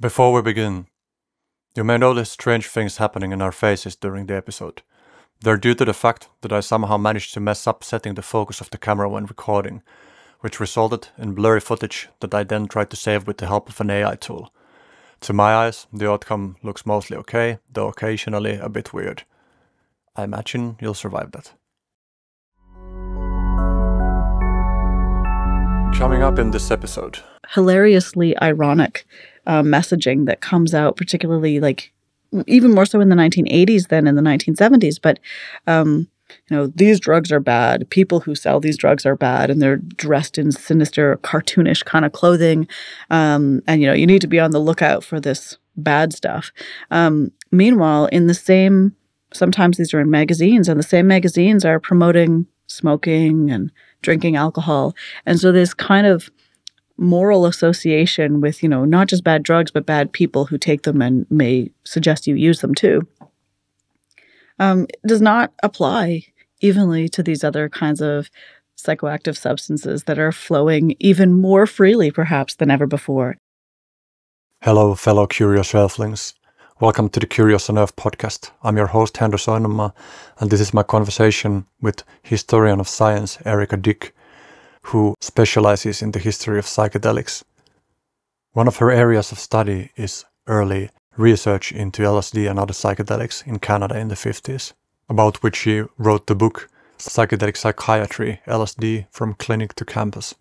Before we begin, you may notice strange things happening in our faces during the episode. They're due to the fact that I somehow managed to mess up setting the focus of the camera when recording, which resulted in blurry footage that I then tried to save with the help of an AI tool. To my eyes, the outcome looks mostly okay, though occasionally a bit weird. I imagine you'll survive that. Coming up in this episode, hilariously ironic uh, messaging that comes out, particularly like even more so in the 1980s than in the 1970s. But um, you know, these drugs are bad. People who sell these drugs are bad, and they're dressed in sinister, cartoonish kind of clothing. Um, and you know, you need to be on the lookout for this bad stuff. Um, meanwhile, in the same, sometimes these are in magazines, and the same magazines are promoting smoking and drinking alcohol. And so this kind of moral association with, you know, not just bad drugs, but bad people who take them and may suggest you use them too, um, does not apply evenly to these other kinds of psychoactive substances that are flowing even more freely, perhaps, than ever before. Hello, fellow curious earthlings. Welcome to the Curious on Earth podcast. I'm your host, Henry Soinnunmaa, and this is my conversation with historian of science, Erika Dyck, who specializes in the history of psychedelics. One of her areas of study is early research into LSD and other psychedelics in Canada in the 50s, about which she wrote the book Psychedelic Psychiatry LSD from Clinic to Campus.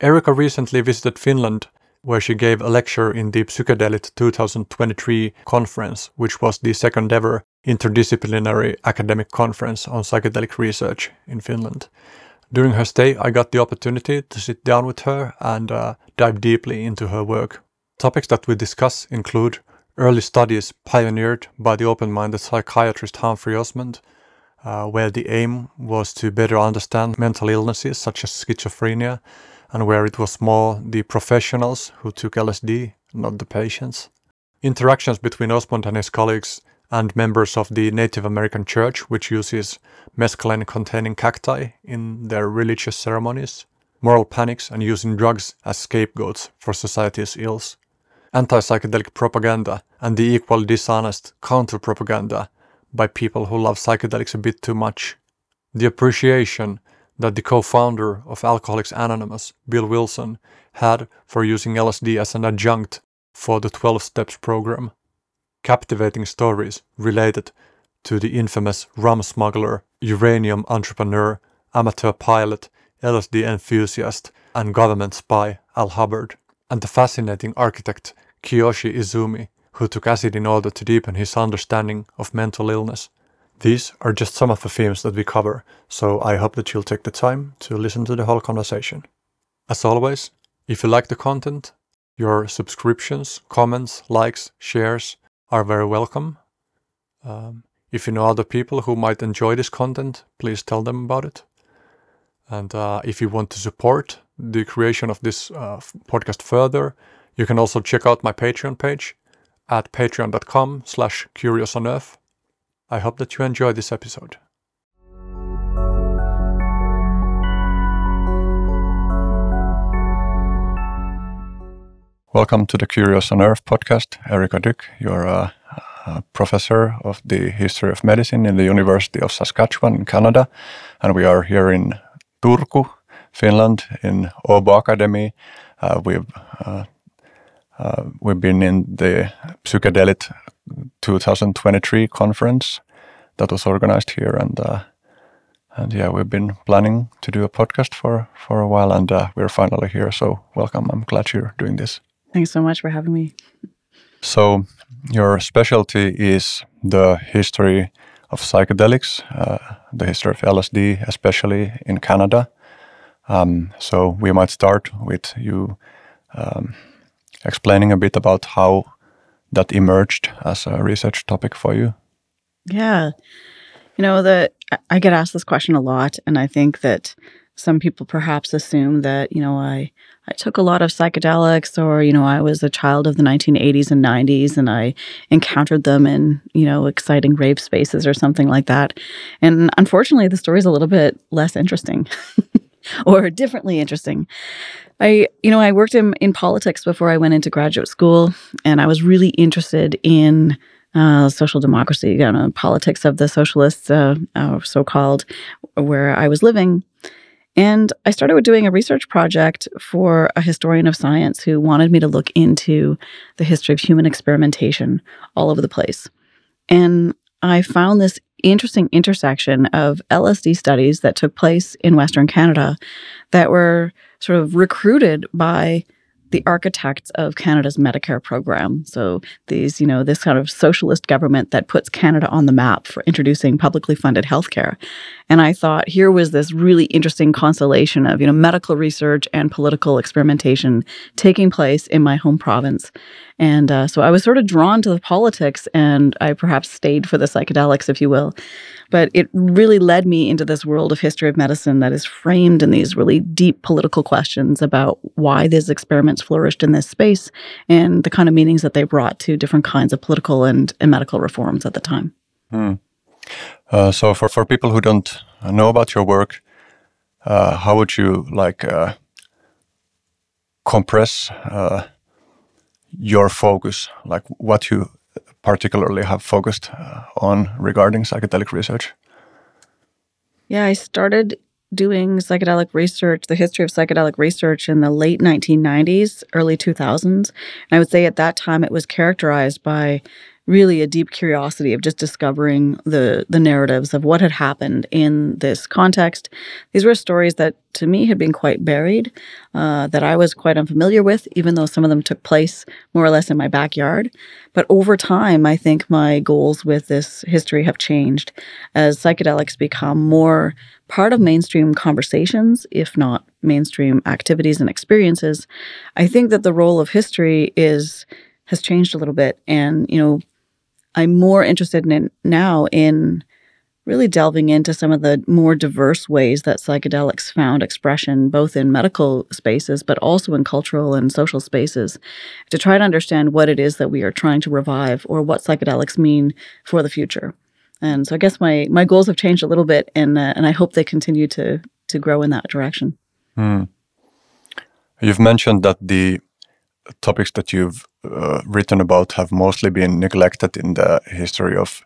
Erica recently visited Finland, where she gave a lecture in the Psychedelic 2023 conference, which was the second ever interdisciplinary academic conference on psychedelic research in Finland. During her stay, I got the opportunity to sit down with her and uh, dive deeply into her work. Topics that we discuss include early studies pioneered by the open minded psychiatrist Humphry Osmond, uh, where the aim was to better understand mental illnesses such as schizophrenia, and where it was more the professionals who took LSD, not the patients. Interactions between Osmond and his colleagues and members of the Native American Church, which uses mescaline containing cacti in their religious ceremonies, moral panics, and using drugs as scapegoats for society's ills, anti psychedelic propaganda, and the equally dishonest counter propaganda by people who love psychedelics a bit too much, the appreciation that the co founder of Alcoholics Anonymous, Bill Wilson, had for using LSD as an adjunct for the 12 Steps program captivating stories related to the infamous rum smuggler, uranium entrepreneur, amateur pilot, LSD enthusiast, and government spy Al Hubbard, and the fascinating architect Kiyoshi Izumi, who took acid in order to deepen his understanding of mental illness. These are just some of the themes that we cover, so I hope that you'll take the time to listen to the whole conversation. As always, if you like the content, your subscriptions, comments, likes, shares, are very welcome. Um, if you know other people who might enjoy this content, please tell them about it. And uh, if you want to support the creation of this uh, podcast further, you can also check out my Patreon page at patreon.com slash curiousonearth. I hope that you enjoy this episode. Welcome to the Curious on Earth podcast. Erika Dyck, you're a, a, professor of the history of medicine in the University of Saskatchewan in Canada. And we are here in Turku, Finland, in Åbo Academy. Uh, we've, uh, uh, we've been in the Psychedelic 2023 conference that was organized here. And, uh, and yeah, we've been planning to do a podcast for, for a while and uh, we're finally here. So welcome. I'm glad you're doing this. Thanks so much for having me. So, your specialty is the history of psychedelics, uh, the history of LSD, especially in Canada. Um, so, we might start with you um, explaining a bit about how that emerged as a research topic for you. Yeah. You know, the I get asked this question a lot, and I think that some people perhaps assume that, you know, I I took a lot of psychedelics or, you know, I was a child of the 1980s and 90s and I encountered them in, you know, exciting rave spaces or something like that. And unfortunately, the story is a little bit less interesting or differently interesting. I, you know, I worked in, in politics before I went into graduate school, and I was really interested in uh, social democracy, you know, politics of the socialists, uh, uh, so called, where I was living. And I started with doing a research project for a historian of science who wanted me to look into the history of human experimentation all over the place. And I found this interesting intersection of LSD studies that took place in Western Canada that were sort of recruited by the architects of Canada's Medicare program. So these, you know, this kind of socialist government that puts Canada on the map for introducing publicly funded healthcare. And I thought here was this really interesting constellation of, you know, medical research and political experimentation taking place in my home province. And uh, so I was sort of drawn to the politics and I perhaps stayed for the psychedelics, if you will. But it really led me into this world of history of medicine that is framed in these really deep political questions about why these experiments flourished in this space and the kind of meanings that they brought to different kinds of political and, and medical reforms at the time. Hmm. Uh, so, for, for people who don't know about your work, uh, how would you like uh, compress uh, your focus, like what you particularly have focused uh, on regarding psychedelic research? Yeah, I started doing psychedelic research, the history of psychedelic research in the late 1990s, early 2000s. And I would say at that time it was characterized by really a deep curiosity of just discovering the the narratives of what had happened in this context. These were stories that to me had been quite buried, uh, that I was quite unfamiliar with, even though some of them took place more or less in my backyard. But over time, I think my goals with this history have changed as psychedelics become more part of mainstream conversations, if not mainstream activities and experiences. I think that the role of history is has changed a little bit, and you know I'm more interested in now in really delving into some of the more diverse ways that psychedelics found expression, both in medical spaces, but also in cultural and social spaces, to try to understand what it is that we are trying to revive or what psychedelics mean for the future. And so I guess my, my goals have changed a little bit, and, uh, and I hope they continue to, to grow in that direction. Hmm. You've mentioned that the topics that you've uh, written about have mostly been neglected in the history of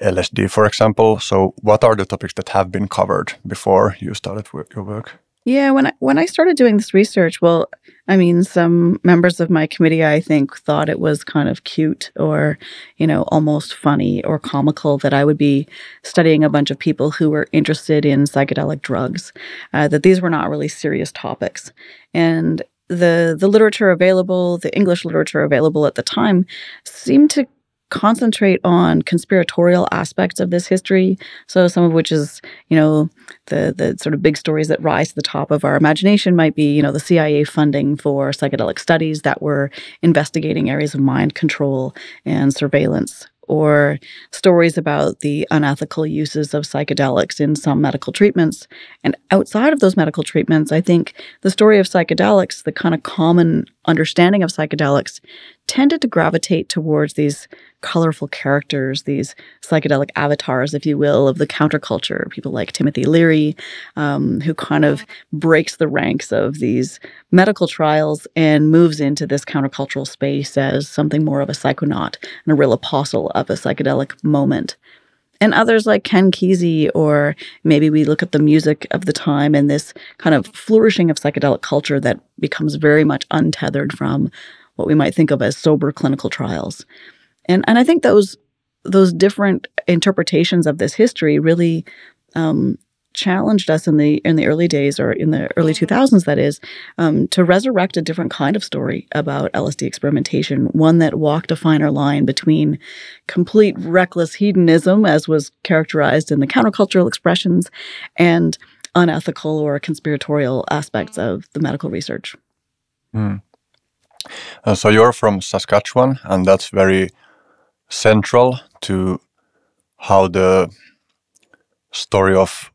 LSD, for example. So, what are the topics that have been covered before you started your work? Yeah, when I, when I started doing this research, well, I mean, some members of my committee, I think, thought it was kind of cute or, you know, almost funny or comical that I would be studying a bunch of people who were interested in psychedelic drugs. Uh, that these were not really serious topics, and the the literature available, the English literature available at the time, seemed to concentrate on conspiratorial aspects of this history. So some of which is, you know, the the sort of big stories that rise to the top of our imagination might be, you know, the CIA funding for psychedelic studies that were investigating areas of mind control and surveillance or stories about the unethical uses of psychedelics in some medical treatments. And outside of those medical treatments, I think the story of psychedelics, the kind of common understanding of psychedelics, tended to gravitate towards these colorful characters, these psychedelic avatars, if you will, of the counterculture. People like Timothy Leary, um, who kind of breaks the ranks of these medical trials and moves into this countercultural space as something more of a psychonaut and a real apostle of a psychedelic moment. And others like Ken Kesey, or maybe we look at the music of the time and this kind of flourishing of psychedelic culture that becomes very much untethered from what we might think of as sober clinical trials. And and I think those those different interpretations of this history really um, challenged us in the in the early days or in the early 2000s that is um, to resurrect a different kind of story about LSD experimentation one that walked a finer line between complete reckless hedonism as was characterized in the countercultural expressions and unethical or conspiratorial aspects of the medical research mm. Uh, so you're from Saskatchewan and that's very central to how the story of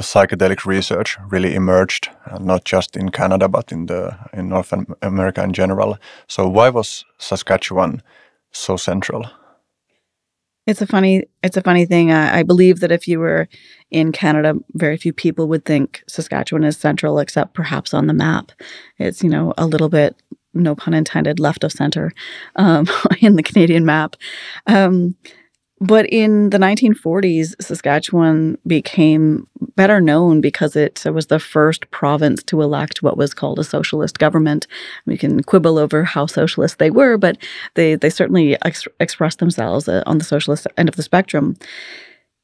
psychedelic research really emerged, uh, not just in Canada but in the in North America in general. So why was Saskatchewan so central? It's a funny it's a funny thing. I, I believe that if you were in Canada, very few people would think Saskatchewan is central, except perhaps on the map. It's you know a little bit, no pun intended, left of center um, in the Canadian map. Um, but in the 1940s, Saskatchewan became better known because it was the first province to elect what was called a socialist government. We can quibble over how socialist they were, but they, they certainly ex- expressed themselves uh, on the socialist end of the spectrum.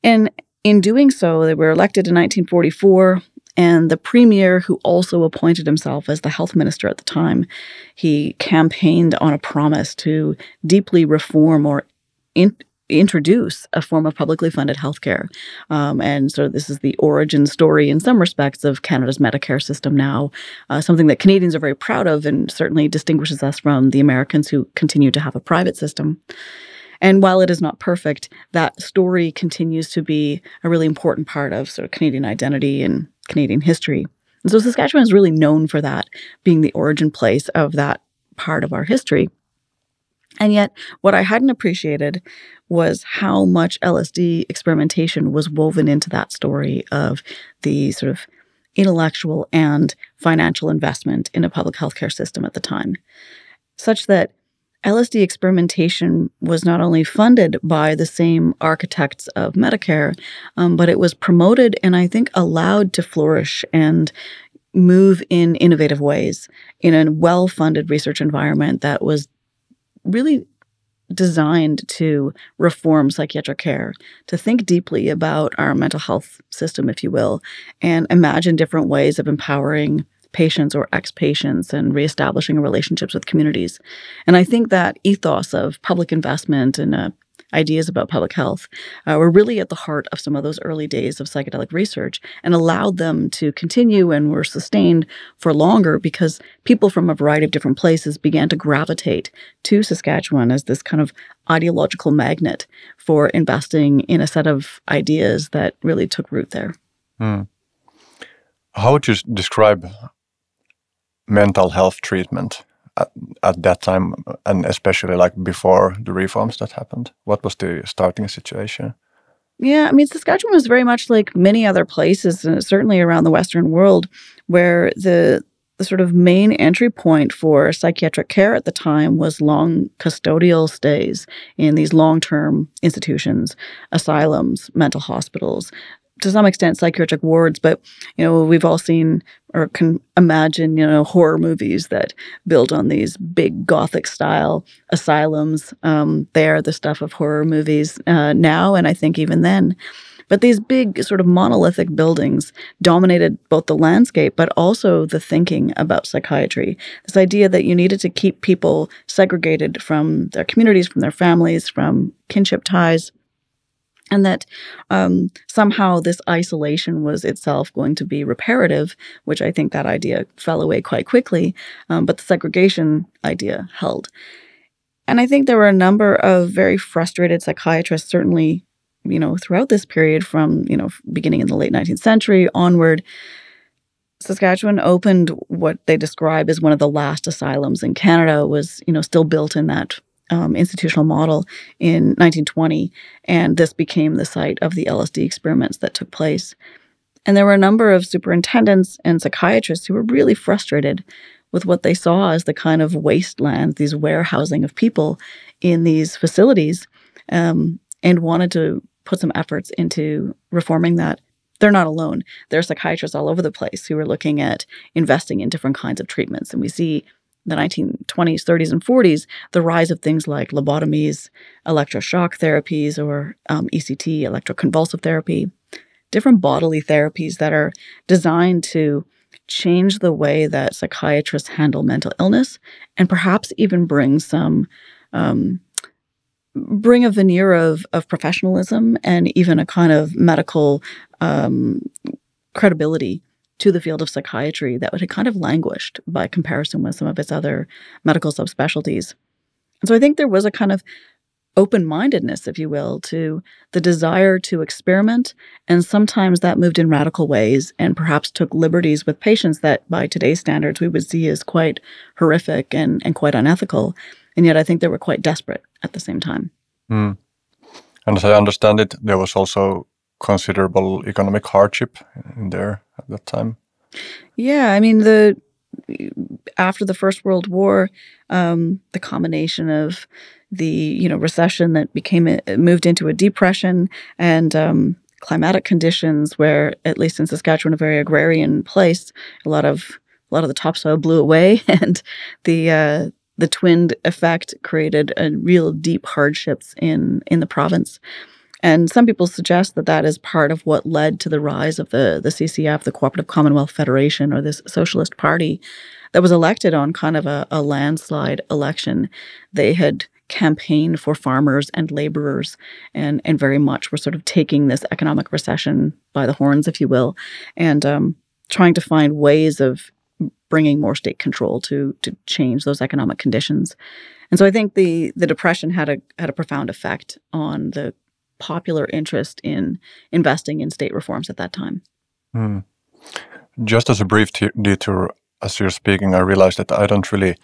And in doing so, they were elected in 1944 and the premier who also appointed himself as the health minister at the time he campaigned on a promise to deeply reform or in, introduce a form of publicly funded healthcare. Um, and so this is the origin story in some respects of Canada's Medicare system now, uh, something that Canadians are very proud of and certainly distinguishes us from the Americans who continue to have a private system. And while it is not perfect, that story continues to be a really important part of sort of Canadian identity and Canadian history. And so Saskatchewan is really known for that, being the origin place of that part of our history. And yet, what I hadn't appreciated was how much LSD experimentation was woven into that story of the sort of intellectual and financial investment in a public healthcare system at the time, such that LSD experimentation was not only funded by the same architects of Medicare, um, but it was promoted and I think allowed to flourish and move in innovative ways in a well funded research environment that was really designed to reform psychiatric care, to think deeply about our mental health system, if you will, and imagine different ways of empowering patients or ex patients and reestablishing relationships with communities. And I think that ethos of public investment and a ideas about public health uh, were really at the heart of some of those early days of psychedelic research and allowed them to continue and were sustained for longer because people from a variety of different places began to gravitate to Saskatchewan as this kind of ideological magnet for investing in a set of ideas that really took root there. Mm. How would you describe mental health treatment at, at that time and especially like before the reforms that happened? What was the starting situation? Yeah, I mean, Saskatchewan was very much like many other places, uh, certainly around the Western world, where the the sort of main entry point for psychiatric care at the time was long custodial stays in these long term institutions, asylums, mental hospitals, to some extent psychiatric wards, but you know we've all seen or can imagine you know horror movies that build on these big gothic style asylums. Um, they are the stuff of horror movies uh, now, and I think even then. But these big sort of monolithic buildings dominated both the landscape, but also the thinking about psychiatry. This idea that you needed to keep people segregated from their communities, from their families, from kinship ties and that um, somehow this isolation was itself going to be reparative, which I think that idea fell away quite quickly, um, but the segregation idea held. And I think there were a number of very frustrated psychiatrists, certainly, you know, throughout this period from, you know, beginning in the late 19th century onward. Saskatchewan opened what they describe as one of the last asylums in Canada, was, you know, still built in that um, institutional model in 1920, and this became the site of the LSD experiments that took place. And there were a number of superintendents and psychiatrists who were really frustrated with what they saw as the kind of wastelands, these warehousing of people in these facilities, um, and wanted to put some efforts into reforming that. They're not alone. There are psychiatrists all over the place who are looking at investing in different kinds of treatments. And we see the 1920s, 30s, and 40s, the rise of things like lobotomies, electroshock therapies, or um, ECT, electroconvulsive therapy, different bodily therapies that are designed to change the way that psychiatrists handle mental illness and perhaps even bring some. Um, bring a veneer of, of professionalism and even a kind of medical um, credibility to the field of psychiatry that had kind of languished by comparison with some of its other medical subspecialties. And so I think there was a kind of open mindedness, if you will, to the desire to experiment. And sometimes that moved in radical ways and perhaps took liberties with patients that, by today's standards, we would see as quite horrific and, and quite unethical. And yet I think they were quite desperate at the same time. Mm. And as I understand it, there was also considerable economic hardship in there at that time. Yeah, I mean the after the First World War, um, the combination of the you know recession that became a, moved into a depression and um, climatic conditions where at least in Saskatchewan a very agrarian place a lot of a lot of the topsoil blew away and the uh, the twinned effect created a real deep hardships in in the province and some people suggest that that is part of what led to the rise of the the CCF the Cooperative Commonwealth Federation or this socialist party that was elected on kind of a, a landslide election. They had campaigned for farmers and laborers and and very much were sort of taking this economic recession by the horns if you will and um, trying to find ways of bringing more state control to to change those economic conditions. And so i think the the depression had a had a profound effect on the popular interest in investing in state reforms at that time hmm. just as a brief detour as you're speaking i realized that i don't really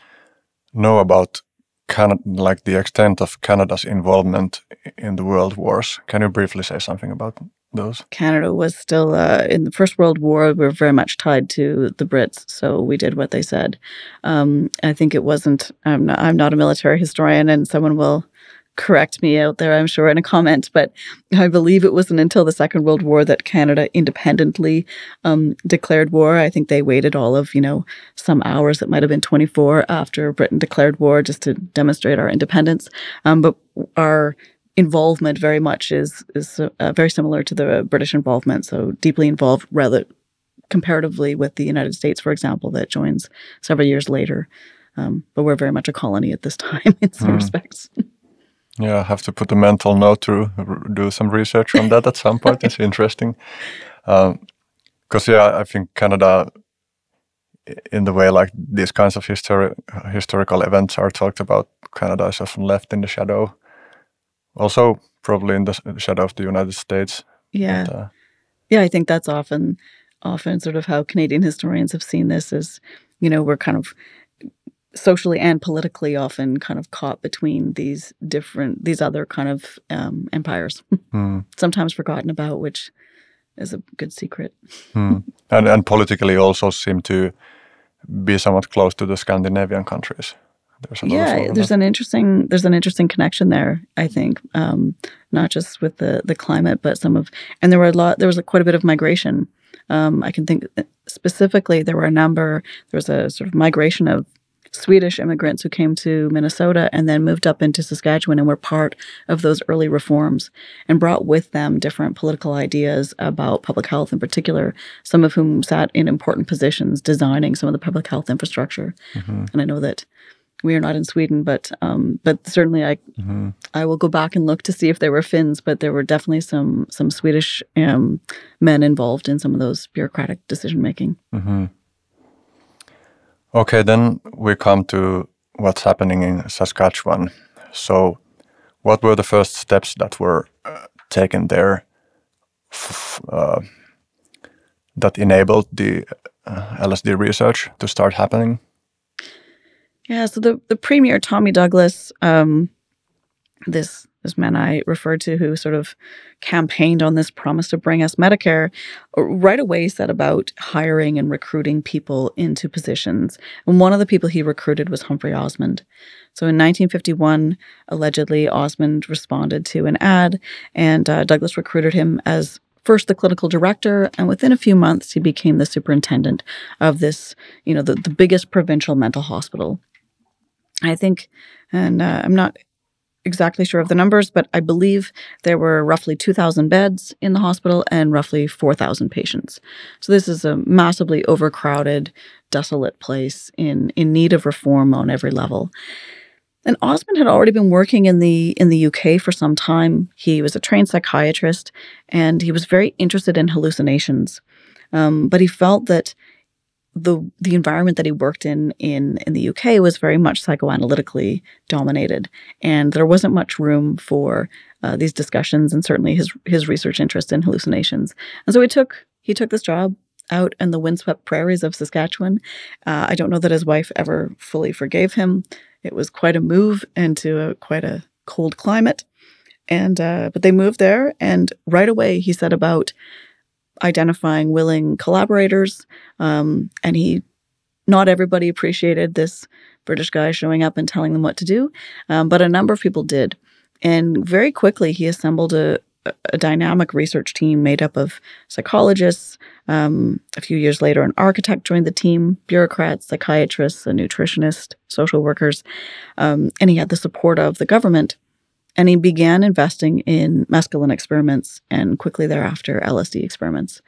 know about Canada, like the extent of Canada's involvement in the world wars. Can you briefly say something about those? Canada was still uh, in the First World War. We were very much tied to the Brits, so we did what they said. Um, I think it wasn't. I'm not, I'm not a military historian, and someone will correct me out there, I'm sure, in a comment, but I believe it wasn't until the Second World War that Canada independently um, declared war. I think they waited all of, you know, some hours, it might have been 24 after Britain declared war just to demonstrate our independence. Um, but our involvement very much is is uh, very similar to the British involvement, so deeply involved rather comparatively with the United States, for example, that joins several years later. Um, but we're very much a colony at this time in some mm. respects. Yeah, I have to put a mental note to do some research on that at some point. It's interesting. Because, um, yeah, I think Canada, in the way like these kinds of histori- historical events are talked about, Canada is often left in the shadow. Also, probably in the shadow of the United States. Yeah. But, uh, yeah, I think that's often often sort of how Canadian historians have seen this is, you know, we're kind of socially and politically often kind of caught between these different these other kind of um, empires. Mm. sometimes forgotten about which is a good secret. Mm. and, and politically also seem to be somewhat close to the scandinavian countries. There's yeah there's an interesting there's an interesting connection there i think um, not just with the the climate but some of and there were a lot there was a, quite a bit of migration. Um, i can think specifically there were a number there was a sort of migration of Swedish immigrants who came to Minnesota and then moved up into Saskatchewan and were part of those early reforms and brought with them different political ideas about public health in particular, some of whom sat in important positions designing some of the public health infrastructure. Mm-hmm. And I know that we are not in Sweden, but um, but certainly I mm-hmm. I will go back and look to see if there were Finns, but there were definitely some some Swedish um, men involved in some of those bureaucratic decision making. Mm-hmm. Okay, then we come to what's happening in Saskatchewan. So, what were the first steps that were uh, taken there uh, that enabled the uh, LSD research to start happening? Yeah, so the, the premier, Tommy Douglas, um, this this man I referred to who sort of campaigned on this promise to bring us Medicare, uh, right away set about hiring and recruiting people into positions. And one of the people he recruited was Humphry Osmond. So in 1951, allegedly, Osmond responded to an ad, and uh, Douglas recruited him as first the clinical director, and within a few months, he became the superintendent of this, you know, the, the biggest provincial mental hospital. I think, and uh, I'm not exactly sure of the numbers, but I believe there were roughly 2,000 beds in the hospital and roughly 4,000 patients. So this is a massively overcrowded, desolate place in, in need of reform on every level. And Osmond had already been working in the in the UK for some time. He was a trained psychiatrist, and he was very interested in hallucinations. Um, but he felt that the the environment that he worked in in in the UK was very much psychoanalytically dominated, and there wasn't much room for uh, these discussions, and certainly his his research interest in hallucinations. And so he took he took this job out in the windswept prairies of Saskatchewan. Uh, I don't know that his wife ever fully forgave him. It was quite a move into a, quite a cold climate, And uh, but they moved there, and right away he set about identifying willing collaborators. Um, and he, not everybody appreciated this British guy showing up and telling them what to do, um, but a number of people did. And very quickly, he assembled a, a dynamic research team made up of psychologists. Um, a few years later, an architect joined the team, bureaucrats, psychiatrists, a nutritionist, social workers, um, and he had the support of the government. And he began investing in mescaline experiments and quickly thereafter LSD experiments.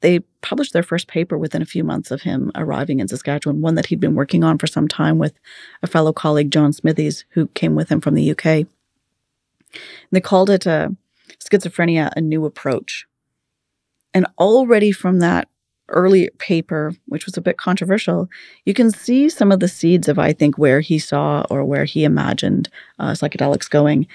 They published their first paper within a few months of him arriving in Saskatchewan, one that he'd been working on for some time with a fellow colleague, John Smythies, who came with him from the UK. They called it uh, schizophrenia, a new approach. And already from that early paper, which was a bit controversial, you can see some of the seeds of, I think, where he saw or where he imagined uh, psychedelics going.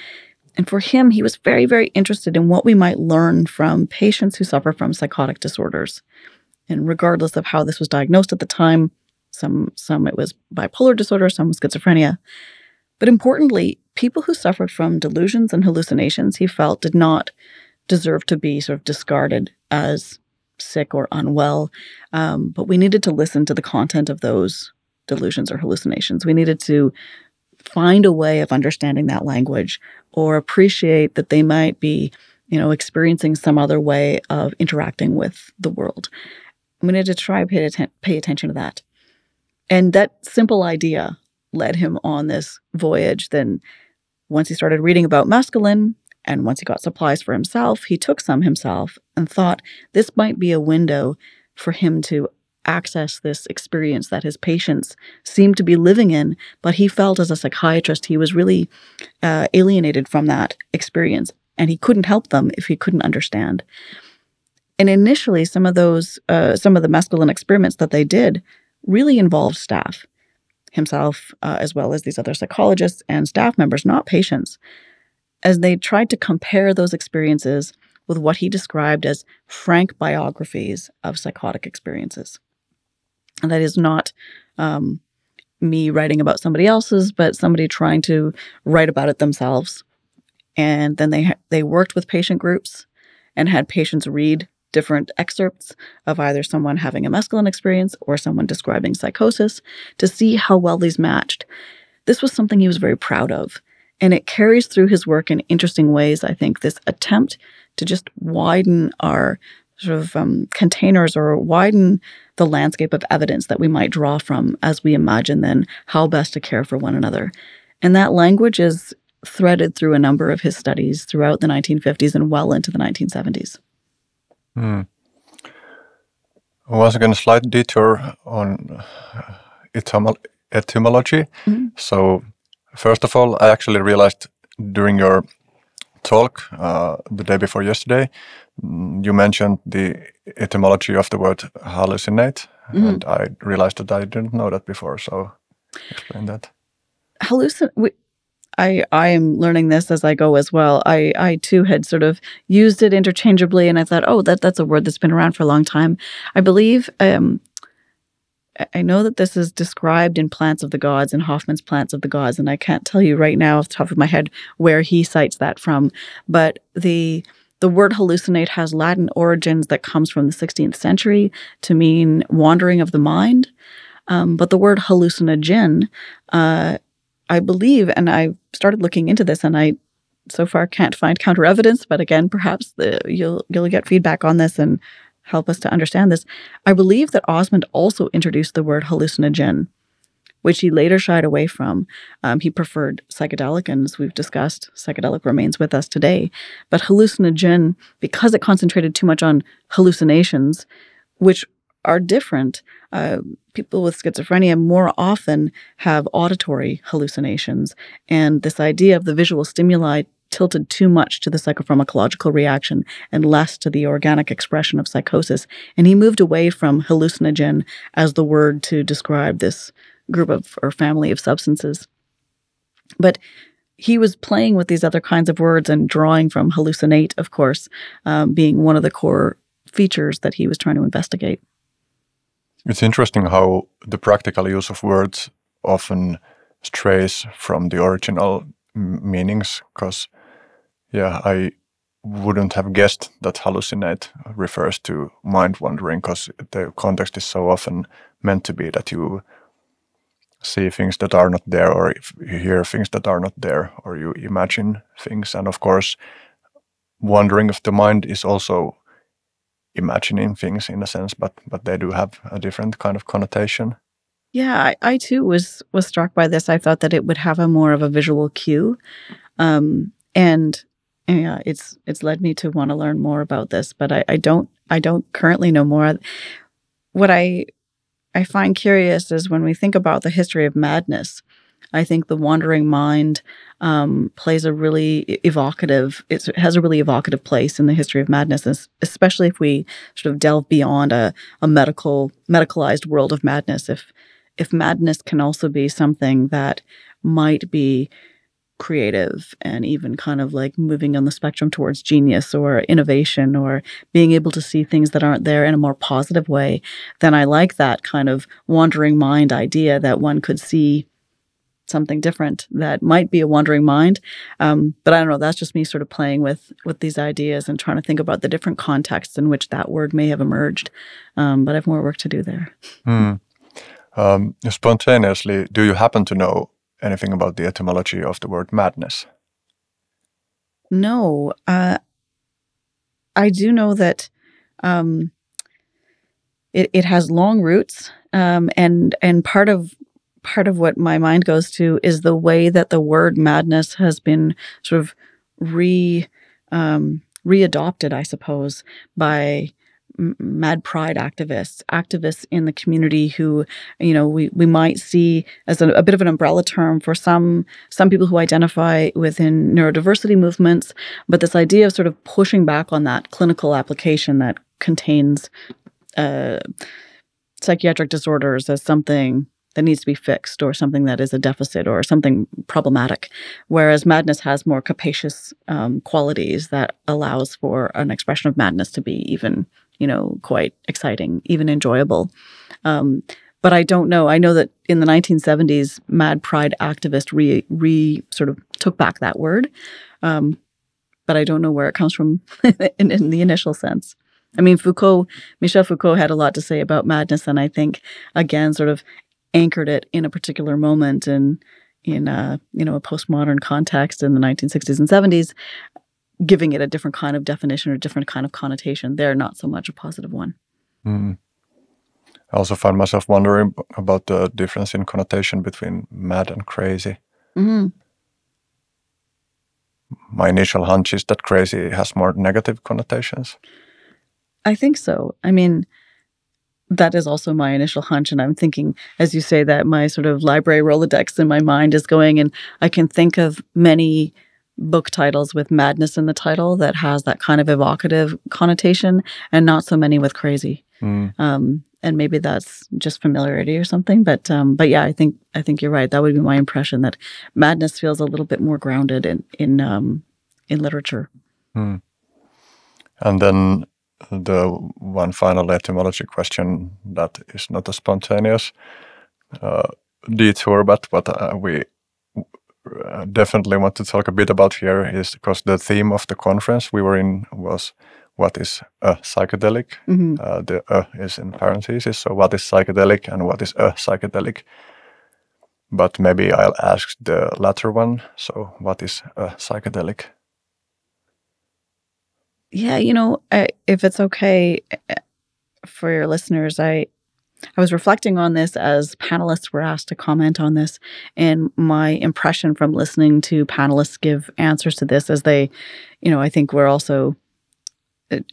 And for him, he was very, very interested in what we might learn from patients who suffer from psychotic disorders. And regardless of how this was diagnosed at the time, some some it was bipolar disorder, some was schizophrenia. But importantly, people who suffered from delusions and hallucinations, he felt did not deserve to be sort of discarded as sick or unwell. Um, but we needed to listen to the content of those delusions or hallucinations. We needed to find a way of understanding that language or appreciate that they might be, you know, experiencing some other way of interacting with the world. We needed to try pay, atten- pay attention to that. And that simple idea led him on this voyage. Then, once he started reading about mescaline, and once he got supplies for himself, he took some himself and thought this might be a window for him to access this experience that his patients seemed to be living in. But he felt as a psychiatrist, he was really uh, alienated from that experience and he couldn't help them if he couldn't understand. And initially, some of those, uh, some of the mescaline experiments that they did really involved staff, himself, uh, as well as these other psychologists and staff members, not patients as they tried to compare those experiences with what he described as frank biographies of psychotic experiences. And that is not um, me writing about somebody else's, but somebody trying to write about it themselves. And then they they worked with patient groups and had patients read different excerpts of either someone having a mescaline experience or someone describing psychosis to see how well these matched. This was something he was very proud of. And it carries through his work in interesting ways, I think, this attempt to just widen our sort of um, containers or widen the landscape of evidence that we might draw from as we imagine then how best to care for one another. And that language is threaded through a number of his studies throughout the 1950s and well into the 1970s. Hmm. Once again, a slight detour on uh, etymology. Mm-hmm. So, First of all, I actually realized during your talk uh, the day before yesterday, mm, you mentioned the etymology of the word hallucinate, mm. and I realized that I didn't know that before. So, explain that. Hallucinate. I I am learning this as I go as well. I I too had sort of used it interchangeably, and I thought, oh, that that's a word that's been around for a long time. I believe um, I know that this is described in Plants of the Gods in Hofmann's Plants of the Gods, and I can't tell you right now off the top of my head where he cites that from. But the the word hallucinate has Latin origins that comes from the 16th century to mean wandering of the mind. Um, but the word hallucinogen, uh, I believe, and I started looking into this, and I so far can't find counter evidence. But again, perhaps the, you'll you'll get feedback on this, and help us to understand this. I believe that Osmond also introduced the word hallucinogen, which he later shied away from. Um, he preferred psychedelic, and as we've discussed, psychedelic remains with us today. But hallucinogen, because it concentrated too much on hallucinations, which are different. Uh, people with schizophrenia more often have auditory hallucinations, and this idea of the visual stimuli tilted too much to the psychopharmacological reaction and less to the organic expression of psychosis. And he moved away from hallucinogen as the word to describe this group of or family of substances. But he was playing with these other kinds of words and drawing from hallucinate, of course, um, being one of the core features that he was trying to investigate. It's interesting how the practical use of words often strays from the original meanings because Yeah, I wouldn't have guessed that hallucinate refers to mind wandering because the context is so often meant to be that you see things that are not there or you hear things that are not there or you imagine things. And of course wandering of the mind is also imagining things in a sense but but they do have a different kind of connotation. Yeah i, I too was was struck by this. I thought that it would have a more of a visual cue. Um, and yeah it's it's led me to want to learn more about this but I, I don't i don't currently know more what i I find curious is when we think about the history of madness, I think the wandering mind um, plays a really evocative, it has a really evocative place in the history of madness, especially if we sort of delve beyond a, a medical, medicalized world of madness. If, if madness can also be something that might be creative and even kind of like moving on the spectrum towards genius or innovation or being able to see things that aren't there in a more positive way, then I like that kind of wandering mind idea that one could see something different that might be a wandering mind. Um, but I don't know. That's just me sort of playing with with these ideas and trying to think about the different contexts in which that word may have emerged. Um, but I have more work to do there. Mm. Um, spontaneously, do you happen to know anything about the etymology of the word madness? No. Uh, I do know that um, it, it has long roots, um, and and part of part of what my mind goes to is the way that the word madness has been sort of re um, readopted, I suppose, by mad pride activists, activists in the community who, you know, we, we might see as a, a, bit of an umbrella term for some some people who identify within neurodiversity movements. But this idea of sort of pushing back on that clinical application that contains uh, psychiatric disorders as something that needs to be fixed or something that is a deficit or something problematic whereas madness has more capacious um, qualities that allows for an expression of madness to be even you know, quite exciting, even enjoyable. Um, but I don't know. I know that in the 1970s, Mad Pride activists re, re sort of took back that word, um, but I don't know where it comes from in, in, the initial sense. I mean, Foucault, Michel Foucault had a lot to say about madness, and I think again, sort of anchored it in a particular moment and in a you know a postmodern context in the 1960s and 70s giving it a different kind of definition or a different kind of connotation. They're not so much a positive one. Mm. I also find myself wondering about the difference in connotation between mad and crazy. Mm-hmm. My initial hunch is that crazy has more negative connotations. I think so. I mean, that is also my initial hunch. And I'm thinking, as you say, that my sort of library Rolodex in my mind is going, and I can think of many book titles with madness in the title that has that kind of evocative connotation and not so many with crazy mm. um, and maybe that's just familiarity or something but um, but yeah i think i think you're right that would be my impression that madness feels a little bit more grounded in in um, in literature mm. and then the one final etymology question that is not a spontaneous uh, detour but what uh, we definitely want to talk a bit about here is because the theme of the conference we were in was what is a psychedelic. Mm-hmm. Uh, the uh is in parentheses, so what is psychedelic and what is a psychedelic. But maybe I'll ask the latter one. So, what is a psychedelic? Yeah, you know, if it's okay uh, for your listeners, I I was reflecting on this as panelists were asked to comment on this, and my impression from listening to panelists give answers to this as they, you know, I think we're also. It,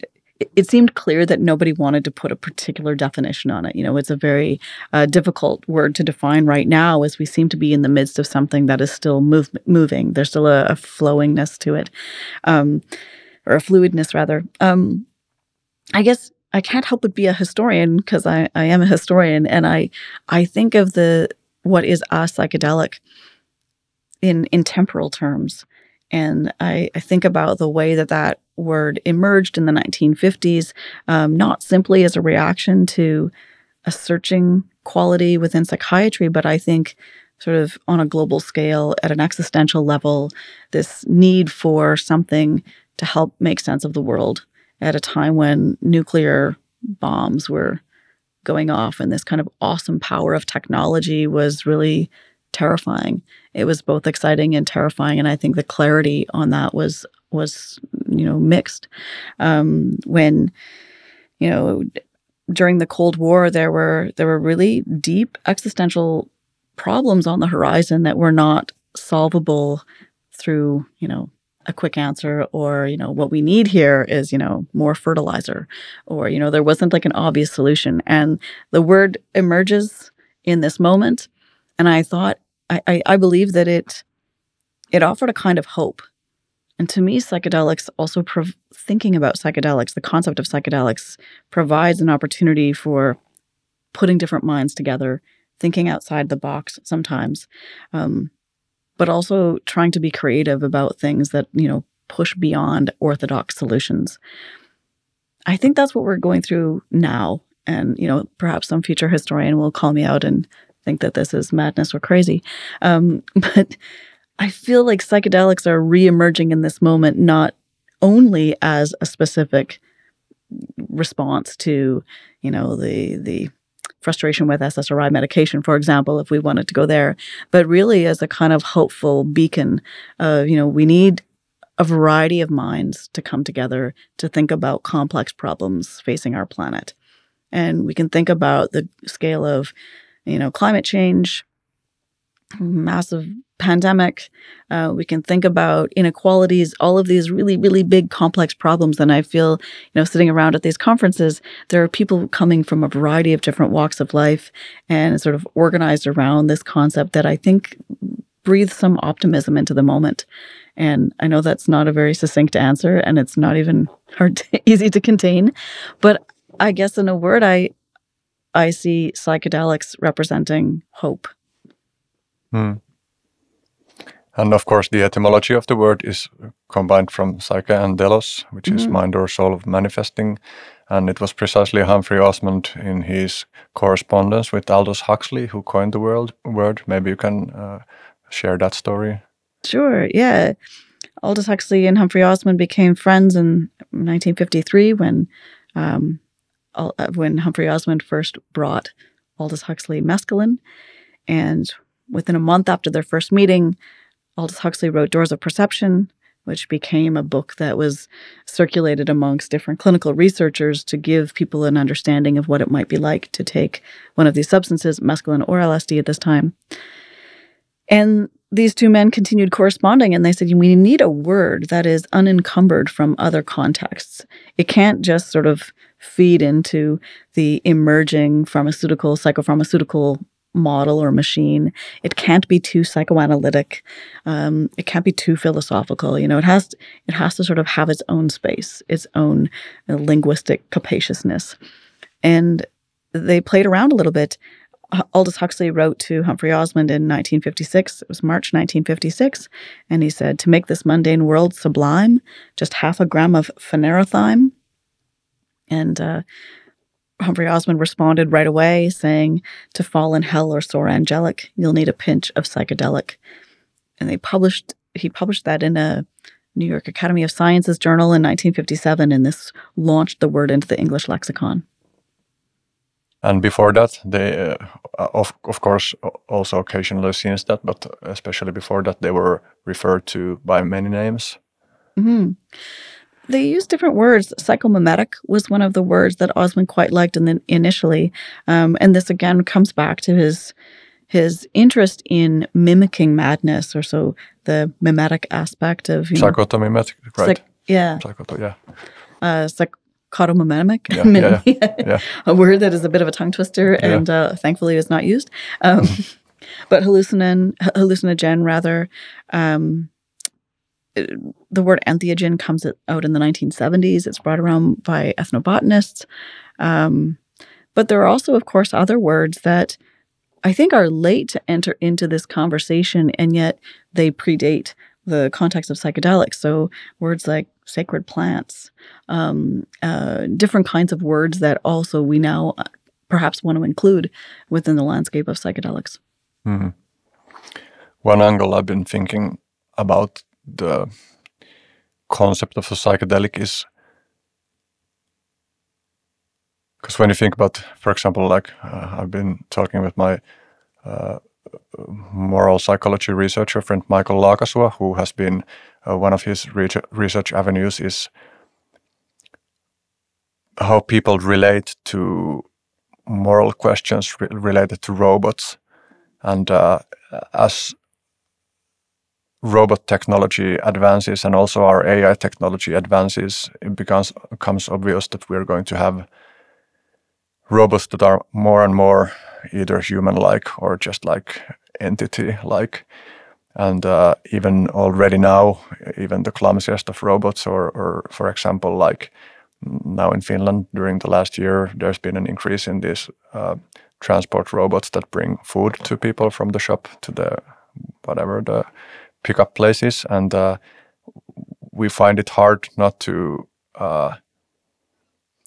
it seemed clear that nobody wanted to put a particular definition on it. You know, it's a very uh, difficult word to define right now as we seem to be in the midst of something that is still move, moving. There's still a, a flowingness to it, um, or a fluidness rather. Um, I guess I can't help but be a historian because I, I am a historian and I I think of the what is a psychedelic in in temporal terms. And I, I think about the way that that word emerged in the 1950s, um, not simply as a reaction to a searching quality within psychiatry, but I think sort of on a global scale at an existential level, this need for something to help make sense of the world at a time when nuclear bombs were going off and this kind of awesome power of technology was really terrifying. It was both exciting and terrifying, and I think the clarity on that was was you know mixed. Um, when you know during the Cold War, there were there were really deep existential problems on the horizon that were not solvable through you know a quick answer or you know what we need here is you know more fertilizer or you know there wasn't like an obvious solution. And the word emerges in this moment and i thought i i, I believe that it it offered a kind of hope. And to me psychedelics also prov- thinking about psychedelics the concept of psychedelics provides an opportunity for putting different minds together thinking outside the box sometimes. Um, but also trying to be creative about things that, you know, push beyond orthodox solutions. I think that's what we're going through now. And, you know, perhaps some future historian will call me out and think that this is madness or crazy. Um, but I feel like psychedelics are re-emerging in this moment, not only as a specific response to, you know, the the frustration with SSRI medication, for example, if we wanted to go there, but really as a kind of hopeful beacon of, you know, we need a variety of minds to come together to think about complex problems facing our planet. And we can think about the scale of, you know, climate change, massive pandemic. Uh, we can think about inequalities, all of these really, really big, complex problems. And I feel, you know, sitting around at these conferences, there are people coming from a variety of different walks of life and sort of organized around this concept that I think breathes some optimism into the moment. And I know that's not a very succinct answer, and it's not even hard, to, easy to contain. But I guess in a word, I I see psychedelics representing hope. Hmm. And of course, the etymology of the word is combined from psyche and delos, which mm-hmm. is mind or soul of manifesting. And it was precisely Humphry Osmond in his correspondence with Aldous Huxley who coined the word. word. Maybe you can uh, share that story. Sure, yeah. Aldous Huxley and Humphry Osmond became friends in 1953 when um, uh, when Humphry Osmond first brought Aldous Huxley mescaline. And within a month after their first meeting, Aldous Huxley wrote Doors of Perception, which became a book that was circulated amongst different clinical researchers to give people an understanding of what it might be like to take one of these substances, mescaline or LSD at this time. And these two men continued corresponding and they said, We need a word that is unencumbered from other contexts. It can't just sort of feed into the emerging pharmaceutical, psychopharmaceutical model or machine. It can't be too psychoanalytic. Um, it can't be too philosophical. You know, it has it has to sort of have its own space, its own uh, linguistic capaciousness. And they played around a little bit. Aldous Huxley wrote to Humphry Osmond in 1956. It was March 1956, and he said, "To make this mundane world sublime, just half a gram of phanerothyme." And uh, Humphry Osmond responded right away, saying, To fall in hell or soar angelic, you'll need a pinch of psychedelic. And they published, he published that in a New York Academy of Sciences journal in 1957, and this launched the word into the English lexicon. And before that, they, uh, of, of course, also occasionally since that, but especially before that, they were referred to by many names. Mm-hmm they use different words. Psychomimetic was one of the words that Osmond quite liked in the, initially, um, and this again comes back to his his interest in mimicking madness, or so the mimetic aspect of you psychotomimetic, right? Psych- yeah, Psychoto, yeah. Uh, psychotomimemic, yeah, yeah, yeah, a word that is a bit of a tongue twister, and uh, thankfully is not used. Um, but hallucinogen, hallucinogen rather. Um, the word entheogen comes out in the 1970s. It's brought around by ethnobotanists. Um, but there are also, of course, other words that I think are late to enter into this conversation, and yet they predate the context of psychedelics. So words like sacred plants, um, uh, different kinds of words that also we now uh, perhaps want to include within the landscape of psychedelics. Mm-hmm. one angle I've been thinking about the concept of a psychedelic is because when you think about, for example, like uh, I've been talking with my uh, moral psychology researcher friend Michael Laakasuo, who has been uh, one of his research avenues is how people relate to moral questions re related to robots. And uh, as robot technology advances and also our AI technology advances, it becomes, becomes obvious that we're going to have robots that are more and more either human-like or just like entity-like. And uh, even already now, even the clumsiest of robots, or, or for example, like now in Finland during the last year, there's been an increase in these uh, transport robots that bring food to people from the shop to the whatever the pickup places, and uh, we find it hard not to uh,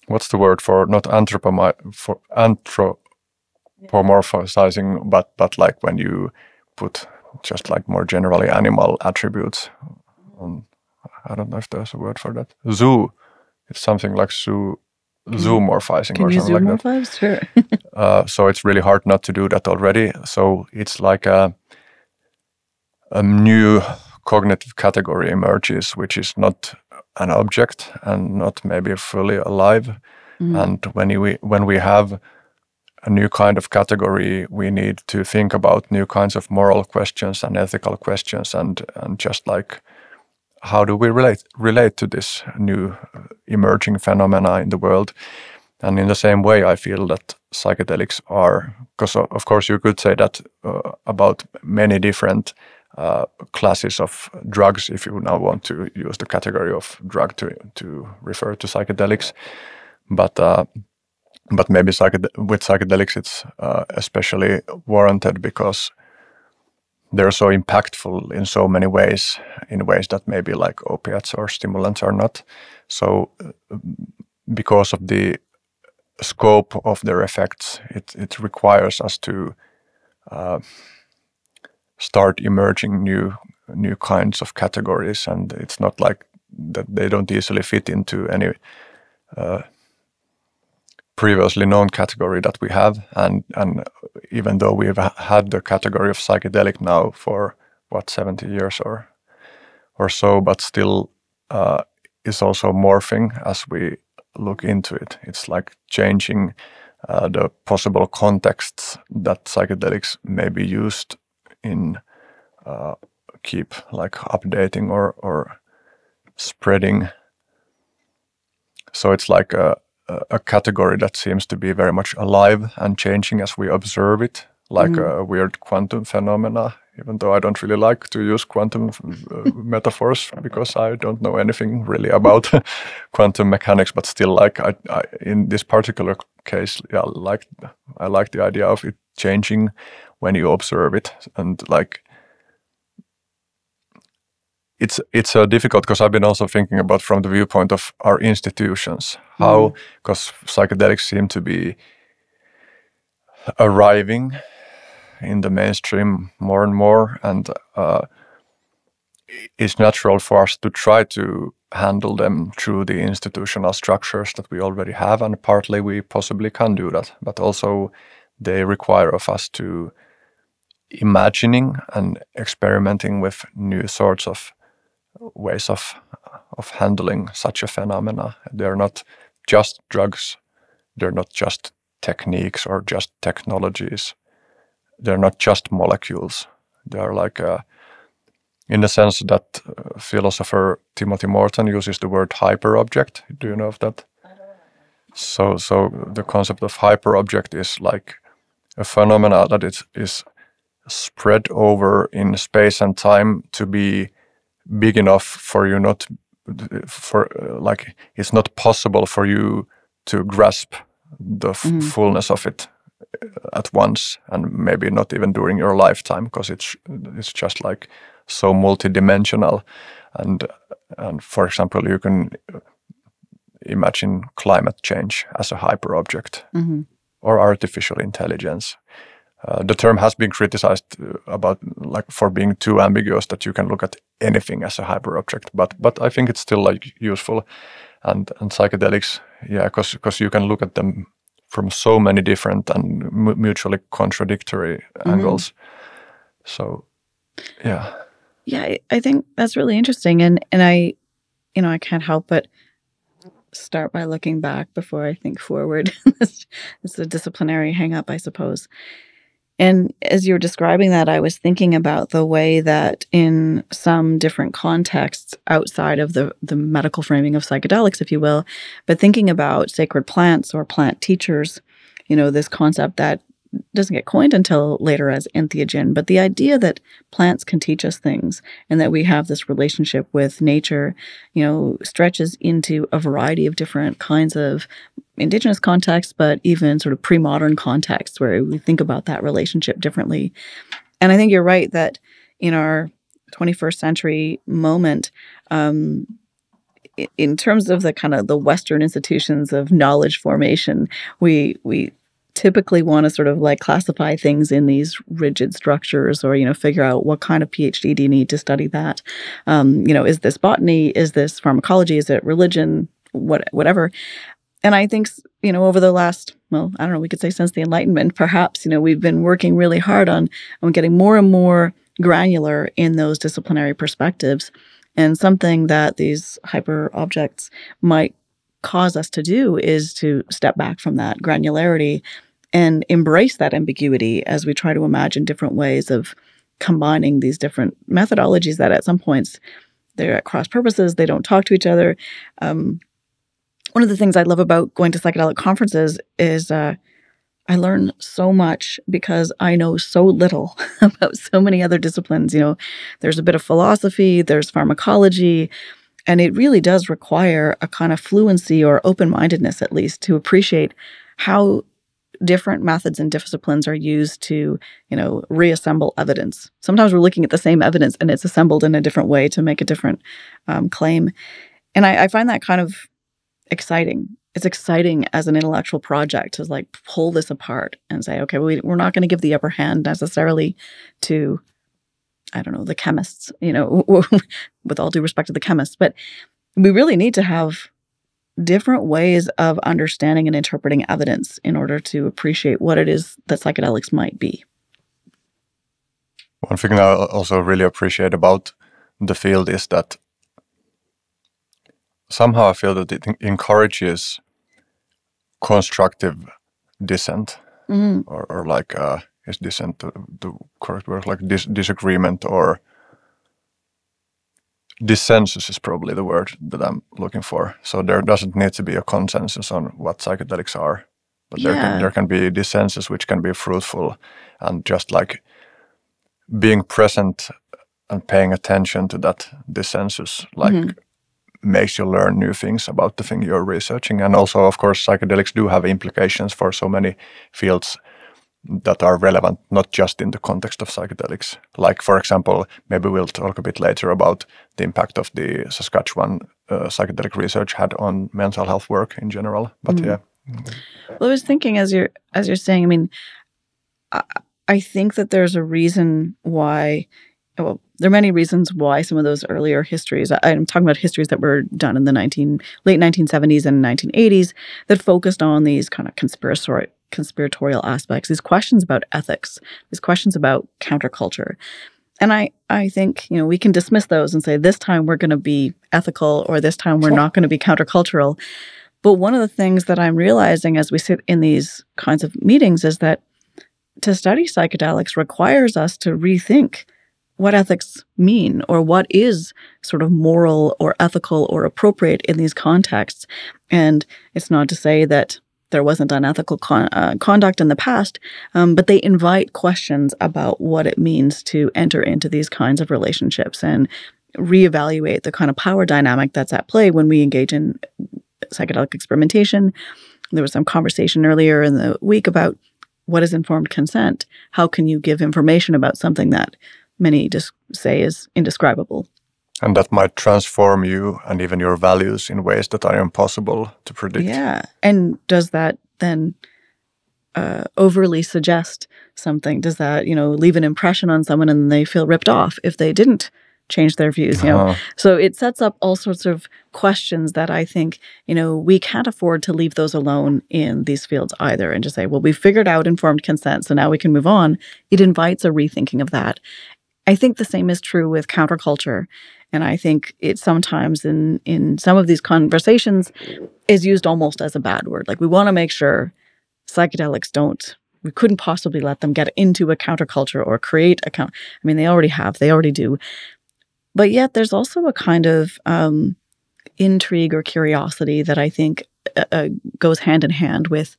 what's the word for not anthropomorph for anthropomorphizing, but but like when you put just like more generally animal attributes on. I don't know if there's a word for that. Zoo it's something like zoo zoomorphizing Can or something like that. Sure. uh, so it's really hard not to do that already. So it's like a, a new cognitive category emerges, which is not an object and not maybe fully alive. Mm. And when we when we have a new kind of category, we need to think about new kinds of moral questions and ethical questions, and and just like how do we relate relate to this new emerging phenomena in the world? And in the same way, I feel that psychedelics are, because of course you could say that uh, about many different uh, classes of drugs, if you now want to use the category of drug to to refer to psychedelics, but uh, but maybe with psychedelics it's uh, especially warranted because they're so impactful in so many ways, in ways that maybe like opiates or stimulants are not. So, uh, because of the scope of their effects, it, it requires us to uh, start emerging new new kinds of categories, and it's not like that they don't easily fit into any uh, previously known category that we have. And, and even though we've had the category of psychedelic now for what, 70 years or, or so, but still uh, is also morphing as we look into it. It's like changing uh, the possible contexts that psychedelics may be used in, uh, keep like updating or, or spreading. So it's like a, a category that seems to be very much alive and changing as we observe it, like mm. a weird quantum phenomena. Even though I don't really like to use quantum uh, metaphors because I don't know anything really about quantum mechanics, but still, like I, I, in this particular case, yeah, like I like the idea of it changing when you observe it, and like it's it's uh, difficult because I've been also thinking about from the viewpoint of our institutions. How because mm. psychedelics seem to be arriving in the mainstream more and more, and uh, it's natural for us to try to handle them through the institutional structures that we already have, and partly we possibly can do that, but also they require of us to imagining and experimenting with new sorts of ways of of handling such a phenomena. They're not just drugs. They're not just techniques or just technologies. They're not just molecules. They are like, a, in the sense that uh, philosopher Timothy Morton uses the word hyperobject. Do you know of that? So, so the concept of hyperobject is like a phenomena that is, is spread over in space and time to be big enough for you not for like it's not possible for you to grasp the mm. fullness of it at once and maybe not even during your lifetime because it's it's just like so multidimensional and and for example you can imagine climate change as a hyper object mm -hmm. Or artificial intelligence. Uh, the term has been criticized uh, about like for being too ambiguous that you can look at anything as a hyperobject but but i think it's still like useful. And and psychedelics yeah because because you can look at them from so many different and mutually contradictory mm-hmm. angles. So yeah. Yeah I, I think that's really interesting and and i you know i can't help but start by looking back before i think forward. It's a disciplinary hang up i suppose. And as you were describing that, I was thinking about the way that in some different contexts outside of the, the medical framing of psychedelics, if you will, but thinking about sacred plants or plant teachers, you know, this concept that doesn't get coined until later as entheogen, but the idea that plants can teach us things and that we have this relationship with nature, you know, stretches into a variety of different kinds of indigenous contexts, but even sort of pre modern contexts where we think about that relationship differently. And I think you're right that in our 21st century moment, um, in terms of the kind of the Western institutions of knowledge formation, we we typically want to sort of like classify things in these rigid structures or you know figure out what kind of phd do you need to study that? Um, you know is this botany? Is this pharmacology? Is it religion? What whatever. And i think you know over the last well i don't know we could say since the enlightenment perhaps you know we've been working really hard on on getting more and more granular in those disciplinary perspectives. And something that these hyper objects might cause us to do is to step back from that granularity and embrace that ambiguity as we try to imagine different ways of combining these different methodologies that at some points they're at cross purposes they don't talk to each other. Um, one of the things i love about going to psychedelic conferences is uh, i learn so much because i know so little about so many other disciplines you know. There's a bit of philosophy there's pharmacology and it really does require a kind of fluency or open-mindedness at least to appreciate how different methods and disciplines are used to, you know, reassemble evidence. Sometimes we're looking at the same evidence and it's assembled in a different way to make a different um, claim. And I, I find that kind of exciting. It's exciting as an intellectual project to like pull this apart and say, okay, we, we're not going to give the upper hand necessarily to, I don't know, the chemists, you know, with all due respect to the chemists, but we really need to have different ways of understanding and interpreting evidence in order to appreciate what it is that psychedelics might be. One thing I also really appreciate about the field is that somehow I feel that it encourages constructive dissent mm-hmm. or, or, like uh, is dissent the, the correct word like dis- disagreement or dissensus is probably the word that I'm looking for. So there doesn't need to be a consensus on what psychedelics are, but yeah. there can there can be dissensus which can be fruitful, and just like being present and paying attention to that dissensus, like. Mm-hmm. makes you learn new things about the thing you're researching and also of course psychedelics do have implications for so many fields that are relevant not just in the context of psychedelics. Like, for example, maybe we'll talk a bit later about the impact of the Saskatchewan uh, psychedelic research had on mental health work in general. But mm. yeah. Well, I was thinking as you're as you're saying. I mean, I, I think that there's a reason why. Well, there are many reasons why some of those earlier histories. I, I'm talking about histories that were done in the 19 late 1970s and 1980s that focused on these kind of conspiratorial conspiratorial aspects, these questions about ethics, these questions about counterculture. And I, I think, you know, we can dismiss those and say, this time we're going to be ethical or this time we're not going to be countercultural. But one of the things that I'm realizing as we sit in these kinds of meetings is that to study psychedelics requires us to rethink what ethics mean or what is sort of moral or ethical or appropriate in these contexts. And it's not to say that there wasn't unethical con- uh, conduct in the past, um, but they invite questions about what it means to enter into these kinds of relationships and reevaluate the kind of power dynamic that's at play when we engage in psychedelic experimentation. There was some conversation earlier in the week about what is informed consent. How can you give information about something that many just say is indescribable? And that might transform you and even your values in ways that are impossible to predict. Yeah. And does that then uh, overly suggest something? Does that, you know, leave an impression on someone and they feel ripped off if they didn't change their views? You know, Uh, so it sets up all sorts of questions that I think, you know, we can't afford to leave those alone in these fields either and just say, well, we've figured out informed consent, so now we can move on. It invites a rethinking of that. I think the same is true with counterculture. And I think it sometimes in in some of these conversations is used almost as a bad word. Like we want to make sure psychedelics don't we couldn't possibly let them get into a counterculture or create a count. I mean, they already have, they already do. But yet, there's also a kind of um, intrigue or curiosity that I think uh, uh, goes hand in hand with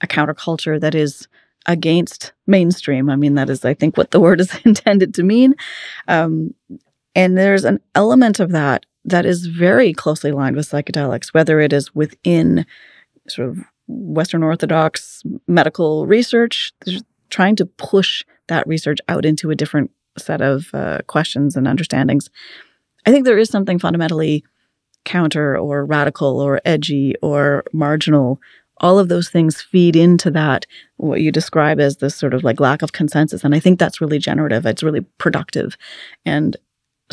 a counterculture that is against mainstream. I mean, that is, I think, what the word is intended to mean. Um, and there's an element of that that is very closely aligned with psychedelics, whether it is within sort of Western Orthodox medical research, trying to push that research out into a different set of uh, questions and understandings. I think there is something fundamentally counter or radical or edgy or marginal. All of those things feed into that, what you describe as this sort of like lack of consensus. And I think that's really generative, it's really productive. And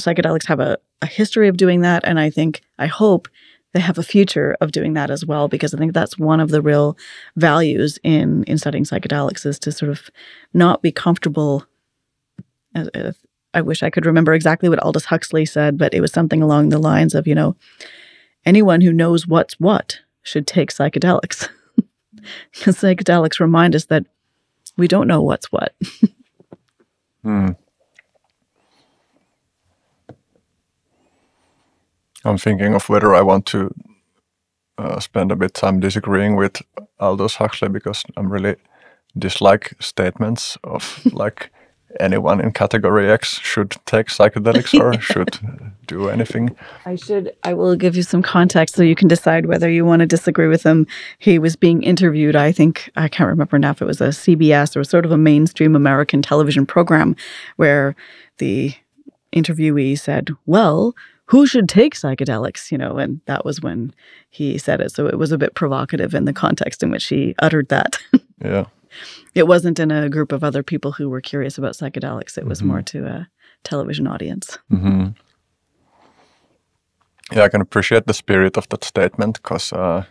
psychedelics have a, a history of doing that. And I think, I hope they have a future of doing that as well because i think that's one of the real values in in studying psychedelics is to sort of not be comfortable as, as, i wish i could remember exactly what aldous huxley said but it was something along the lines of you know anyone who knows what's what should take psychedelics because psychedelics remind us that we don't know what's what hmm. I'm thinking of whether I want to uh, spend a bit time disagreeing with Aldous Huxley because I'm really dislike statements of like anyone in category X should take psychedelics or should do anything. I should I will give you some context so you can decide whether you want to disagree with him. He was being interviewed, I think I can't remember now if it was a CBS or sort of a mainstream American television program where the interviewee said, "Well, who should take psychedelics, you know, and that was when he said it. So it was a bit provocative in the context in which he uttered that. yeah. It wasn't in a group of other people who were curious about psychedelics. It was mm-hmm. more to a television audience. Mm-hmm. Yeah, I can appreciate the spirit of that statement because uh,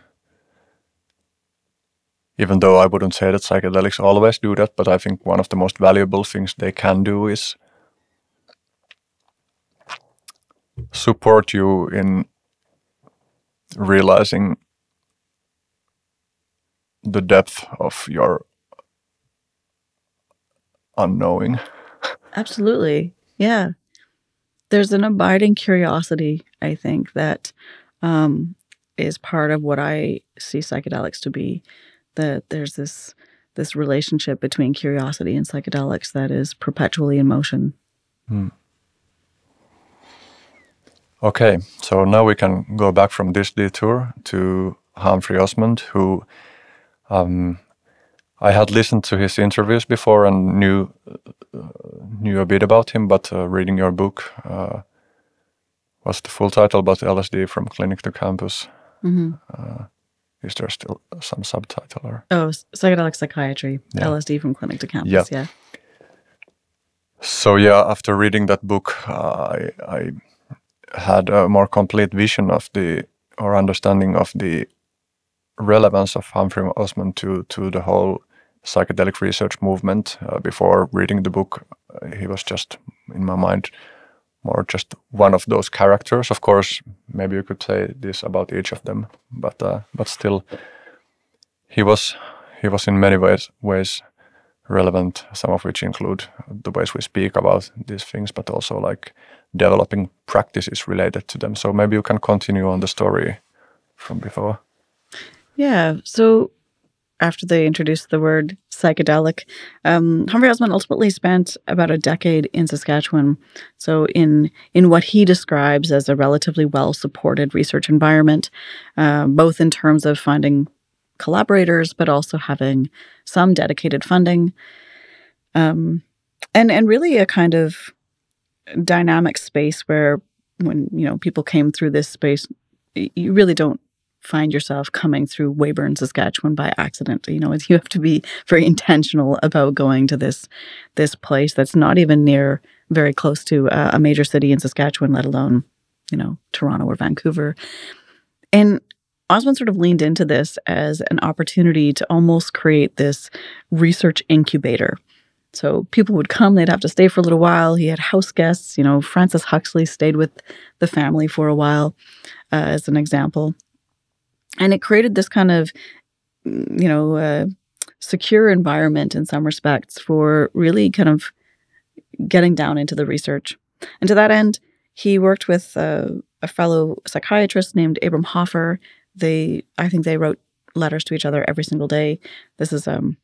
even though I wouldn't say that psychedelics always do that, but I think one of the most valuable things they can do is support you in realizing the depth of your unknowing. Absolutely. Yeah. There's an abiding curiosity, I think, that um, is part of what I see psychedelics to be. That there's this this relationship between curiosity and psychedelics that is perpetually in motion. Hmm. Okay, so now we can go back from this detour to Humphry Osmond, who um, I had listened to his interviews before and knew uh, knew a bit about him, but uh, reading your book uh, was the full title, but LSD from clinic to campus. Mm-hmm. Uh, is there still some subtitle or? Oh, psychedelic psychiatry, yeah. LSD from clinic to campus. Yeah. yeah. So yeah, after reading that book, uh, I, I had a more complete vision of the or understanding of the relevance of Humphry Osmond to to the whole psychedelic research movement. Uh, before reading the book, uh, he was just in my mind more just one of those characters. Of course, maybe you could say this about each of them, but uh, but still, he was he was in many ways ways relevant. Some of which include the ways we speak about these things, but also like developing practices related to them. So maybe you can continue on the story from before. Yeah. So after they introduced the word psychedelic, um, Humphry Osmond ultimately spent about a decade in Saskatchewan. So in in what he describes as a relatively well supported research environment, uh, both in terms of finding collaborators, but also having some dedicated funding, um, and and really a kind of dynamic space where when you know people came through this space you really don't find yourself coming through Weyburn, Saskatchewan by accident. You know, you have to be very intentional about going to this this place that's not even near very close to uh, a major city in Saskatchewan, let alone, you know, Toronto or Vancouver. And Osmond sort of leaned into this as an opportunity to almost create this research incubator. So people would come, they'd have to stay for a little while. He had house guests, you know, Francis Huxley stayed with the family for a while, uh, as an example. And it created this kind of, you know, uh, secure environment in some respects for really kind of getting down into the research. And to that end, he worked with uh, a fellow psychiatrist named Abram Hoffer. They, I think, they wrote letters to each other every single day. This is um,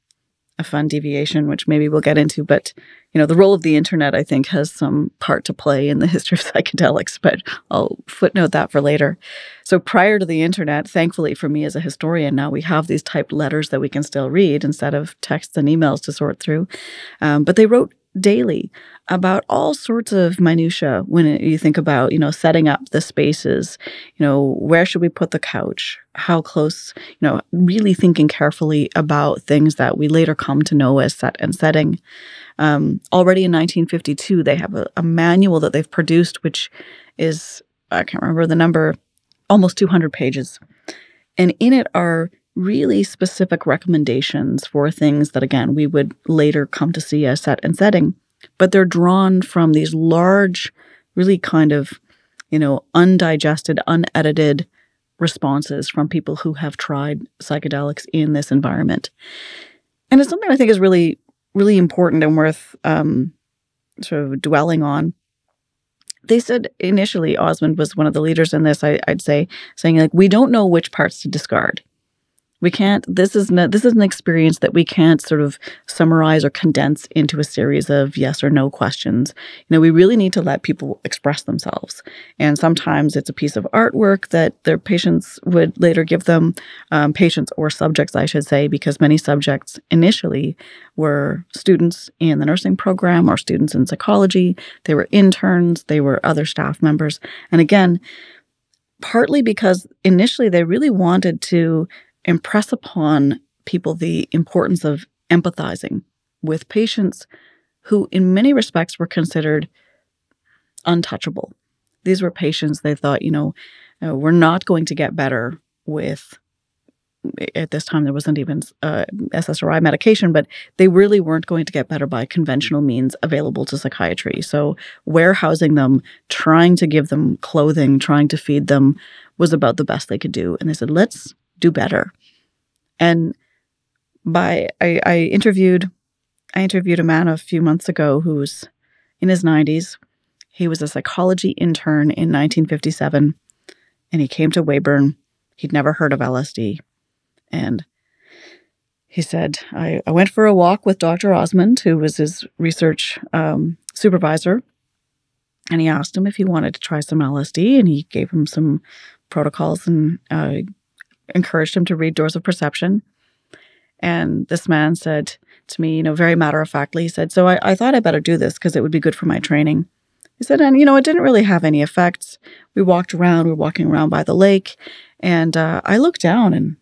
a fun deviation, which maybe we'll get into. But you know, the role of the internet, I think, has some part to play in the history of psychedelics. But I'll footnote that for later. So prior to the internet, thankfully for me as a historian, now we have these typed letters that we can still read instead of texts and emails to sort through. Um, but they wrote daily about all sorts of minutia when you think about you know setting up the spaces you know where should we put the couch how close you know really thinking carefully about things that we later come to know as set and setting. Um, already in 1952 they have a, a manual that they've produced which is i can't remember the number almost 200 pages. And in it are really specific recommendations for things that, again, we would later come to see as set and setting. But they're drawn from these large, really kind of, you know, undigested, unedited responses from people who have tried psychedelics in this environment. And it's something I think is really, really important and worth um, sort of dwelling on. They said initially, Osmond was one of the leaders in this, I, I'd say, saying, like, we don't know which parts to discard. We can't. This is not, this is an experience that we can't sort of summarize or condense into a series of yes or no questions. You know, we really need to let people express themselves, and sometimes it's a piece of artwork that their patients would later give them, um, patients or subjects, I should say, because many subjects initially were students in the nursing program or students in psychology. They were interns. They were other staff members, and again partly because initially they really wanted to impress upon people the importance of empathizing with patients who, in many respects, were considered untouchable. These were patients they thought, you know, uh, we're not going to get better with. At this time, there wasn't even uh, SSRI medication, but they really weren't going to get better by conventional means available to psychiatry. So, warehousing them, trying to give them clothing, trying to feed them was about the best they could do. And they said, let's do better. And by I, I interviewed I interviewed a man a few months ago who's in his 90s. He was a psychology intern in 1957 and he came to Weyburn. He'd never heard of LSD. And he said, I, I went for a walk with Dr. Osmond, who was his research um, supervisor. And he asked him if he wanted to try some LSD. And he gave him some protocols and uh, encouraged him to read Doors of Perception. And this man said to me, you know, very matter of factly, he said, So I, I thought I better do this because it would be good for my training. He said, and you know, it didn't really have any effects. We walked around, we were walking around by the lake, and uh, I looked down and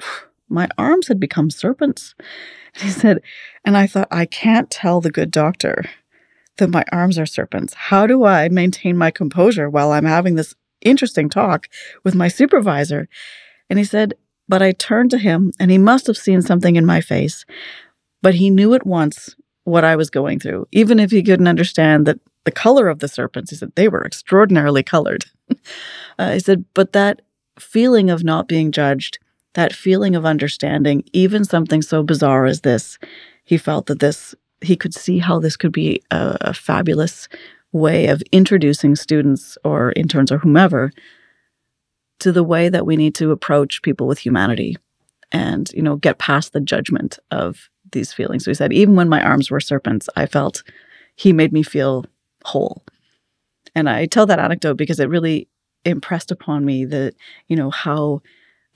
my arms had become serpents. And he said, and I thought, I can't tell the good doctor that my arms are serpents. How do I maintain my composure while I'm having this interesting talk with my supervisor? And he said, But I turned to him, and he must have seen something in my face, but he knew at once what I was going through, even if he couldn't understand that the color of the serpents. He said they were extraordinarily colored. uh, he said, but that feeling of not being judged, that feeling of understanding, even something so bizarre as this, he felt that this, he could see how this could be a, a fabulous way of introducing students or interns or whomever to the way that we need to approach people with humanity and you know get past the judgment of these feelings. So he said even when my arms were serpents i felt he made me feel whole. And i tell that anecdote because it really impressed upon me that you know how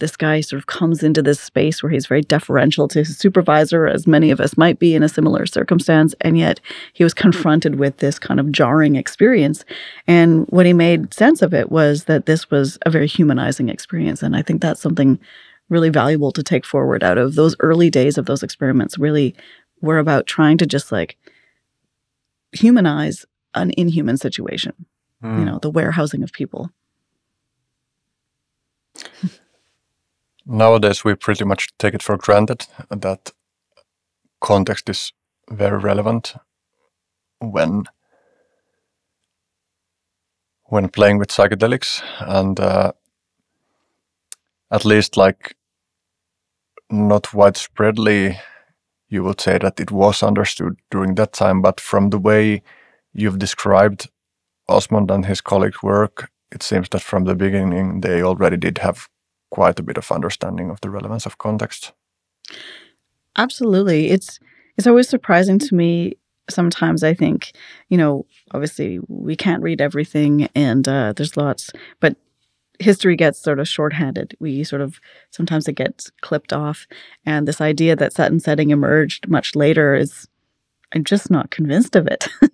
this guy sort of comes into this space where he's very deferential to his supervisor, as many of us might be in a similar circumstance. And yet he was confronted with this kind of jarring experience. And what he made sense of it was that this was a very humanizing experience. And I think that's something really valuable to take forward out of those early days of those experiments, really were about trying to just like humanize an inhuman situation, mm. you hmm. know, the warehousing of people. Nowadays we pretty much take it for granted that context is very relevant when when playing with psychedelics and uh, at least like not widespreadly you would say that it was understood during that time but from the way you've described Osmond and his colleagues work it seems that from the beginning they already did have quite a bit of understanding of the relevance of context. Absolutely. It's it's always surprising to me sometimes I think, you know, obviously we can't read everything and uh, there's lots, but history gets sort of shorthanded. We sort of sometimes it gets clipped off. And this idea that set and setting emerged much later is, I'm just not convinced of it.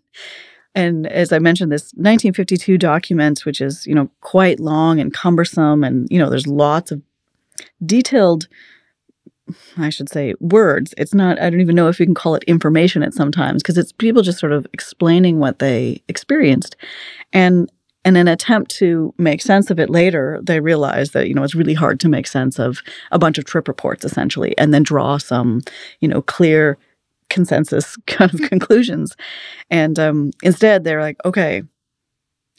And as I mentioned, this 1952 document, which is, you know, quite long and cumbersome, and, you know, there's lots of detailed, I should say, words. It's not, I don't even know if you can call it information at sometimes, because it's people just sort of explaining what they experienced. And in an attempt to make sense of it later, they realize that, you know, it's really hard to make sense of a bunch of trip reports essentially, and then draw some, you know, clear consensus kind of conclusions. And um, instead, they're like, okay,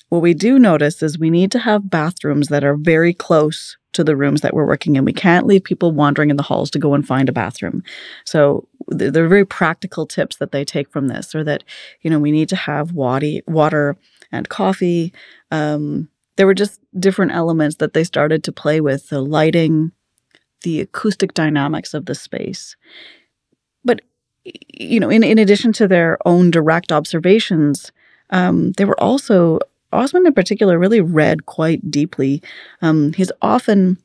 what we do notice is we need to have bathrooms that are very close to the rooms that we're working in. We can't leave people wandering in the halls to go and find a bathroom. So there are very practical tips that they take from this, or that, you know, we need to have water, water and coffee. Um, there were just different elements that they started to play with the lighting, the acoustic dynamics of the space. But you know, in, in addition to their own direct observations, um, they were also, Osmond in particular, really read quite deeply. Um, he's often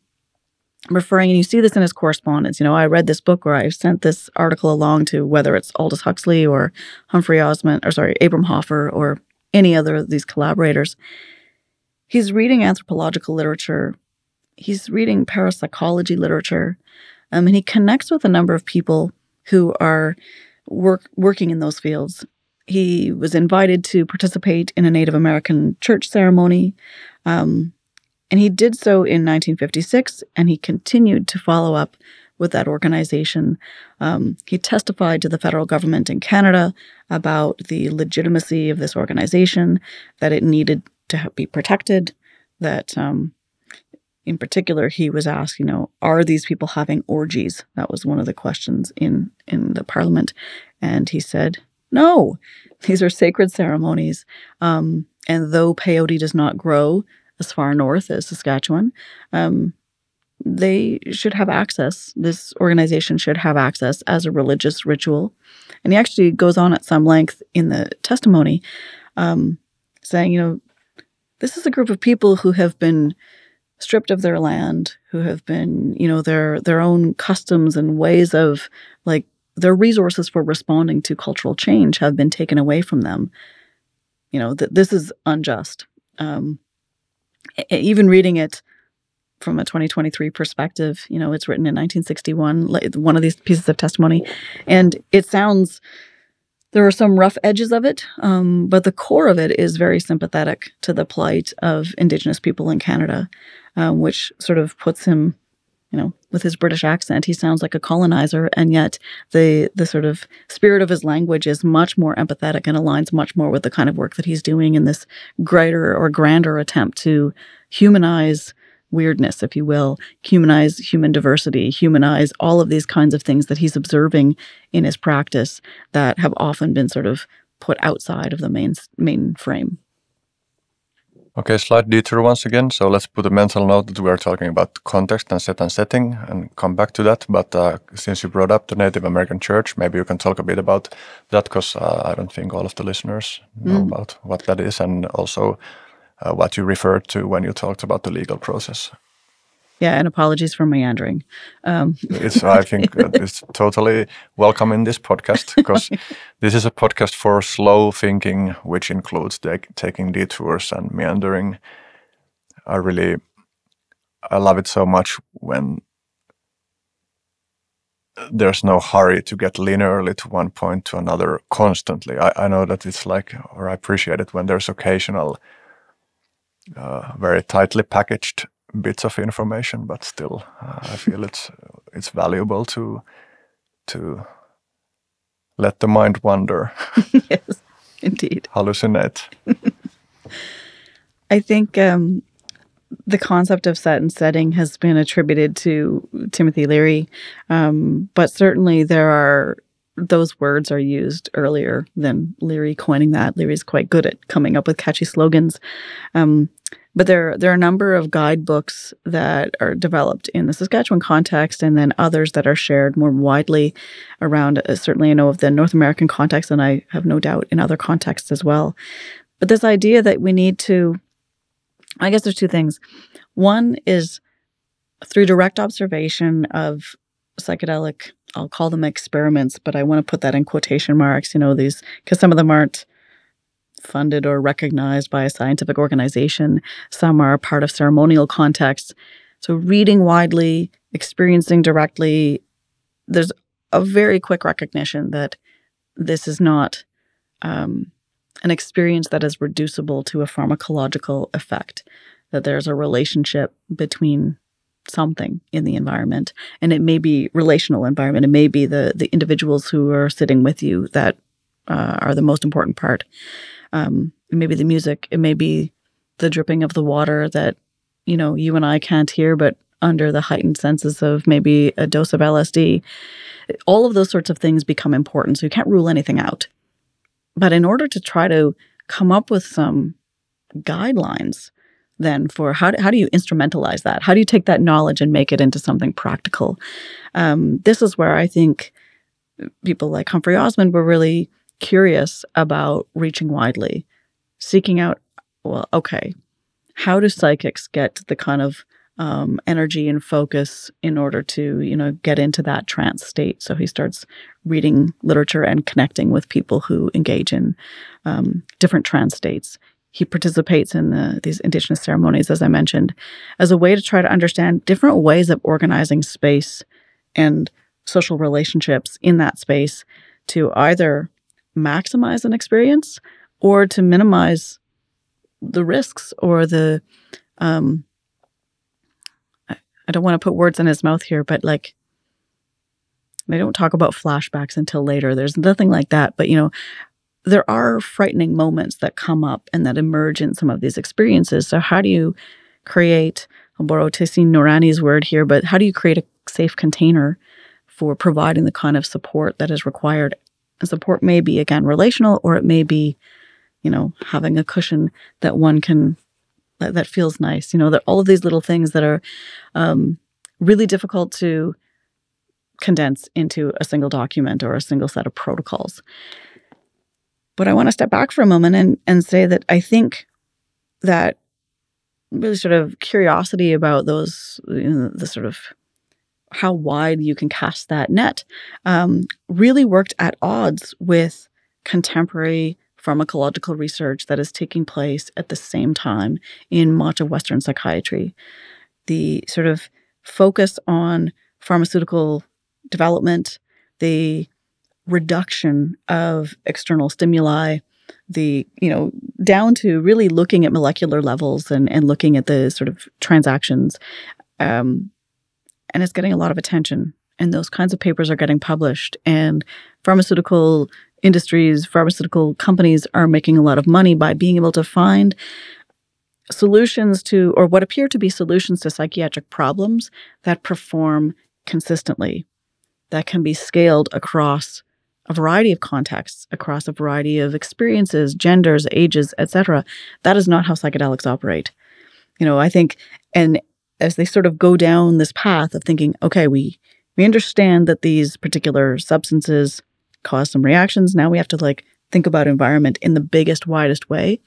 referring, and you see this in his correspondence. You know, I read this book or I sent this article along to whether it's Aldous Huxley or Humphry Osmond, or sorry, Abram Hoffer or any other of these collaborators. He's reading anthropological literature, he's reading parapsychology literature, um, and he connects with a number of people who are work, working in those fields. He was invited to participate in a Native American church ceremony. Um, and he did so in 1956, and he continued to follow up with that organization. Um, he testified to the federal government in Canada about the legitimacy of this organization, that it needed to be protected, that um, in particular, he was asked, you know, are these people having orgies? That was one of the questions in in the parliament, and he said, no, these are sacred ceremonies. Um, and though peyote does not grow as far north as Saskatchewan, um, they should have access. This organization should have access as a religious ritual. And he actually goes on at some length in the testimony, um, saying, you know, this is a group of people who have been stripped of their land, who have been, you know, their their own customs and ways of like their resources for responding to cultural change have been taken away from them. You know, th- this is unjust. Um, even reading it from a 2023 perspective, you know, it's written in 1961, one of these pieces of testimony, and it sounds there are some rough edges of it, um, but the core of it is very sympathetic to the plight of Indigenous people in Canada, um, which sort of puts him, you know, with his British accent, he sounds like a colonizer, and yet the the sort of spirit of his language is much more empathetic and aligns much more with the kind of work that he's doing in this greater or grander attempt to humanize weirdness, if you will, humanize human diversity, humanize all of these kinds of things that he's observing in his practice that have often been sort of put outside of the main main frame. Okay, slight detour once again. So let's put a mental note that we are talking about context and set and setting and come back to that. But uh, since you brought up the Native American Church, maybe you can talk a bit about that because uh, I don't think all of the listeners know mm. about what that is and also uh, what you referred to when you talked about the legal process. Yeah, and apologies for meandering. Um. it's I think it's totally welcome in this podcast because this is a podcast for slow thinking, which includes taking detours and meandering. I really I love it so much when there's no hurry to get linearly to one point to another constantly. I, I know that it's like, or I appreciate it when there's occasional, uh, very tightly packaged bits of information, but still, uh, I feel it's it's valuable to to let the mind wander. yes, indeed. Hallucinate. I think um, the concept of set and setting has been attributed to Timothy Leary, um, but certainly there are those words are used earlier than Leary coining that. Leary's quite good at coming up with catchy slogans. Um, but there, there are a number of guidebooks that are developed in the Saskatchewan context, and then others that are shared more widely around. Uh, certainly, I know of the North American context, and I have no doubt in other contexts as well. But this idea that we need to I guess there's two things. One is through direct observation of psychedelic, I'll call them experiments, but I want to put that in quotation marks, you know, these, because some of them aren't funded or recognized by a scientific organization. Some are part of ceremonial contexts. So, reading widely, experiencing directly, there's a very quick recognition that this is not um, an experience that is reducible to a pharmacological effect, that there's a relationship between something in the environment. And it may be relational environment. It may be the the individuals who are sitting with you that uh, are the most important part. Um, it may be the music. It may be the dripping of the water that you know you and I can't hear, but under the heightened senses of maybe a dose of LSD, all of those sorts of things become important. So you can't rule anything out. But in order to try to come up with some guidelines, then for how do, how do you instrumentalize that? How do you take that knowledge and make it into something practical? Um, this is where I think people like Humphry Osmond were really curious about reaching widely, seeking out, well, okay, how do psychics get the kind of um, energy and focus in order to you know get into that trance state so he starts reading literature and connecting with people who engage in um, different trance states he participates in the, these indigenous ceremonies as i mentioned as a way to try to understand different ways of organizing space and social relationships in that space to either maximize an experience or to minimize the risks or the um, I don't want to put words in his mouth here, but like they don't talk about flashbacks until later. There's nothing like that. But you know, there are frightening moments that come up and that emerge in some of these experiences. So how do you create I'll borrow Tehseen Noorani's word here, but how do you create a safe container for providing the kind of support that is required? And support may be again relational or it may be, you know, having a cushion that one can that, that feels nice. You know, that all of these little things that are um, really difficult to condense into a single document or a single set of protocols. But I want to step back for a moment and, and say that I think that really sort of curiosity about those, you know, the sort of how wide you can cast that net um, really worked at odds with contemporary pharmacological research that is taking place at the same time in much of Western psychiatry. The sort of focus on pharmaceutical development, the reduction of external stimuli, the, you know, down to really looking at molecular levels and, and looking at the sort of transactions. Um, and it's getting a lot of attention. And those kinds of papers are getting published. And pharmaceutical industries, pharmaceutical companies are making a lot of money by being able to find solutions to, or what appear to be solutions to psychiatric problems that perform consistently, that can be scaled across a variety of contexts, across a variety of experiences, genders, ages, etc. That is not how psychedelics operate. You know, I think, and as they sort of go down this path of thinking, okay, we we understand that these particular substances cause some reactions. Now we have to like think about environment in the biggest, widest way.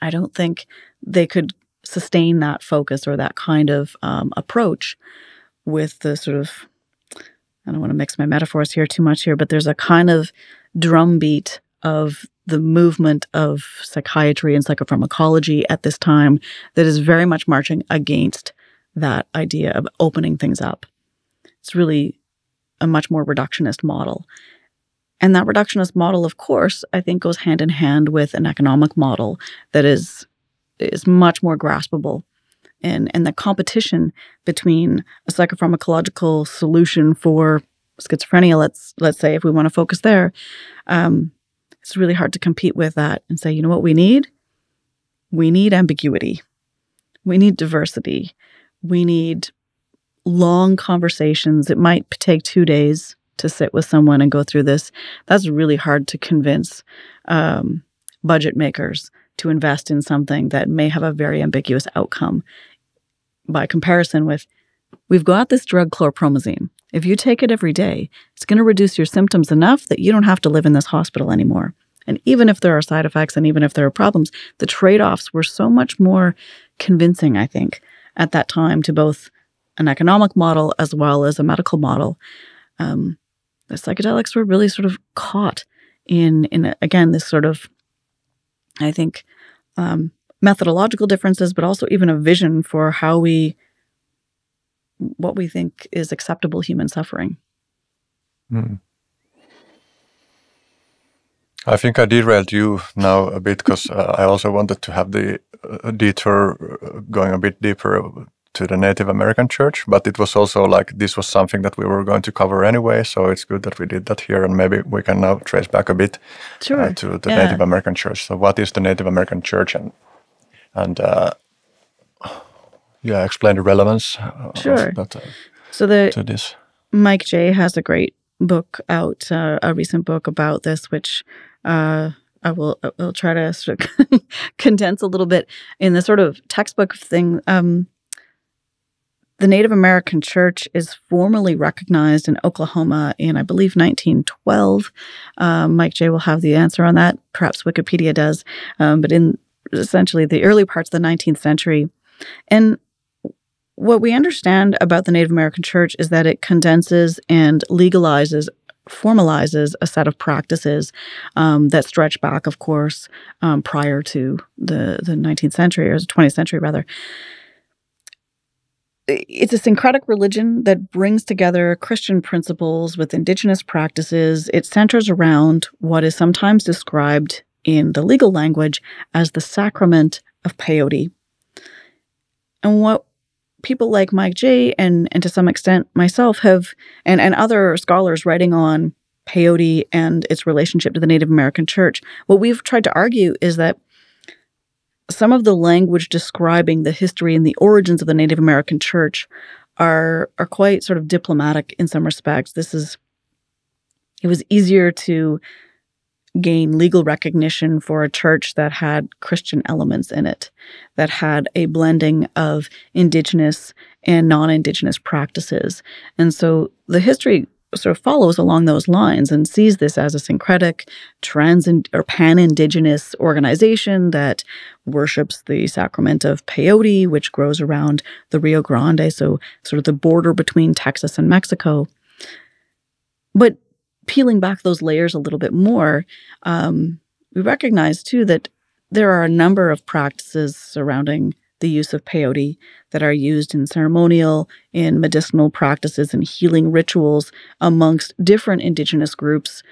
I don't think they could sustain that focus or that kind of um, approach with the sort of I don't want to mix my metaphors here too much here, but there's a kind of drumbeat of the movement of psychiatry and psychopharmacology at this time that is very much marching against that idea of opening things up. It's really a much more reductionist model. And that reductionist model, of course, I think goes hand in hand with an economic model that is is much more graspable. And and the competition between a psychopharmacological solution for schizophrenia, let's let's say if we want to focus there, um, it's really hard to compete with that and say, you know what we need? We need ambiguity. We need diversity. We need long conversations. It might take two days to sit with someone and go through this. That's really hard to convince um, budget makers to invest in something that may have a very ambiguous outcome. By comparison with, we've got this drug chlorpromazine. If you take it every day, it's going to reduce your symptoms enough that you don't have to live in this hospital anymore. And even if there are side effects and even if there are problems, the trade offs were so much more convincing, I think, at that time to both an economic model as well as a medical model. Um, the psychedelics were really sort of caught in, in again, this sort of, I think, um, methodological differences, but also even a vision for how we what we think is acceptable human suffering. Hmm. I think I derailed you now a bit because uh, I also wanted to have the uh, detour uh, going a bit deeper to the Native American church, but it was also like this was something that we were going to cover anyway, so it's good that we did that here, and maybe we can now trace back a bit uh, sure. uh, to the yeah. Native American church. So, what is the Native American church, and and uh, yeah, explain the relevance sure. That, uh, so the to this. Mike Jay has a great book out, uh, a recent book about this, which uh, I will I'll try to sort of condense a little bit in the sort of textbook thing. Um, the Native American Church is formally recognized in Oklahoma in, I believe, 1912. Um, Mike Jay will have the answer on that. Perhaps Wikipedia does. Um, but in essentially the early parts of the 19th century. And what we understand about the Native American church is that it condenses and legalizes, formalizes a set of practices um, that stretch back, of course, um, prior to the, the 19th century or the 20th century, rather. It's a syncretic religion that brings together Christian principles with indigenous practices. It centers around what is sometimes described in the legal language as the sacrament of peyote. And what people like Mike Jay and and to some extent myself have and and other scholars writing on peyote and its relationship to the Native American church, what we've tried to argue is that some of the language describing the history and the origins of the Native American church are are quite sort of diplomatic in some respects. This is it was easier to gain legal recognition for a church that had Christian elements in it, that had a blending of indigenous and non indigenous practices. And so the history sort of follows along those lines and sees this as a syncretic trans or pan indigenous organization that worships the sacrament of peyote, which grows around the Rio Grande, so sort of the border between Texas and Mexico. But peeling back those layers a little bit more, um, we recognize too that there are a number of practices surrounding the use of peyote that are used in ceremonial, in medicinal practices, and healing rituals amongst different indigenous groups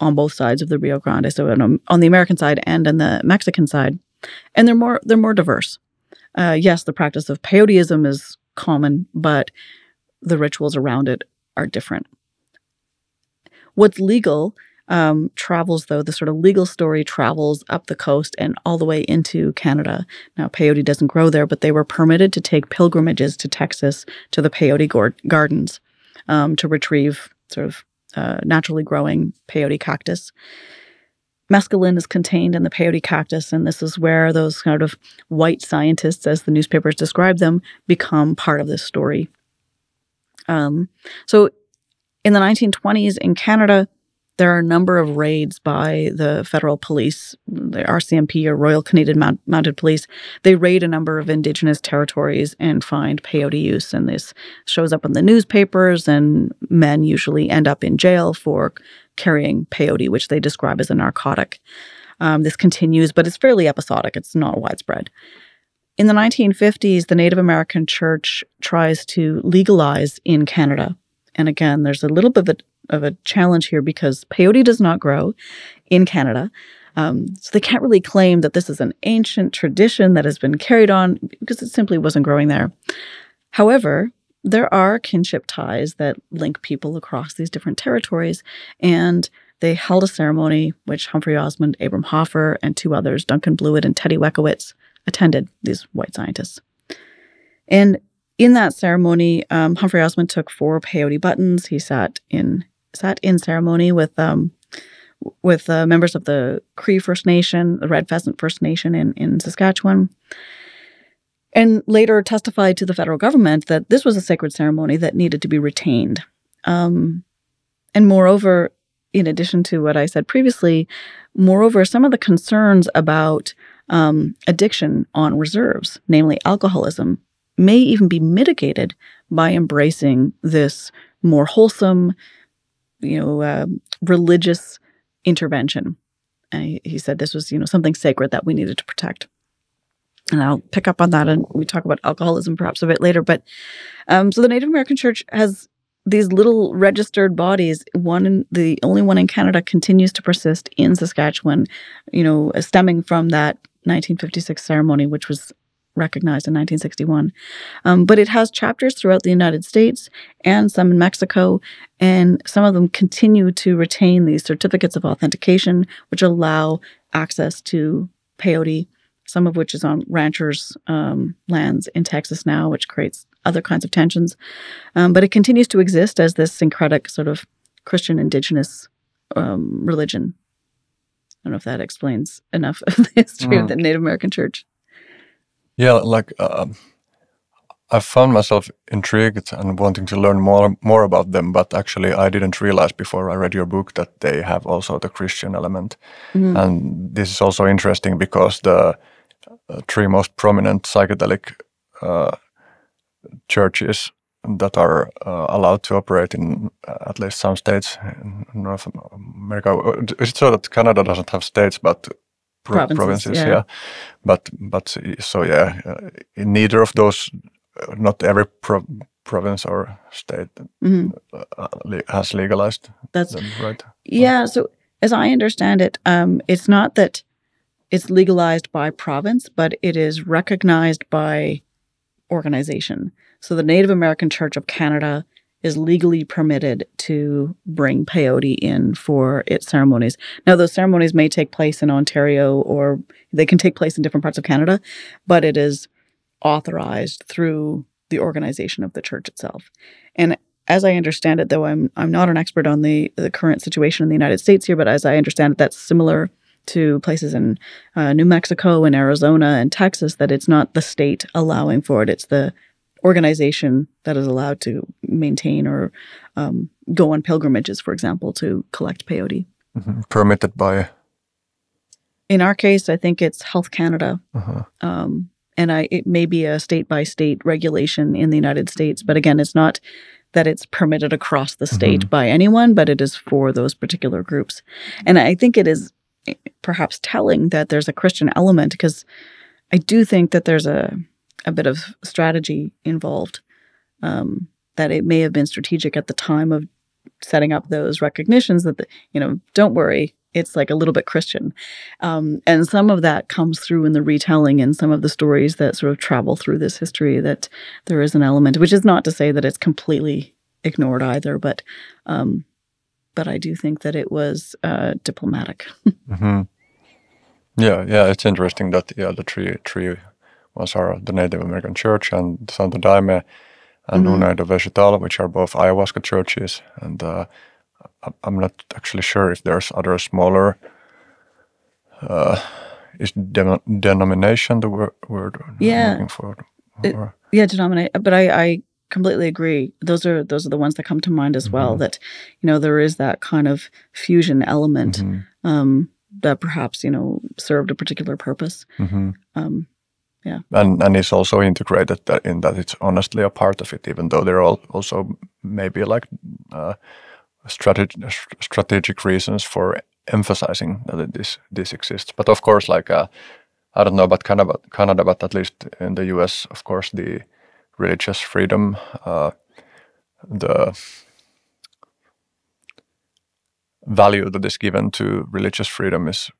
on both sides of the Rio Grande, so on the American side and on the Mexican side, and they're more they're more diverse. Uh, yes, the practice of peyoteism is common, but the rituals around it are different. What's legal um, travels, though, the sort of legal story travels up the coast and all the way into Canada. Now, peyote doesn't grow there, but they were permitted to take pilgrimages to Texas to the peyote gardens um, to retrieve sort of uh, naturally growing peyote cactus. Mescaline is contained in the peyote cactus, and this is where those kind of white scientists, as the newspapers describe them, become part of this story. Um, so in the 1920s in Canada, there are a number of raids by the federal police, the RCMP or Royal Canadian Mount- Mounted Police. They raid a number of Indigenous territories and find peyote use, and this shows up in the newspapers. And men usually end up in jail for carrying peyote, which they describe as a narcotic. Um, this continues, but it's fairly episodic. It's not widespread. In the 1950s, the Native American Church tries to legalize in Canada. And again, there's a little bit of a, of a challenge here because peyote does not grow in Canada. Um, so they can't really claim that this is an ancient tradition that has been carried on because it simply wasn't growing there. However, there are kinship ties that link people across these different territories. And they held a ceremony which Humphry Osmond, Abram Hoffer, and two others, Duncan Blewett and Teddy Weckowicz, attended, these white scientists. And in that ceremony, um, Humphry Osmond took four peyote buttons. He sat in sat in ceremony with um, with uh, members of the Cree First Nation, the Red Pheasant First Nation in, in Saskatchewan, and later testified to the federal government that this was a sacred ceremony that needed to be retained. Um, and moreover, in addition to what I said previously, moreover, some of the concerns about um, addiction on reserves, namely alcoholism, may even be mitigated by embracing this more wholesome, you know, uh, religious intervention. And he said this was, you know, something sacred that we needed to protect and I'll pick up on that and we talk about alcoholism perhaps a bit later. But um, so the Native American Church has these little registered bodies. One, the only one in Canada, continues to persist in Saskatchewan. You know, stemming from that 1956 ceremony, which was recognized in 1961. Um, but it has chapters throughout the United States and some in Mexico, and some of them continue to retain these certificates of authentication, which allow access to peyote some of which is on ranchers' um, lands in Texas now, which creates other kinds of tensions. Um, but it continues to exist as this syncretic sort of Christian indigenous um, religion. I don't know if that explains enough of the history mm. of the Native American church. Yeah, like uh, I found myself intrigued and wanting to learn more more about them, but actually I didn't realize before I read your book that they have also the Christian element, mm. and this is also interesting because the uh, three most prominent psychedelic uh, churches that are uh, allowed to operate in at least some states in North America. Is it so that Canada doesn't have states but provinces? provinces yeah. yeah. but but so yeah, in neither of those, not every pro province or state mm -hmm. has legalized. That's them, right. Yeah. So as I understand it, um, it's not that it's legalized by province, but it is recognized by organization. So the Native American Church of Canada is legally permitted to bring peyote in for its ceremonies. Now, those ceremonies may take place in Ontario or they can take place in different parts of Canada, but it is authorized through the organization of the church itself. And as I understand it, though I'm I'm not an expert on the the current situation in the United States here, but as I understand it, that's similar to places in uh, New Mexico and Arizona and Texas that it's not the state allowing for it; it's the organization that is allowed to maintain or um, go on pilgrimages, for example, to collect peyote. Mm-hmm. Permitted by. In our case, I think it's Health Canada, uh-huh. um, and I it may be a state by state regulation in the United States, but again, it's not that it's permitted across the state mm-hmm. by anyone, but it is for those particular groups. And I think it is perhaps telling that there's a Christian element because I do think that there's a a bit of strategy involved. Um, that it may have been strategic at the time of setting up those recognitions that the, you know don't worry it's like a little bit christian um, and some of that comes through in the retelling and some of the stories that sort of travel through this history that there is an element which is not to say that it's completely ignored either but um, but I do think that it was uh, diplomatic. mm-hmm. Yeah, yeah, it's interesting that yeah, the three three ones are the Native American Church and Santo Daime and mm-hmm. União do Vegetal, which are both ayahuasca churches, and uh, I'm not actually sure if there's other smaller. Uh, is denomination the word, word yeah. looking for? It, yeah, denominate. But I, I completely agree. Those are those are the ones that come to mind as mm-hmm. well. That you know there is that kind of fusion element mm-hmm. um, that perhaps you know served a particular purpose. Mm-hmm. Um, yeah, and and it's also integrated that in that it's honestly a part of it, even though there are also maybe like uh, strategic strategic reasons for emphasizing that this this exists. But of course, like uh, I don't know about Canada, Canada, but at least in the U.S., of course, the religious freedom, uh, the value that is given to religious freedom is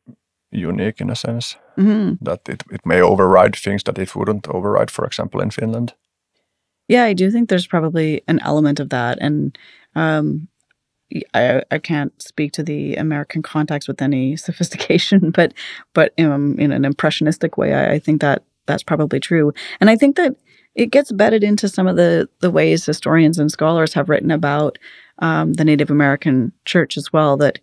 unique in a sense mm-hmm. that it, it may override things that it wouldn't override, for example, in Finland. Yeah, I do think there's probably an element of that. And um, I, I can't speak to the American context with any sophistication, but but um, in an impressionistic way, I, I think that that's probably true. And I think that it gets bedded into some of the the ways historians and scholars have written about um, the Native American church as well. That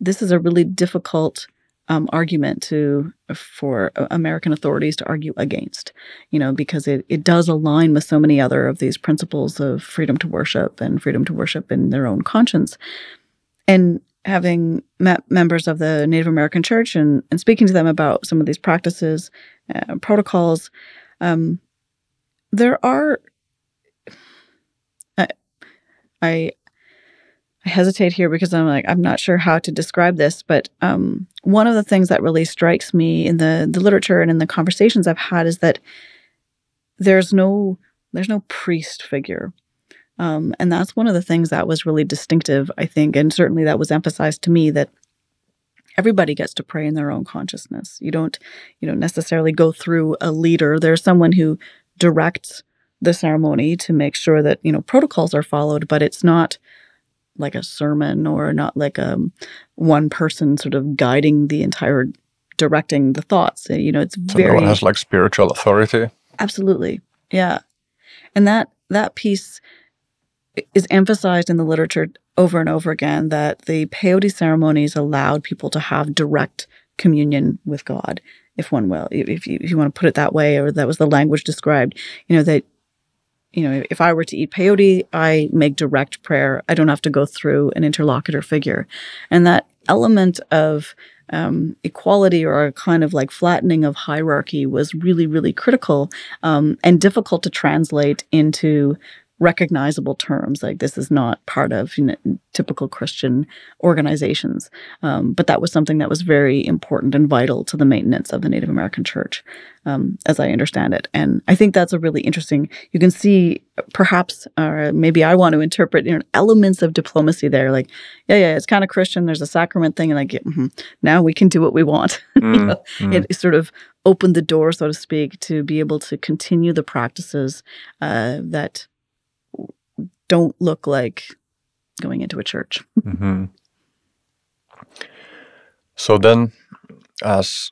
this is a really difficult um, argument to for American authorities to argue against, you know, because it, it does align with so many other of these principles of freedom to worship and freedom to worship in their own conscience. And having met members of the Native American Church and, and speaking to them about some of these practices, uh, protocols, um, there are. I, I I hesitate here because I'm like I'm not sure how to describe this, but um, one of the things that really strikes me in the the literature and in the conversations I've had is that there's no there's no priest figure, um, and that's one of the things that was really distinctive, I think, and certainly that was emphasized to me that everybody gets to pray in their own consciousness. You don't you don't necessarily go through a leader. There's someone who directs the ceremony to make sure that you know protocols are followed, but it's not like a sermon or not like a um, one person sort of guiding the entire directing the thoughts. You know, it's so very no one has like spiritual authority. Absolutely, yeah, and that that piece is emphasized in the literature over and over again that the peyote ceremonies allowed people to have direct communion with God, if one will, if you, if you want to put it that way, or that was the language described. You know that you know, if I were to eat peyote, I make direct prayer. I don't have to go through an interlocutor figure. And that element of um, equality or a kind of like flattening of hierarchy was really, really critical um, and difficult to translate into recognizable terms. Like this is not part of you know, typical Christian organizations. Um, but that was something that was very important and vital to the maintenance of the Native American church, um, as I understand it. And I think that's a really interesting, you can see perhaps, or maybe I want to interpret you know, elements of diplomacy there. Like, yeah, yeah, it's kind of Christian. There's a sacrament thing. And like, mm-hmm, now we can do what we want. Mm, you know, mm. It sort of opened the door, so to speak, to be able to continue the practices uh, that don't look like going into a church. mm-hmm. So then, as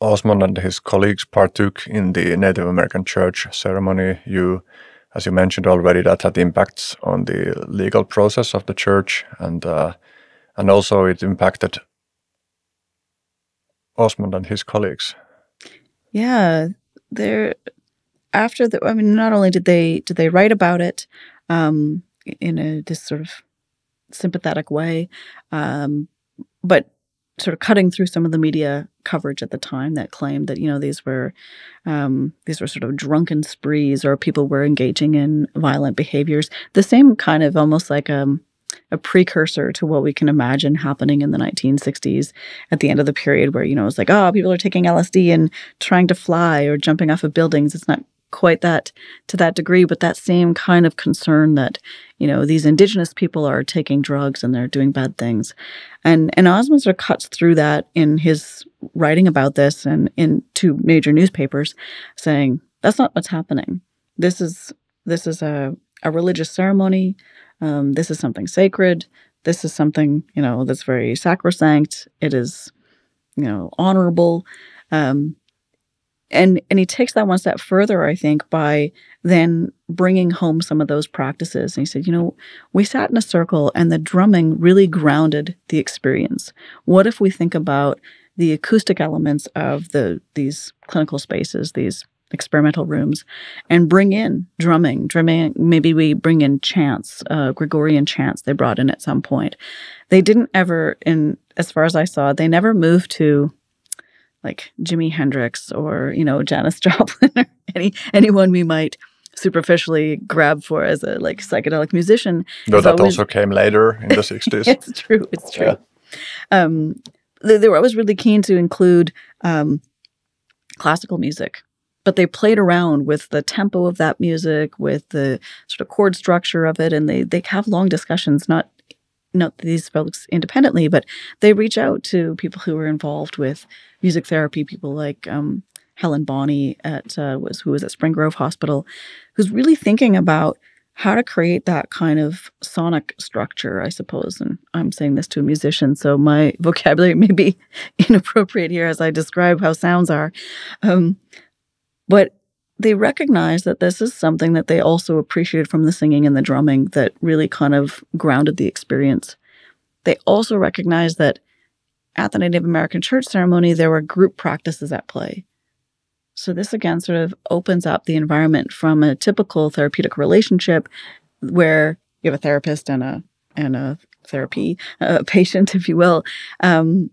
Osmond and his colleagues partook in the Native American church ceremony, you, as you mentioned already, that had impacts on the legal process of the church, and uh, and also it impacted Osmond and his colleagues. Yeah, there. After the, I mean, not only did they did they write about it, um, in a this sort of sympathetic way, um, but sort of cutting through some of the media coverage at the time that claimed that you know these were um, these were sort of drunken sprees or people were engaging in violent behaviors. The same kind of almost like a um, a precursor to what we can imagine happening in the 1960s at the end of the period where you know it's like oh people are taking LSD and trying to fly or jumping off of buildings. It's not quite that to that degree, but that same kind of concern that you know these indigenous people are taking drugs and they're doing bad things, and and of cuts through that in his writing about this and in two major newspapers, saying that's not what's happening. This is this is a a religious ceremony. Um, this is something sacred. This is something you know that's very sacrosanct. It is you know honorable. Um, and and he takes that one step further i think by then bringing home some of those practices. And he said you know we sat in a circle and the drumming really grounded the experience. What if we think about the acoustic elements of the these clinical spaces these experimental rooms and bring in drumming? Drumming maybe we bring in chants uh, gregorian chants they brought in at some point. They didn't ever in as far as i saw they never moved to like jimi hendrix or you know janis joplin or any anyone we might superficially grab for as a like psychedelic musician though that always, also came later in the 60s it's true it's true yeah. um, they, they, were always really keen to include um, classical music but they played around with the tempo of that music, with the sort of chord structure of it, and they they have long discussions. Not not these folks independently, but they reach out to people who are involved with music therapy, people like um, Helen Bonney at uh, was who was at Spring Grove Hospital, who's really thinking about how to create that kind of sonic structure, I suppose. And I'm saying this to a musician, so my vocabulary may be inappropriate here as I describe how sounds are. Um, but they recognize that this is something that they also appreciated from the singing and the drumming that really kind of grounded the experience. They also recognize that at the Native American church ceremony, there were group practices at play. So, this again sort of opens up the environment from a typical therapeutic relationship where you have a therapist and a and a therapy a patient, if you will, um,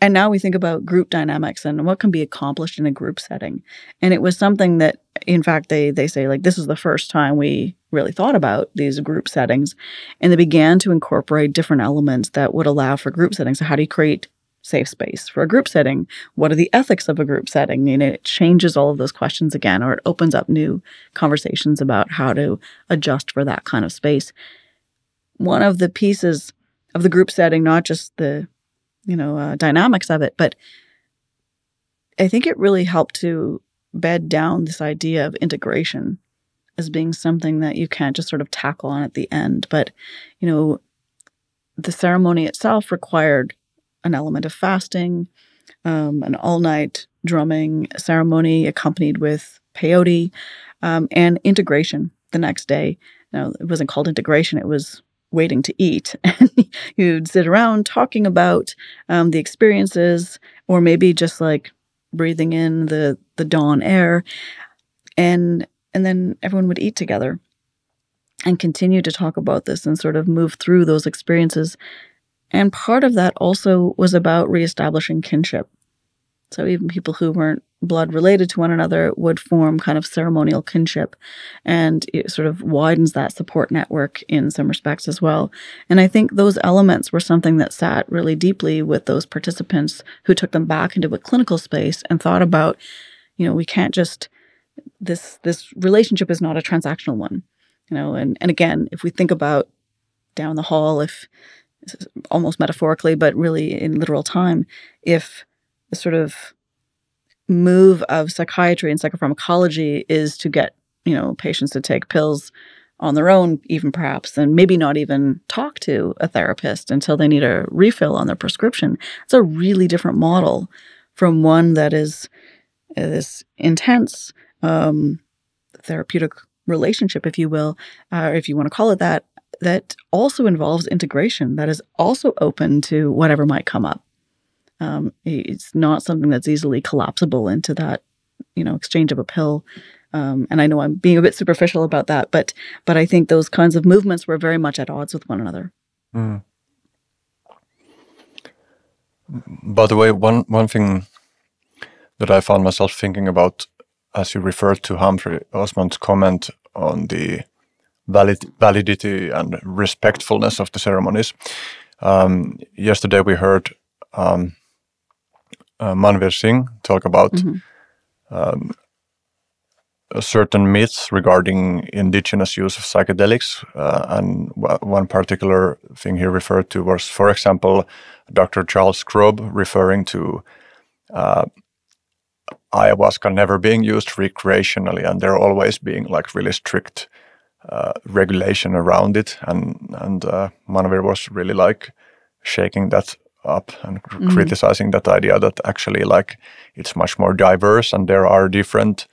and now we think about group dynamics and what can be accomplished in a group setting. And it was something that, in fact, they they say like this is the first time we really thought about these group settings, and they began to incorporate different elements that would allow for group settings. So how do you create safe space for a group setting? What are the ethics of a group setting? And it changes all of those questions again, or it opens up new conversations about how to adjust for that kind of space. One of the pieces of the group setting, not just the you know uh, dynamics of it but i think it really helped to bed down this idea of integration as being something that you can't just sort of tackle on at the end. But you know the ceremony itself required an element of fasting um, an all-night drumming ceremony accompanied with peyote um, and integration the next day. Now it wasn't called integration it was waiting to eat. And you'd sit around talking about um, the experiences, or maybe just like breathing in the the dawn air, and and then everyone would eat together and continue to talk about this and sort of move through those experiences. And part of that also was about reestablishing kinship. So even people who weren't blood related to one another would form kind of ceremonial kinship. And it sort of widens that support network in some respects as well. And i think those elements were something that sat really deeply with those participants who took them back into a clinical space and thought about you know we can't just this this relationship is not a transactional one you know. And and again if we think about down the hall if almost metaphorically but really in literal time if the sort of move of psychiatry and psychopharmacology is to get you know patients to take pills on their own even perhaps and maybe not even talk to a therapist until they need a refill on their prescription. It's a really different model from one that is uh, this intense um, therapeutic relationship if you will uh, if you want to call it that that also involves integration that is also open to whatever might come up um, it's not something that's easily collapsible into that, you know, exchange of a pill. Um, and I know I'm being a bit superficial about that, but but I think those kinds of movements were very much at odds with one another. Mm. By the way, one one thing that I found myself thinking about as you referred to Humphry Osmond's comment on the valid, validity and respectfulness of the ceremonies. Um, yesterday we heard um, uh, Manveer Singh talk about mm-hmm. um, certain myths regarding indigenous use of psychedelics. Uh, and w- one particular thing he referred to was, for example, Dr. Charles Grob referring to uh, ayahuasca never being used recreationally and there always being like really strict uh, regulation around it. And, and uh, Manveer was really like shaking that up and mm. criticizing that idea that actually like it's much more diverse and there are different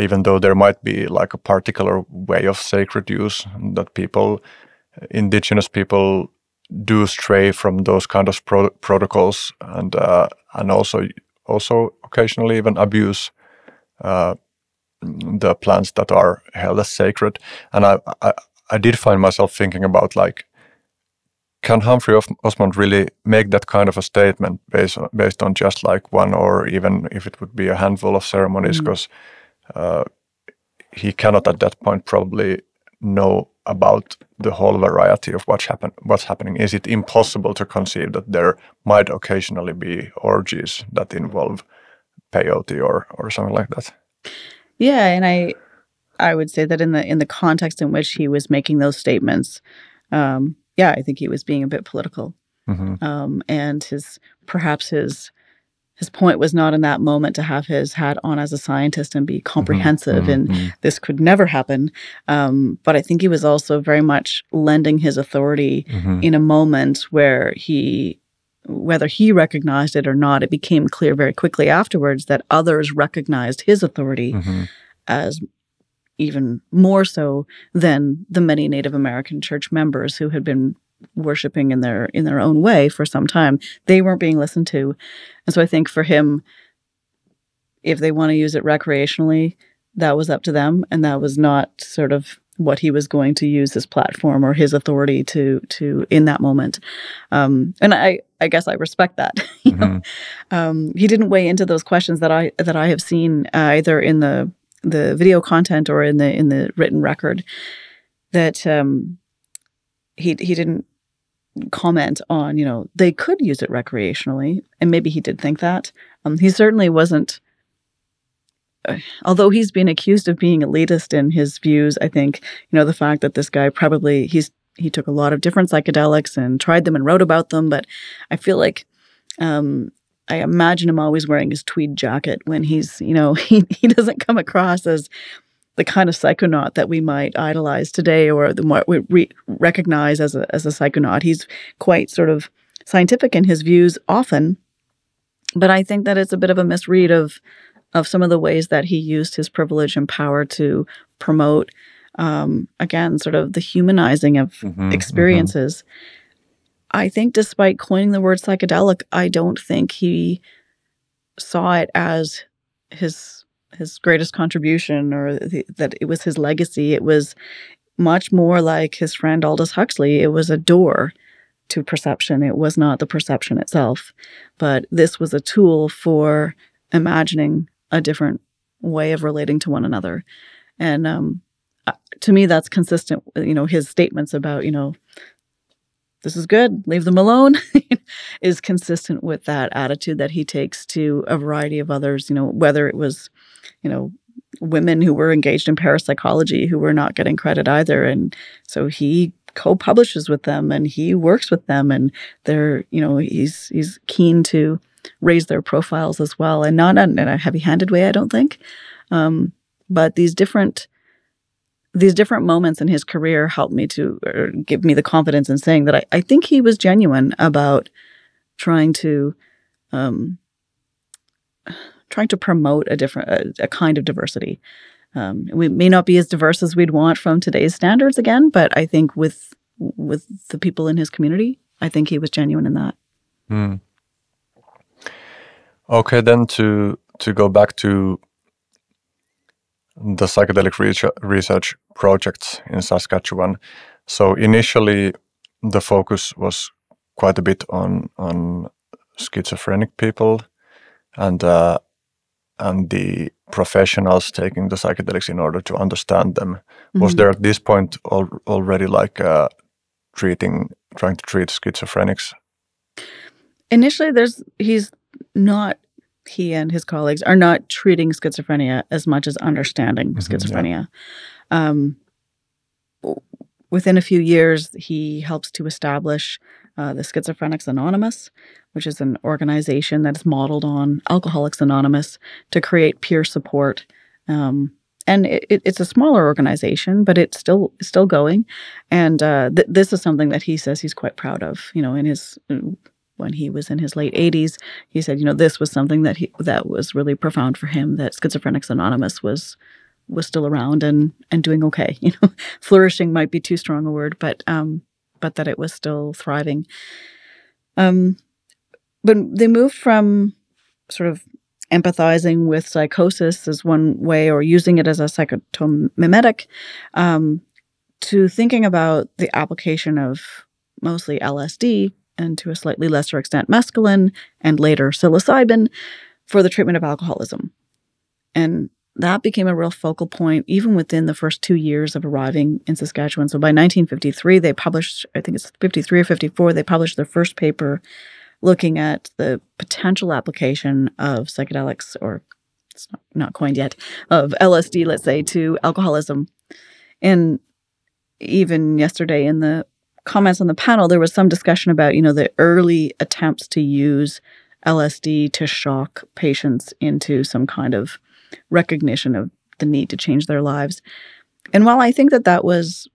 even though there might be like a particular way of sacred use that people indigenous people do stray from those kind of pro- protocols and uh, and also also occasionally even abuse uh, the plants that are held as sacred. And I, I, I did find myself thinking about like, can Humphry Osmond really make that kind of a statement based on, based on just like one or even if it would be a handful of ceremonies? Because mm. uh, he cannot at that point probably know about the whole variety of what's happen what's happening. Is it impossible to conceive that there might occasionally be orgies that involve peyote or or something like that? Yeah, and I I would say that in the in the context in which he was making those statements, um, yeah, I think he was being a bit political, mm-hmm. um, and his perhaps his his point was not in that moment to have his hat on as a scientist and be mm-hmm. comprehensive mm-hmm. and this could never happen um, but i think he was also very much lending his authority mm-hmm. in a moment where he whether he recognized it or not it became clear very quickly afterwards that others recognized his authority mm-hmm. as even more so than the many native american church members who had been worshiping in their in their own way for some time. They weren't being listened to. And so i think for him if they want to use it recreationally that was up to them. And that was not sort of what he was going to use his platform or his authority to to in that moment. Um, and i i guess i respect that you mm-hmm. um, he didn't weigh into those questions that i that i have seen uh, either in the the video content or in the in the written record that um, he he didn't comment on, you know, they could use it recreationally, and maybe he did think that. Um, he certainly wasn't. Uh, although he's been accused of being elitist in his views, I think you know the fact that this guy probably he's he took a lot of different psychedelics and tried them and wrote about them, but I feel like um, I imagine him always wearing his tweed jacket when he's, you know, he, he doesn't come across as the kind of psychonaut that we might idolize today or the what we re- recognize as a, as a psychonaut. He's quite sort of scientific in his views often, but I think that it's a bit of a misread of of some of the ways that he used his privilege and power to promote um, again sort of the humanizing of mm-hmm, mm-hmm. experiences. Mm-hmm. I think despite coining the word psychedelic, I don't think he saw it as his his greatest contribution or the, that it was his legacy. It was much more like his friend Aldous Huxley. It was a door to perception. It was not the perception itself, but this was a tool for imagining a different way of relating to one another. And um, uh, to me, that's consistent. You know, his statements about you know this is good, leave them alone, is consistent with that attitude that he takes to a variety of others, you know, whether it was you know, women who were engaged in parapsychology who were not getting credit either. And so he co-publishes with them and he works with them and they're, you know, he's he's keen to raise their profiles as well. And not in a heavy-handed way, I don't think. Um, but these different these different moments in his career helped me to give me the confidence in saying that I, I think he was genuine about trying to um, trying to promote a different a, a kind of diversity. Um, we may not be as diverse as we'd want from today's standards again, but I think with with the people in his community, I think he was genuine in that. Mm. Okay, then to to go back to the psychedelic research projects in Saskatchewan. So initially, the focus was quite a bit on on schizophrenic people, and uh, and the professionals taking the psychedelics in order to understand them. Mm-hmm. Was there at this point al- already like uh, treating, trying to treat schizophrenics? Initially, there's he's not. He and his colleagues are not treating schizophrenia as much as understanding mm-hmm, schizophrenia. Yeah. Um, within a few years, he helps to establish uh, the Schizophrenics Anonymous, which is an organization that is modeled on Alcoholics Anonymous to create peer support. Um, and it, it, it's a smaller organization, but it's still still going. And uh, th- this is something that he says he's quite proud of. You know, in his when he was in his late 80s, he said, you know, this was something that he that was really profound for him. That Schizophrenics Anonymous was was still around and and doing okay. You know, flourishing might be too strong a word, but um, but that it was still thriving. Um, but they moved from sort of empathizing with psychosis as one way, or using it as a psychotomimetic, um, to thinking about the application of mostly LSD and to a slightly lesser extent mescaline and later psilocybin for the treatment of alcoholism. And that became a real focal point even within the first two years of arriving in Saskatchewan. So by 1953, they published, I think it's 53 or 54, they published their first paper looking at the potential application of psychedelics, or it's not, not coined yet, of LSD, let's say, to alcoholism. And even yesterday in the comments on the panel, there was some discussion about, you know, the early attempts to use LSD to shock patients into some kind of recognition of the need to change their lives. And while I think that that was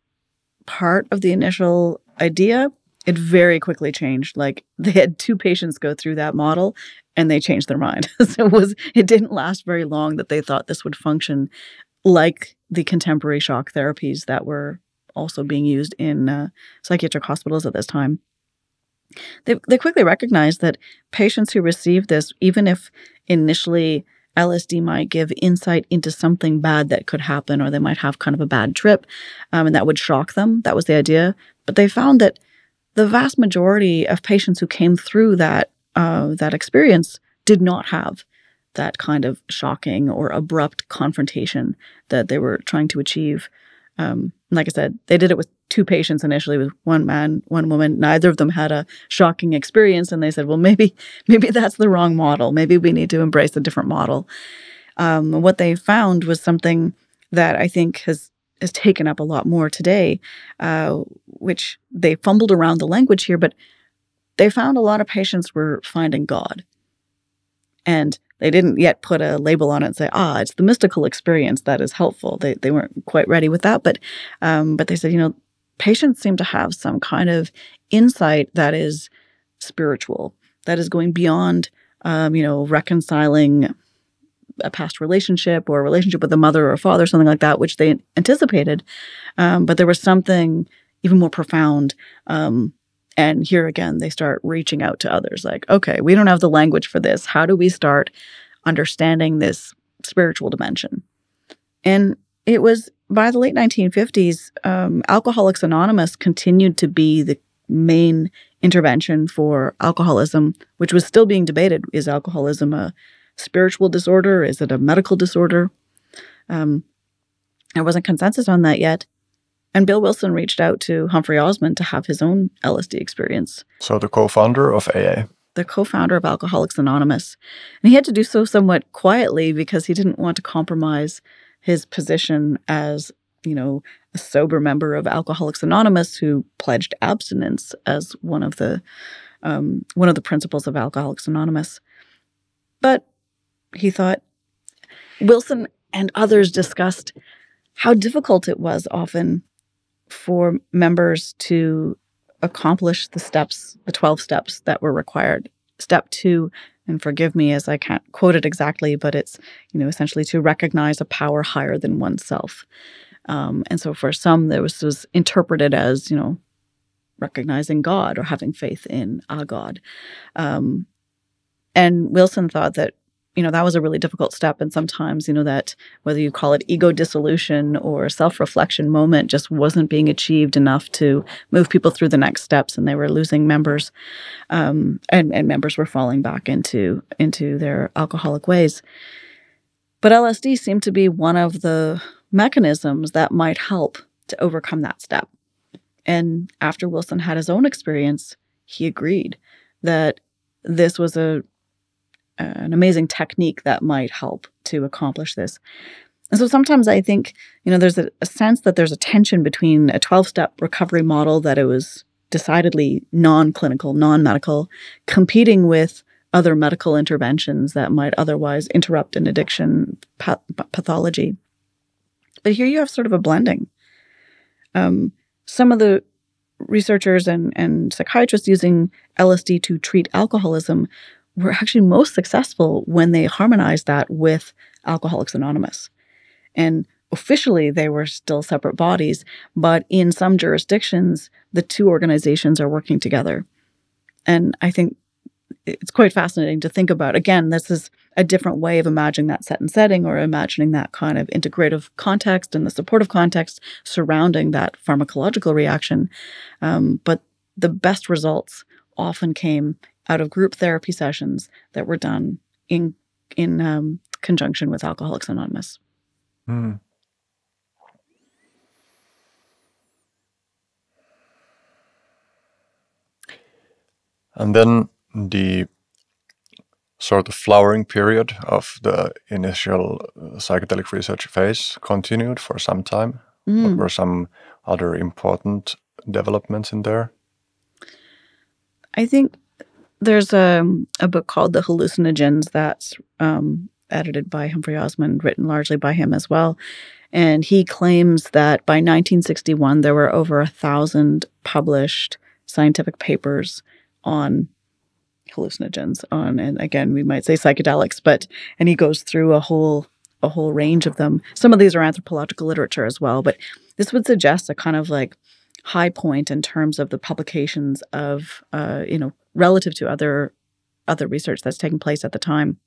part of the initial idea, it very quickly changed. Like they had two patients go through that model and they changed their mind. so it was it didn't last very long that they thought this would function like the contemporary shock therapies that were also being used in uh, psychiatric hospitals at this time. They, they quickly recognized that patients who received this, even if initially LSD might give insight into something bad that could happen, or they might have kind of a bad trip, um, and that would shock them. That was the idea. But they found that the vast majority of patients who came through that uh, that experience did not have that kind of shocking or abrupt confrontation that they were trying to achieve. Um, like I said, they did it with two patients initially, with one man, one woman. Neither of them had a shocking experience, and they said, "Well, maybe, maybe that's the wrong model. Maybe we need to embrace a different model." Um, what they found was something that I think has is taken up a lot more today, uh, which they fumbled around the language here, but they found a lot of patients were finding God. And they didn't yet put a label on it and say, ah, it's the mystical experience that is helpful. They, they weren't quite ready with that, but um, but they said, you know, patients seem to have some kind of insight that is spiritual, that is going beyond, um, you know, reconciling a past relationship or a relationship with a mother or a father, something like that, which they anticipated. Um, but there was something even more profound. Um, and here again, they start reaching out to others like, okay, we don't have the language for this. How do we start understanding this spiritual dimension? And it was by the late 1950s, um, Alcoholics Anonymous continued to be the main intervention for alcoholism, which was still being debated. Is alcoholism a spiritual disorder? Is it a medical disorder? Um, there wasn't consensus on that yet. And Bill Wilson reached out to Humphry Osmond to have his own LSD experience. So, the co founder of AA? The co founder of Alcoholics Anonymous. And he had to do so somewhat quietly because he didn't want to compromise his position as, you know, a sober member of Alcoholics Anonymous who pledged abstinence as one of the um, one of the principles of Alcoholics Anonymous. But he thought. Wilson and others discussed how difficult it was often for members to accomplish the steps, the 12 steps that were required. Step two, and forgive me as I can't quote it exactly, but it's, you know, essentially to recognize a power higher than oneself. Um, and so for some, there was, was interpreted as, you know, recognizing God or having faith in a God. Um, and Wilson thought that you know that was a really difficult step. And sometimes you know that whether you call it ego dissolution or self-reflection moment just wasn't being achieved enough to move people through the next steps and they were losing members um, and, and members were falling back into into their alcoholic ways. But lsd seemed to be one of the mechanisms that might help to overcome that step. And after wilson had his own experience he agreed that this was a an amazing technique that might help to accomplish this. And so sometimes I think, you know, there's a, a sense that there's a tension between a 12 step recovery model that it was decidedly non clinical, non medical, competing with other medical interventions that might otherwise interrupt an addiction path- pathology. But here you have sort of a blending. Um, some of the researchers and, and psychiatrists using LSD to treat alcoholism were actually most successful when they harmonized that with Alcoholics Anonymous. And officially, they were still separate bodies, but in some jurisdictions, the two organizations are working together. And I think it's quite fascinating to think about. Again, this is a different way of imagining that set and setting or imagining that kind of integrative context and the supportive context surrounding that pharmacological reaction. Um, but the best results often came out of group therapy sessions that were done in in um, conjunction with Alcoholics Anonymous. Mm. And then the sort of flowering period of the initial uh, psychedelic research phase continued for some time. Mm. What were some other important developments in there? I think there's a, a book called The Hallucinogens that's um, edited by Humphry Osmond, written largely by him as well. And he claims that by 1961, there were over a thousand published scientific papers on hallucinogens on and again we might say psychedelics but and he goes through a whole a whole range of them some of these are anthropological literature as well but this would suggest a kind of like high point in terms of the publications of uh, you know relative to other other research that's taking place at the time.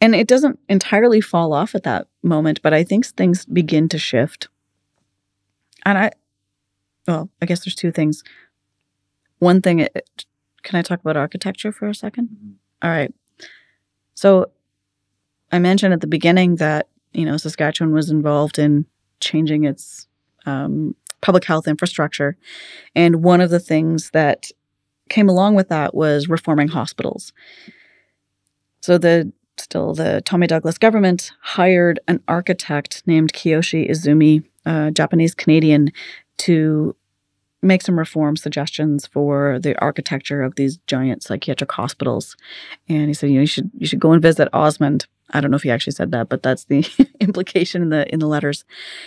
And it doesn't entirely fall off at that moment but i think things begin to shift. And i well i guess there's two things. One thing it, can i talk about architecture for a 2nd mm-hmm. All right. So i mentioned at the beginning that you know saskatchewan was involved in changing its um, public health infrastructure. And one of the things that came along with that was reforming hospitals so the still the tommy douglas government hired an architect named kiyoshi izumi a japanese canadian to make some reform suggestions for the architecture of these giant psychiatric hospitals. And he said, you know, you should you should go and visit Osmond. I don't know if he actually said that, but that's the implication in the in the letters.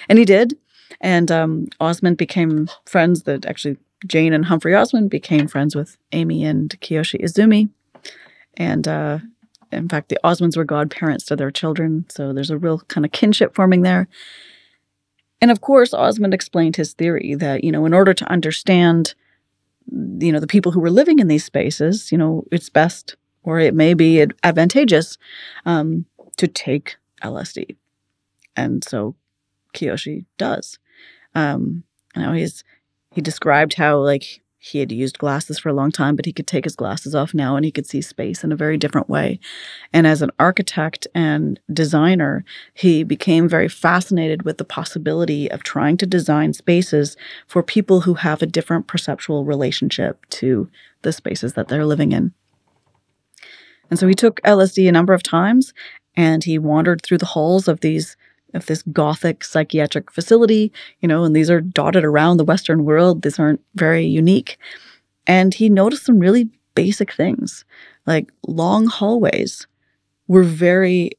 And he did. And um, Osmond became friends that actually Jane and Humphry Osmond became friends with Amy and Kiyoshi Izumi. And uh, in fact, the Osmonds were godparents to their children. So there's a real kind of kinship forming there. And of course, Osmond explained his theory that, you know, in order to understand, you know, the people who were living in these spaces, you know, it's best or it may be advantageous um, to take LSD. And so Kiyoshi does. Um, he's he described how like he had used glasses for a long time, but he could take his glasses off now and he could see space in a very different way. And as an architect and designer, he became very fascinated with the possibility of trying to design spaces for people who have a different perceptual relationship to the spaces that they're living in. And so he took LSD a number of times and he wandered through the halls of these of this gothic psychiatric facility, you know, and these are dotted around the Western world. These aren't very unique. And he noticed some really basic things, like long hallways were very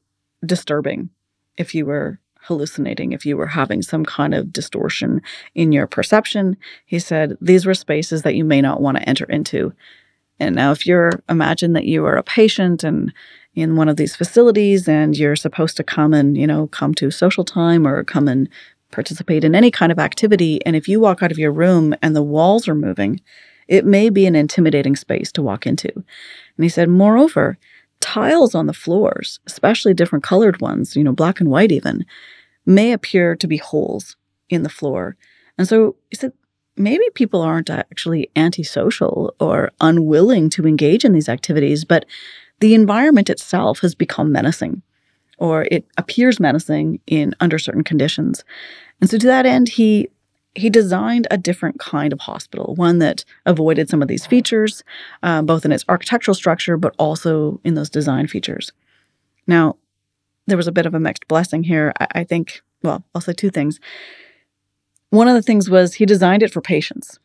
disturbing if you were hallucinating, if you were having some kind of distortion in your perception. He said these were spaces that you may not want to enter into. And now, if you're imagine that you are a patient and in one of these facilities and you're supposed to come and, you know, come to social time or come and participate in any kind of activity. And if you walk out of your room and the walls are moving, it may be an intimidating space to walk into. And he said, moreover, tiles on the floors, especially different colored ones, you know, black and white even, may appear to be holes in the floor. And so he said, maybe people aren't actually antisocial or unwilling to engage in these activities, but the environment itself has become menacing or it appears menacing in under certain conditions. And so to that end, he he designed a different kind of hospital, one that avoided some of these features, uh, both in its architectural structure, but also in those design features. Now, there was a bit of a mixed blessing here. I, I think, well, I'll say two things. One of the things was he designed it for patients,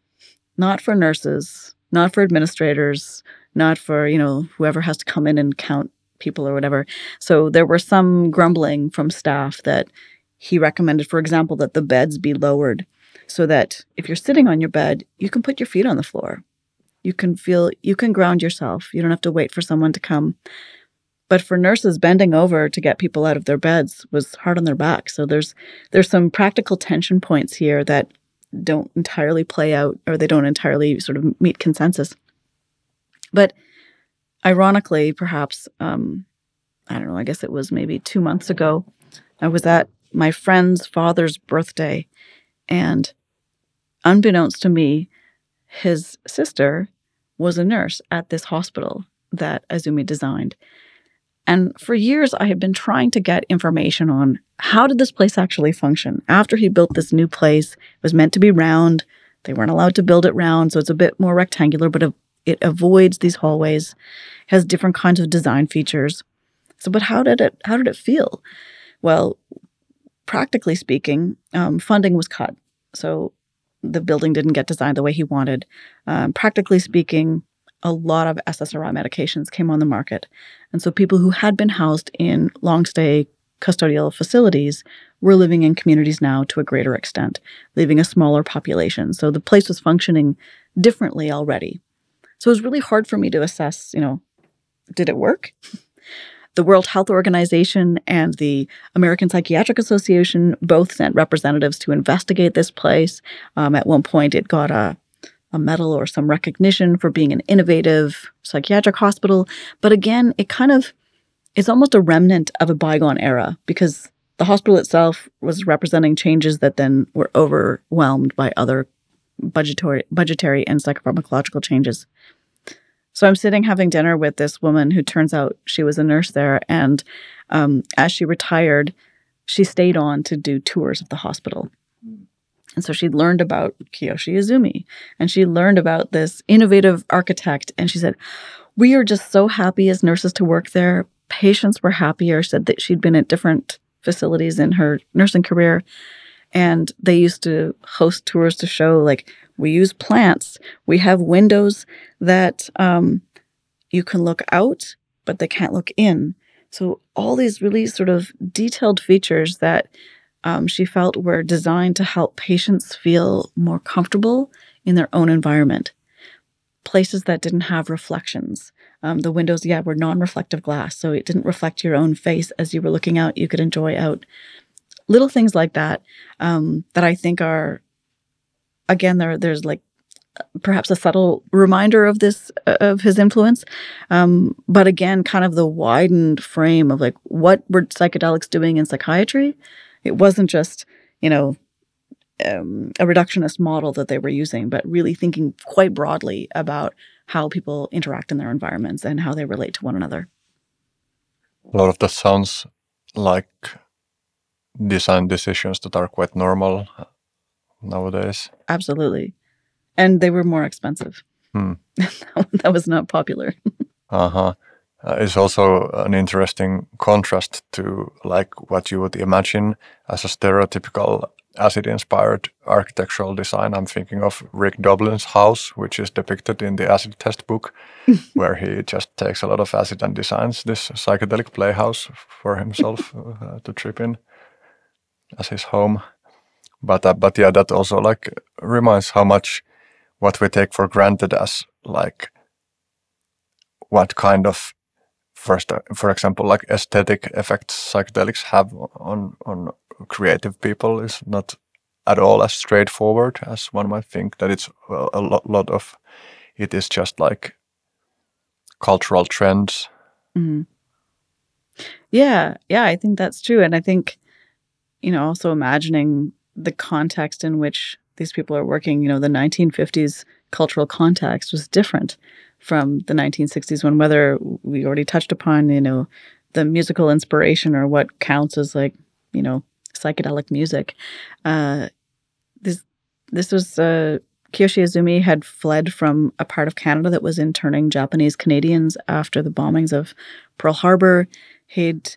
not for nurses, not for administrators, not for, you know, whoever has to come in and count people or whatever. So there were some grumbling from staff that he recommended, for example, that the beds be lowered so that if you're sitting on your bed, you can put your feet on the floor. You can feel, you can ground yourself. You don't have to wait for someone to come. But for nurses, bending over to get people out of their beds was hard on their back. So there's there's some practical tension points here that don't entirely play out, or they don't entirely sort of meet consensus. But ironically, perhaps, um, I don't know, I guess it was maybe two months ago. I was at my friend's father's birthday, and unbeknownst to me, his sister was a nurse at this hospital that Izumi designed. And for years, I had been trying to get information on how did this place actually function. After he built this new place, it was meant to be round. They weren't allowed to build it round, so it's a bit more rectangular, but it avoids these hallways, has different kinds of design features. So, but how did it how did it feel? Well, practically speaking, um, funding was cut, so the building didn't get designed the way he wanted. Um, practically speaking, a lot of SSRI medications came on the market, and so people who had been housed in long stay custodial facilities were living in communities now to a greater extent, leaving a smaller population. So the place was functioning differently already. So it was really hard for me to assess, you know, did it work? The World Health Organization and the American Psychiatric Association both sent representatives to investigate this place. Um, at one point, it got a, a medal or some recognition for being an innovative psychiatric hospital. But again, it kind of is almost a remnant of a bygone era because the hospital itself was representing changes that then were overwhelmed by other budgetary, budgetary and psychopharmacological changes. So I'm sitting having dinner with this woman who turns out she was a nurse there. And um, as she retired, she stayed on to do tours of the hospital. And so she learned about Kiyoshi Izumi and she learned about this innovative architect. And she said, We are just so happy as nurses to work there. Patients were happier, said that she'd been at different facilities in her nursing career. And they used to host tours to show like we use plants. We have windows that um, you can look out, but they can't look in. So, all these really sort of detailed features that um, she felt were designed to help patients feel more comfortable in their own environment. Places that didn't have reflections. Um, the windows, yeah, were non reflective glass. So it didn't reflect your own face as you were looking out. You could enjoy out. Little things like that um, that I think are again, there there's like perhaps a subtle reminder of this of his influence um, but again kind of the widened frame of like what were psychedelics doing in psychiatry? It wasn't just you know um, a reductionist model that they were using but really thinking quite broadly about how people interact in their environments and how they relate to one another. A lot of that sounds like design decisions that are quite normal nowadays. Absolutely. And they were more expensive. Hmm. that was not popular. uh-huh. Uh, it's also an interesting contrast to like what you would imagine as a stereotypical acid-inspired architectural design. I'm thinking of Rick Doblin's house, which is depicted in the acid test book, where he just takes a lot of acid and designs this psychedelic playhouse for himself uh, to trip in as his home but uh, but yeah, that also like reminds how much what we take for granted as like what kind of first uh, for example like aesthetic effects psychedelics have on on creative people is not at all as straightforward as one might think that it's well, a lot, lot of it is just like cultural trends mm. yeah yeah i think that's true and i think you know also imagining the context in which these people are working, you know, the 1950s cultural context was different from the 1960s when whether we already touched upon, you know, the musical inspiration or what counts as like, you know, psychedelic music. Uh, this this was uh, Kiyoshi Izumi had fled from a part of Canada that was interning Japanese Canadians after the bombings of Pearl Harbor. He'd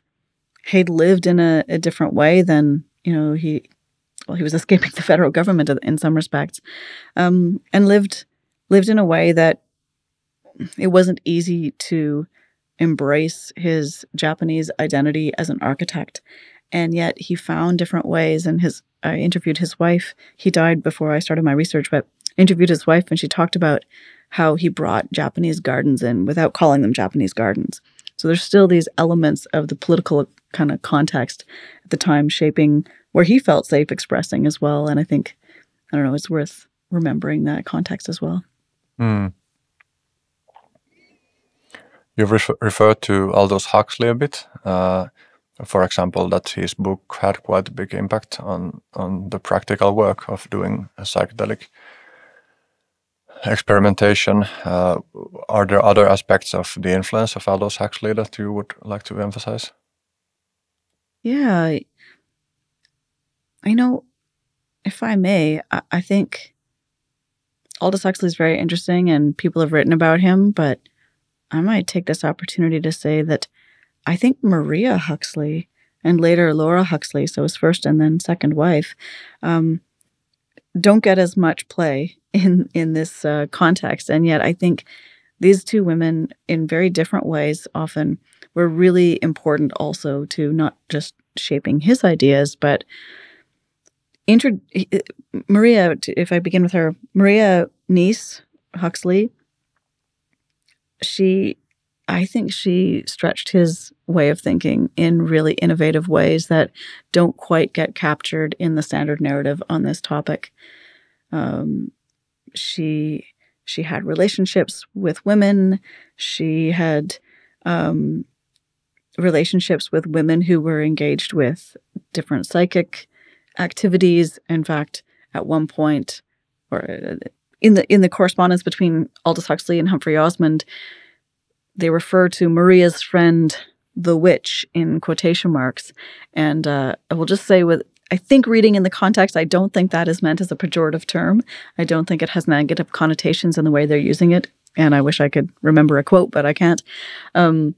he'd lived in a, a different way than you know he well, he was escaping the federal government in some respects, um, and lived lived in a way that it wasn't easy to embrace his Japanese identity as an architect, and yet he found different ways. And his I interviewed his wife. He died before I started my research, but interviewed his wife, and she talked about how he brought Japanese gardens in without calling them Japanese gardens. So there's still these elements of the political kind of context at the time shaping where he felt safe expressing as well. And I think, I don't know, it's worth remembering that context as well. Mm. You refer, referred to Aldous Huxley a bit. Uh, for example, that his book had quite a big impact on on the practical work of doing psychedelic experimentation. Uh, are there other aspects of the influence of Aldous Huxley that you would like to emphasize? Yeah, I know. If I may, I, I think Aldous Huxley is very interesting, and people have written about him. But I might take this opportunity to say that I think Maria Huxley and later Laura Huxley, so his first and then second wife, um, don't get as much play in in this uh, context, and yet I think these two women, in very different ways, often were really important also to not just shaping his ideas, but intro- Maria. If I begin with her, Maria Nys Huxley. She, I think she stretched his way of thinking in really innovative ways that don't quite get captured in the standard narrative on this topic. Um, she she had relationships with women. She had um, relationships with women who were engaged with different psychic activities. In fact, at one point, or uh, in the in the correspondence between Aldous Huxley and Humphry Osmond, they refer to Maria's friend the witch in quotation marks, and uh, I will just say with I think reading in the context, I don't think that is meant as a pejorative term. I don't think it has negative connotations in the way they're using it. And I wish I could remember a quote, but I can't. Um,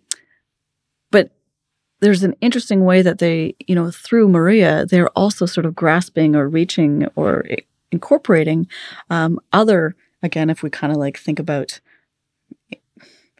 there's an interesting way that they, you know, through Maria, they're also sort of grasping or reaching or incorporating um, other, again, if we kind of like think about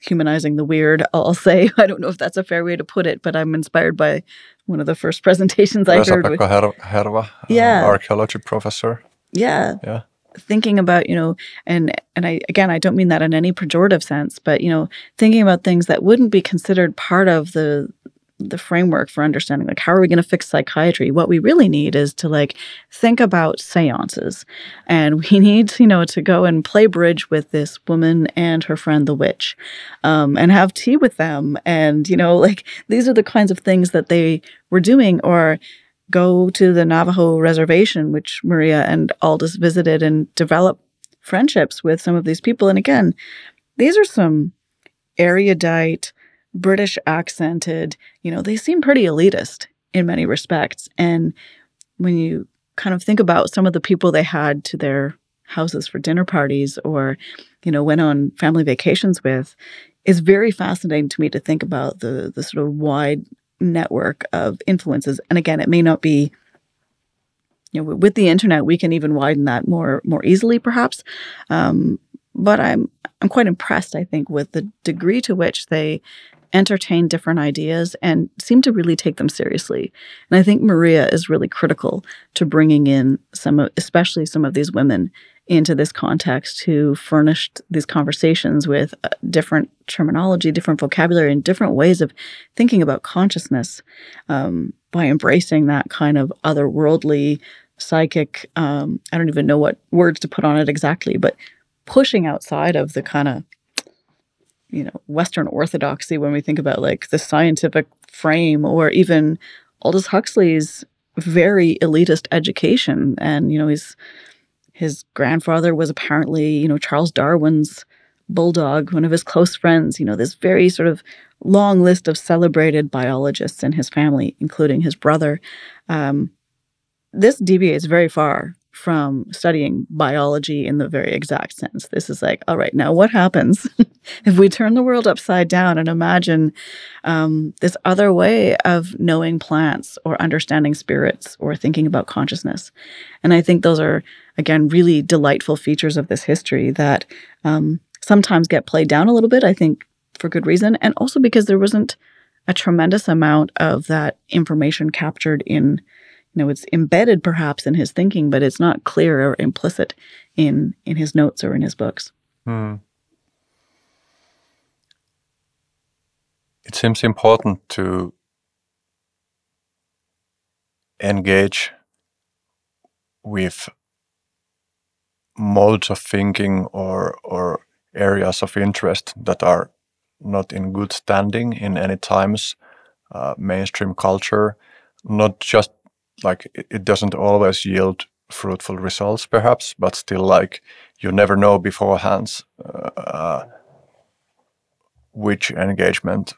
humanizing the weird, I'll say. I don't know if that's a fair way to put it, but I'm inspired by one of the first presentations I heard. With, Herva, yeah. archaeology professor. Yeah. Yeah. Thinking about, you know, and and I again I don't mean that in any pejorative sense, but you know, thinking about things that wouldn't be considered part of the the framework for understanding like how are we going to fix psychiatry? What we really need is to like think about seances. And we need you know to go and play bridge with this woman and her friend the witch um, and have tea with them. And you know like these are the kinds of things that they were doing. Or go to the navajo reservation which maria and aldous visited and develop friendships with some of these people. And again these are some erudite British accented, you know, they seem pretty elitist in many respects. And when you kind of think about some of the people they had to their houses for dinner parties or, you know, went on family vacations with, is very fascinating to me to think about the the sort of wide network of influences. And again, it may not be you know with the internet we can even widen that more more easily perhaps um, but i'm i'm quite impressed i think with the degree to which they entertain different ideas and seem to really take them seriously. And I think Maria is really critical to bringing in some, of, especially some of these women, into this context who furnished these conversations with uh, different terminology, different vocabulary, and different ways of thinking about consciousness um, by embracing that kind of otherworldly, psychic. Um, I don't even know what words to put on it exactly, but pushing outside of the kind of you know western orthodoxy when we think about like the scientific frame or even aldous huxley's very elitist education. And you know his his grandfather was apparently you know charles darwin's bulldog one of his close friends you know this very sort of long list of celebrated biologists in his family including his brother. Um, this deviates very far from studying biology in the very exact sense. This is like, all right, now what happens if we turn the world upside down and imagine um, this other way of knowing plants or understanding spirits or thinking about consciousness? And I think those are, again, really delightful features of this history that um, sometimes get played down a little bit, I think for good reason, and also because there wasn't a tremendous amount of that information captured in you know it's embedded perhaps in his thinking but it's not clear or implicit in in his notes or in his books hmm. it seems important to engage with modes of thinking or or areas of interest that are not in good standing in any times uh, mainstream culture. Not just like it, doesn't always yield fruitful results, perhaps, but still, like you never know beforehand uh, which engagement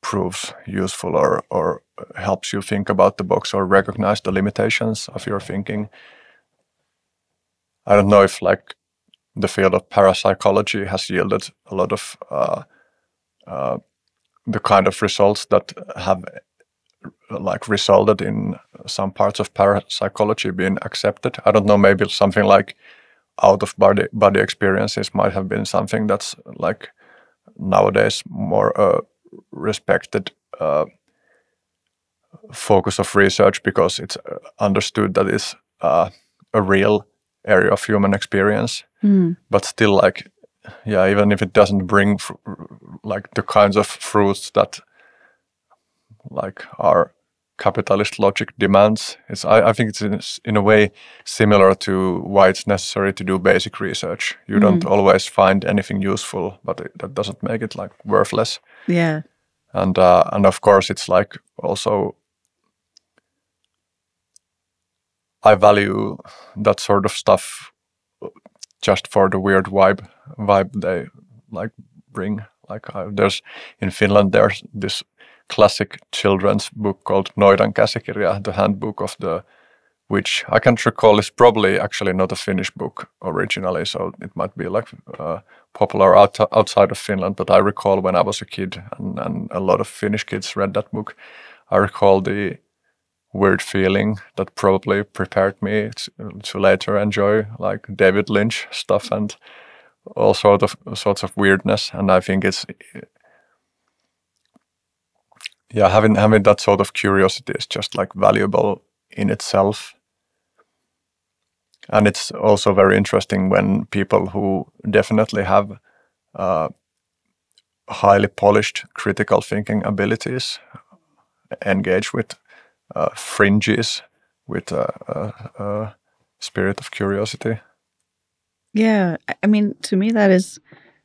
proves useful or or helps you think about the box or recognize the limitations of your thinking. I don't know if like the field of parapsychology has yielded a lot of uh, uh, the kind of results that have like resulted in some parts of parapsychology being accepted. I don't know, maybe something like out of body body experiences might have been something that's like nowadays more uh, respected uh, focus of research because it's uh, understood that it's uh, a real area of human experience. Mm. But still, like, yeah, even if it doesn't bring like the kinds of fruits that like our capitalist logic demands. It's I, I think it's in, in, a way similar to why it's necessary to do basic research. You mm. don't always find anything useful, but it, that doesn't make it like worthless. Yeah. And uh, and of course it's like also I value that sort of stuff just for the weird vibe vibe they like bring. Like I, there's in Finland there's this classic children's book called Noidan käsikirja, the handbook of the which I can't recall is probably actually not a Finnish book originally, so it might be like uh, popular out, outside of Finland. But I recall when I was a kid, and, and a lot of Finnish kids read that book. I recall the weird feeling that probably prepared me to, to later enjoy like David Lynch stuff and all sort of sorts of weirdness. And I think it's yeah, having having that sort of curiosity is just like valuable in itself. And it's also very interesting when people who definitely have uh, highly polished critical thinking abilities engage with uh, fringes with a, a, a spirit of curiosity. Yeah, I mean, to me, that is,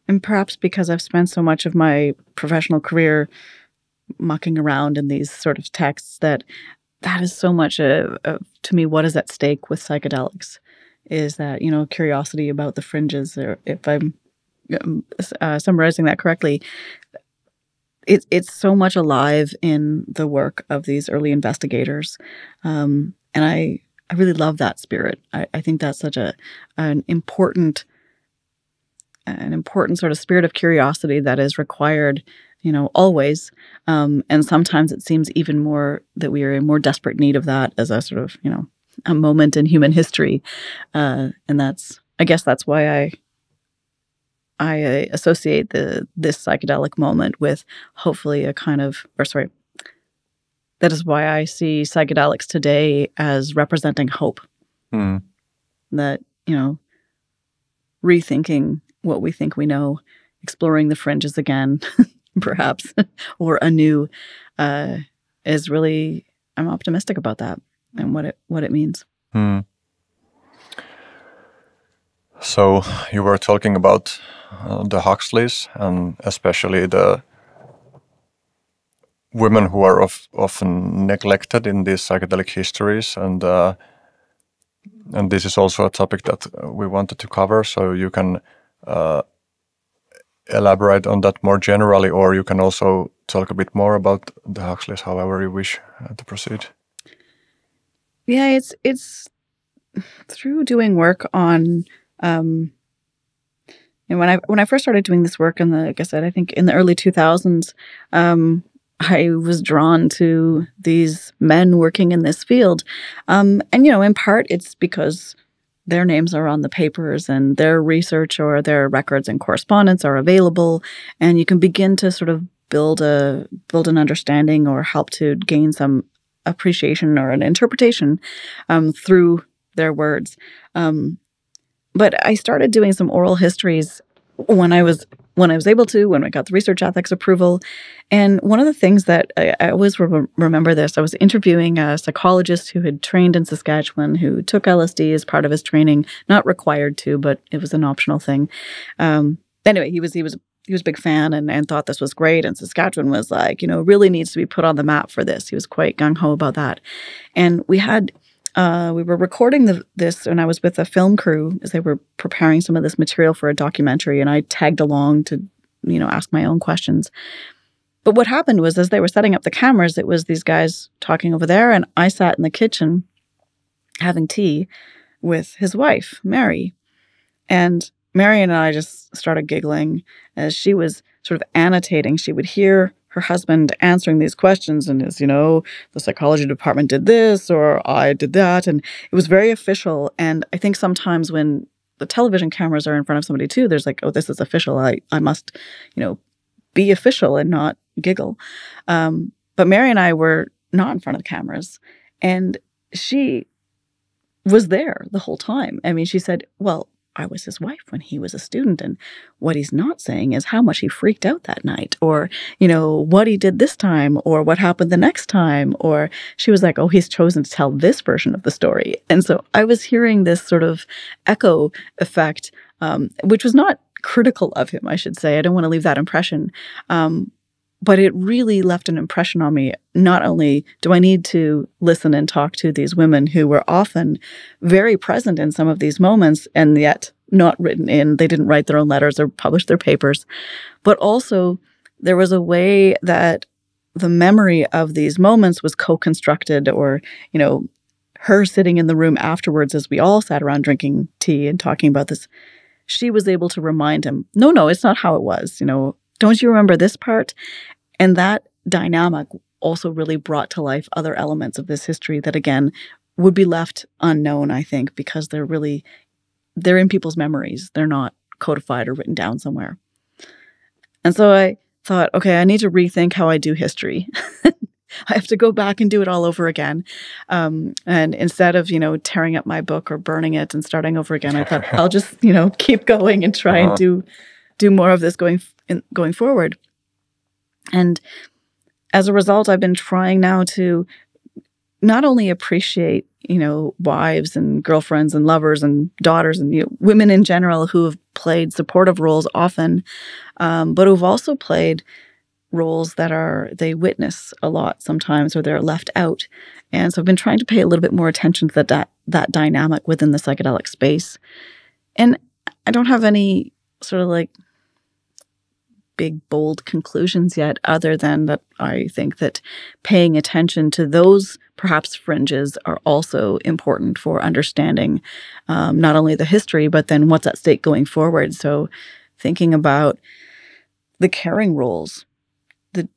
and perhaps because I've spent so much of my professional career mucking around in these sort of texts, that that is so much a, to me what is at stake with psychedelics is that you know curiosity about the fringes or if i'm um, uh, summarizing that correctly it's it's so much alive in the work of these early investigators, um, and I I really love that spirit. I, I think that's such a an important an important sort of spirit of curiosity that is required you know always um, and sometimes it seems even more that we are in more desperate need of that as a sort of you know a moment in human history uh, and that's i guess that's why i I uh, associate the this psychedelic moment with hopefully a kind of, or sorry, that is why I see psychedelics today as representing hope. Mm. That you know, rethinking what we think we know, exploring the fringes again, perhaps, or anew, uh, is really. I'm optimistic about that and what it what it means. Mm. So you were talking about uh, the Huxleys and especially the women who are of, often neglected in these psychedelic histories and uh, and this is also a topic that we wanted to cover so you can uh, elaborate on that more generally or you can also talk a bit more about the Huxleys however you wish uh, to proceed? Yeah it's it's through doing work on um, and when I when I first started doing this work, in the like I said, I think in the early two thousands, um, I was drawn to these men working in this field, um, and you know, in part it's because their names are on the papers and their research or their records and correspondence are available, and you can begin to sort of build a build an understanding or help to gain some appreciation or an interpretation um, through their words. Um, but I started doing some oral histories when I was when I was able to, when I got the research ethics approval. And one of the things that I, I always re- remember this, I was interviewing a psychologist who had trained in Saskatchewan, who took LSD as part of his training, not required to, but it was an optional thing. Um, anyway, he was he was he was a big fan and, and thought this was great. And Saskatchewan was like, you know, really needs to be put on the map for this. He was quite gung ho about that. And we had, uh, we were recording the, this and I was with a film crew as they were preparing some of this material for a documentary. And I tagged along to, you know, ask my own questions. But what happened was as they were setting up the cameras, it was these guys talking over there. And I sat in the kitchen having tea with his wife, Mary. And Marion and I just started giggling as she was sort of annotating. She would hear her husband answering these questions and is, you know, the psychology department did this or I did that. And it was very official. And I think sometimes when the television cameras are in front of somebody too, there's like, oh, this is official. I, I must, you know, be official and not giggle. Um, but Mary and I were not in front of the cameras. And she was there the whole time. I mean, she said, well, I was his wife when he was a student. And what he's not saying is how much he freaked out that night, or, you know, what he did this time, or what happened the next time. Or she was like, oh, he's chosen to tell this version of the story. And so I was hearing this sort of echo effect, um, which was not critical of him, I should say. I don't want to leave that impression. Um, but it really left an impression on me. Not only do I need to listen and talk to these women who were often very present in some of these moments and yet not written in, they didn't write their own letters or publish their papers, but also there was a way that the memory of these moments was co-constructed or, you know, her sitting in the room afterwards as we all sat around drinking tea and talking about this, she was able to remind him, no, no, it's not how it was. You know, don't you remember this part? And that dynamic also really brought to life other elements of this history that, again, would be left unknown, I think, because they're really they're in people's memories. They're not codified or written down somewhere. And so I thought, okay, I need to rethink how I do history. I have to go back and do it all over again. Um, and instead of, you know, tearing up my book or burning it and starting over again, I thought I'll just, you know, keep going and try uh-huh. and do do more of this going in, going forward. And as a result, I've been trying now to not only appreciate, you know, wives and girlfriends and lovers and daughters and you know, women in general who have played supportive roles often, um, but who've also played roles that are they witness a lot sometimes or they're left out. And so I've been trying to pay a little bit more attention to that that, that dynamic within the psychedelic space. And I don't have any sort of like big, bold conclusions yet, other than that I think that paying attention to those perhaps fringes are also important for understanding um, not only the history, but then what's at stake going forward. So, thinking about the caring roles, that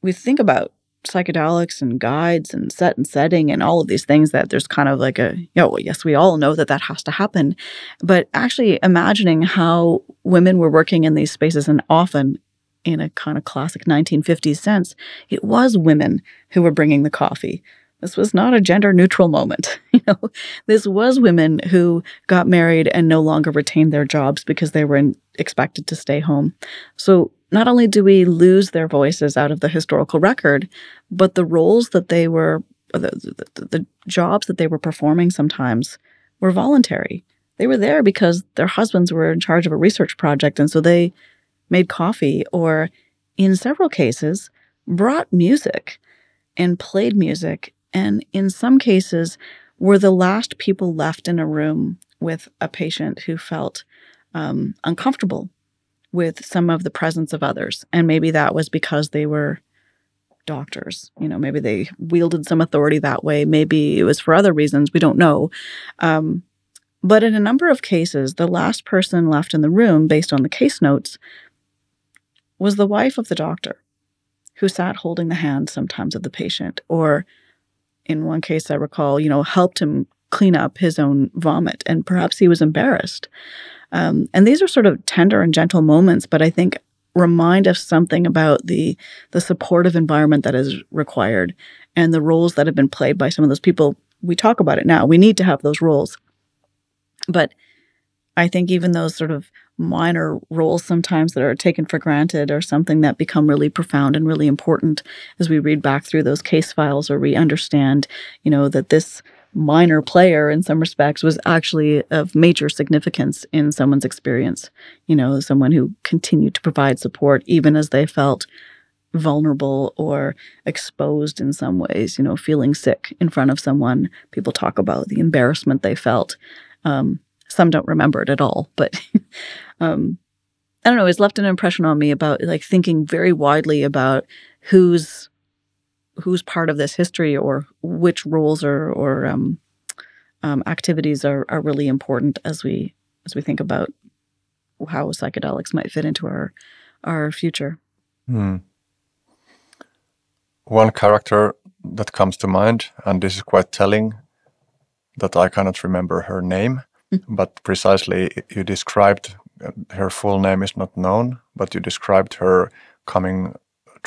we think about psychedelics and guides and set and setting and all of these things that there's kind of like a you know yes we all know that that has to happen. But actually imagining how women were working in these spaces and often in a kind of classic 1950s sense it was women who were bringing the coffee. This was not a gender neutral moment you know? This was women who got married and no longer retained their jobs because they were in, expected to stay home. So not only do we lose their voices out of the historical record, but the roles that they were, the, the, the, jobs that they were performing sometimes were voluntary. They were there because their husbands were in charge of a research project. And so they made coffee or, in several cases, brought music and played music. And in some cases, were the last people left in a room with a patient who felt um, uncomfortable with some of the presence of others. And maybe that was because they were doctors. You know, maybe they wielded some authority that way. Maybe it was for other reasons. We don't know. Um, but in a number of cases, the last person left in the room, based on the case notes, was the wife of the doctor who sat holding the hand sometimes of the patient, or in one case I recall, you know, helped him clean up his own vomit. And perhaps he was embarrassed. Um, and these are sort of tender and gentle moments, but I think remind us something about the the supportive environment that is required and the roles that have been played by some of those people. We talk about it now. We need to have those roles. But I think even those sort of minor roles sometimes that are taken for granted are something that become really profound and really important as we read back through those case files or we understand, you know, that this minor player in some respects was actually of major significance in someone's experience. You know, someone who continued to provide support even as they felt vulnerable or exposed in some ways, you know, feeling sick in front of someone. People talk about the embarrassment they felt. Um, some don't remember it at all, but um, I don't know, it's left an impression on me about like thinking very widely about who's who's part of this history or which roles or or um, um, activities are are really important as we as we think about how psychedelics might fit into our our future. Hmm. One character that comes to mind, and this is quite telling, that I cannot remember her name, mm. but precisely you described uh, her full name is not known, but you described her coming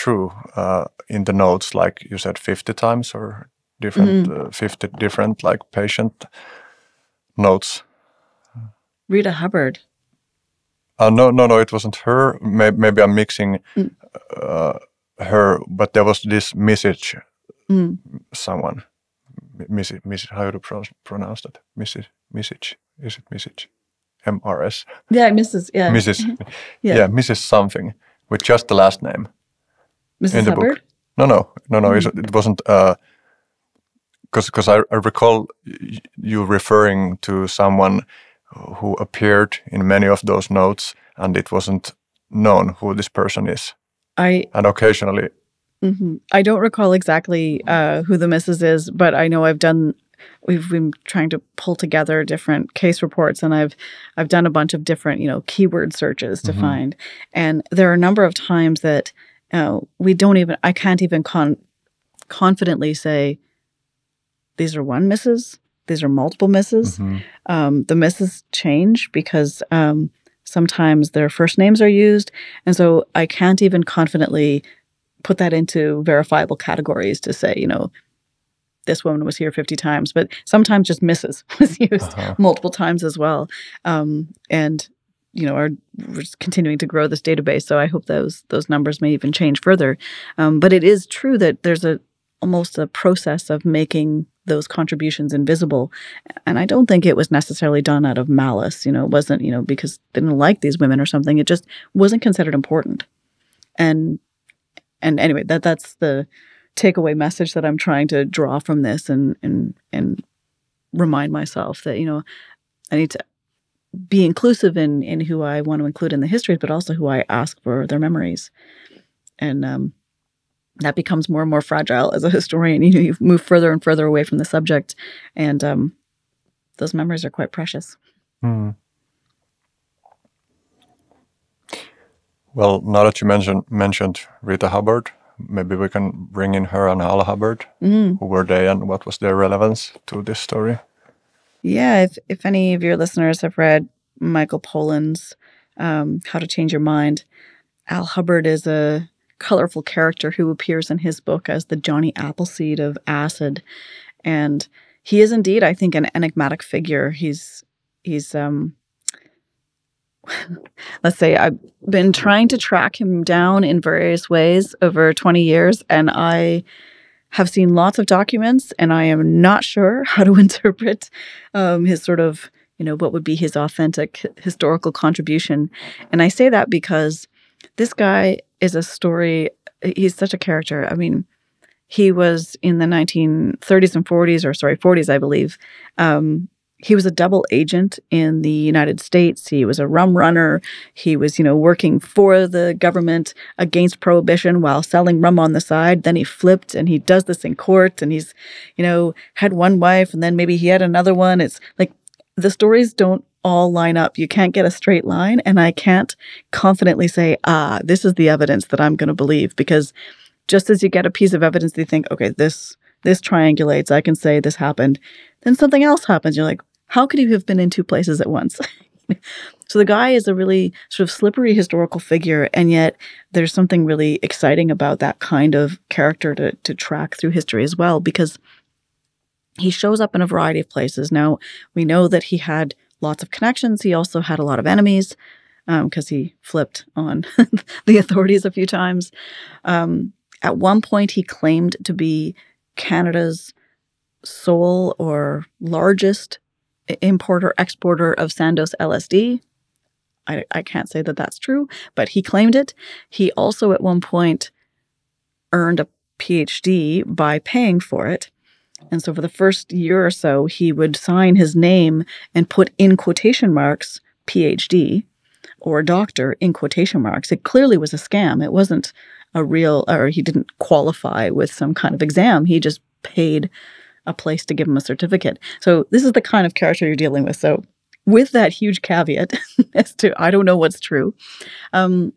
true uh, in the notes, like you said, 50 times or different, mm. uh, 50 different like patient notes. Rita Hubbard. Uh, no, no, no, it wasn't her. Maybe, maybe I'm mixing mm. uh, her, but there was this message, mm. someone. Message, how do you pronounce that? Message, message. Is it message? MRS. Yeah, Mrs. Yeah. Mrs. yeah. yeah, Mrs. Something with just the last name. Mrs. In the Hubbard? book. No, no, no, no. Mm. It wasn't. Because uh, because I, I recall you referring to someone who appeared in many of those notes, and it wasn't known who this person is. I and occasionally. Mm-hmm. I don't recall exactly uh, who the Mrs. is, but I know I've done we've been trying to pull together different case reports and I've I've done a bunch of different, you know, keyword searches to mm-hmm. find. And there are a number of times that uh, we don't even I can't even con- confidently say these are one misses, these are multiple misses. Mm-hmm. Um, the misses change because um, sometimes their first names are used, and so I can't even confidently put that into verifiable categories to say, you know, this woman was here 50 times, but sometimes just misses was used uh-huh. multiple times as well. Um, and you know, are continuing to grow this database. So I hope those those numbers may even change further. Um, but it is true that there's a almost a process of making those contributions invisible. And I don't think it was necessarily done out of malice. You know, it wasn't, you know, because they didn't like these women or something. It just wasn't considered important. And and anyway, that that's the takeaway message that I'm trying to draw from this and and and remind myself that you know I need to be inclusive in in who I want to include in the histories, but also who I ask for their memories, and um, that becomes more and more fragile as a historian. You know, you move further and further away from the subject, and um, those memories are quite precious. Hmm. Well, now that you mentioned mentioned Rita Hubbard, maybe we can bring in her and Al Hubbard. Mm. Who were they and what was their relevance to this story? Yeah, if, if any of your listeners have read Michael Pollan's um, How to Change Your Mind, Al Hubbard is a colorful character who appears in his book as the Johnny Appleseed of acid. And he is indeed, I think, an enigmatic figure. He's he's um let's say I've been trying to track him down in various ways over 20 years, and I have seen lots of documents, and I am not sure how to interpret um, his sort of, you know, what would be his authentic historical contribution. And I say that because this guy is a story, he's such a character. I mean, he was in the 1930s and 40s, or sorry, 40s, I believe, um, he was a double agent in the United States. He was a rum runner. He was, you know, working for the government against prohibition while selling rum on the side. Then he flipped and he does this in court and he's, you know, had one wife and then maybe he had another one. It's like the stories don't all line up. You can't get a straight line. And I can't confidently say, ah, this is the evidence that I'm going to believe because just as you get a piece of evidence, you think, okay, this this triangulates. I can say this happened. Then something else happens. You're like, how could he have been in two places at once? so the guy is a really sort of slippery historical figure, and yet there's something really exciting about that kind of character to, to track through history as well, because he shows up in a variety of places. Now, we know that he had lots of connections. He also had a lot of enemies because um, he flipped on the authorities a few times. Um, at one point, he claimed to be Canada's sole or largest importer exporter of Sandoz LSD. I, I can't say that that's true, but he claimed it. He also at one point earned a PhD by paying for it. And so for the first year or so, he would sign his name and put in quotation marks PhD or doctor in quotation marks. It clearly was a scam. It wasn't a real, or he didn't qualify with some kind of exam. He just paid a place to give him a certificate. So this is the kind of character you're dealing with. So with that huge caveat as to I don't know what's true, um,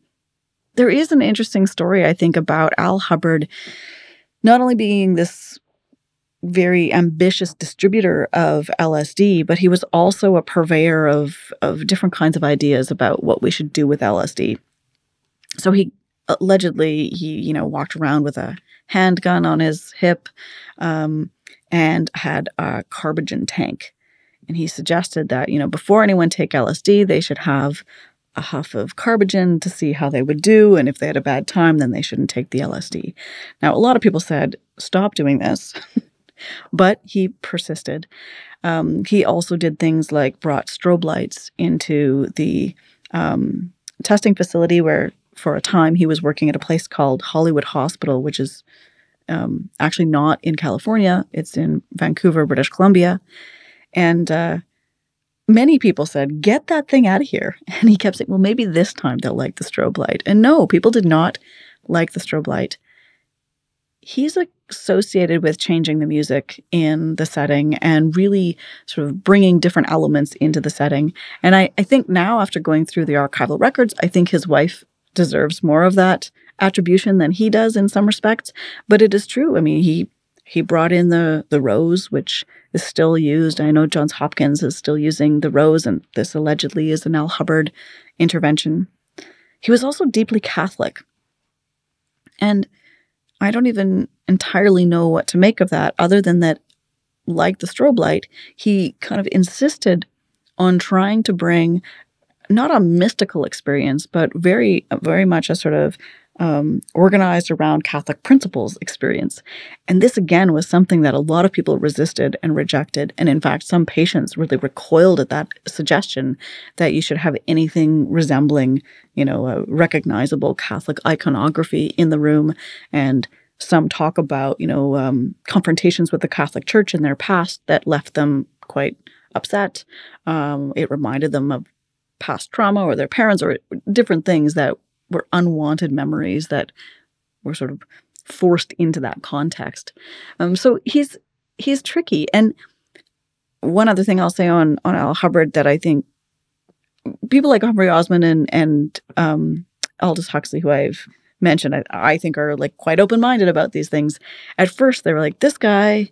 there is an interesting story I think about Al Hubbard not only being this very ambitious distributor of LSD, but he was also a purveyor of of different kinds of ideas about what we should do with LSD. So he allegedly he you know walked around with a handgun on his hip um, and had a carbogen tank, and he suggested that you know before anyone take LSD, they should have a huff of carbogen to see how they would do. And if they had a bad time, then they shouldn't take the LSD. Now, a lot of people said, stop doing this. but he persisted. Um, he also did things like brought strobe lights into the um, testing facility where, for a time, he was working at a place called Hollywood Hospital, which is um, actually not in California. It's in Vancouver, British Columbia. And uh, many people said, Get that thing out of here. And he kept saying, Well, maybe this time they'll like the strobe light. And no, people did not like the strobe light. He's associated with changing the music in the setting and really sort of bringing different elements into the setting. And I, I think now, after going through the archival records, I think his wife deserves more of that attribution than he does in some respects. But it is true. I mean, he he brought in the the rose, which is still used. I know Johns Hopkins is still using the rose, and this allegedly is an Al Hubbard intervention. He was also deeply Catholic. And I don't even entirely know what to make of that, other than that, like the strobe light, he kind of insisted on trying to bring not a mystical experience, but very, very much a sort of um, organized around Catholic principles experience. And this again was something that a lot of people resisted and rejected. And in fact, some patients really recoiled at that suggestion that you should have anything resembling, you know, a recognizable Catholic iconography in the room. And some talk about, you know, um, confrontations with the Catholic Church in their past that left them quite upset. Um, it reminded them of past trauma or their parents or different things that were unwanted memories that were sort of forced into that context. Um, so he's he's tricky. And one other thing I'll say on on Al Hubbard that I think people like Humphry Osmond and and um, Aldous Huxley, who I've mentioned, I, I think are like quite open minded about these things. At first, they were like, this guy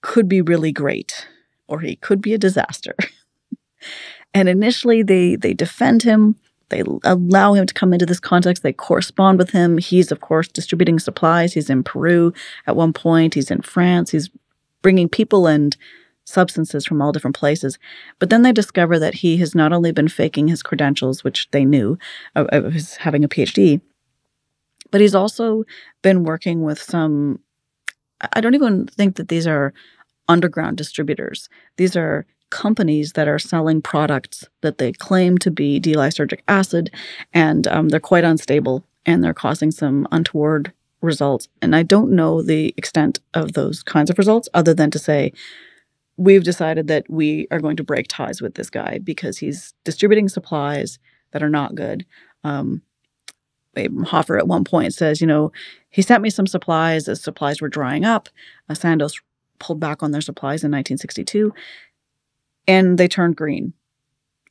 could be really great, or he could be a disaster. and initially, they they defend him they allow him to come into this context. They correspond with him. He's, of course, distributing supplies. He's in Peru at one point. He's in France. He's bringing people and substances from all different places. But then they discover that he has not only been faking his credentials, which they knew uh, uh, of his having a PhD, but he's also been working with some. I don't even think that these are underground distributors. These are companies that are selling products that they claim to be D-lysergic acid, and um, they're quite unstable and they're causing some untoward results. And I don't know the extent of those kinds of results, other than to say we've decided that we are going to break ties with this guy because he's distributing supplies that are not good. Um, Hoffer at one point says, you know, he sent me some supplies as supplies were drying up. Uh, Sandoz pulled back on their supplies in 1962 and they turned green.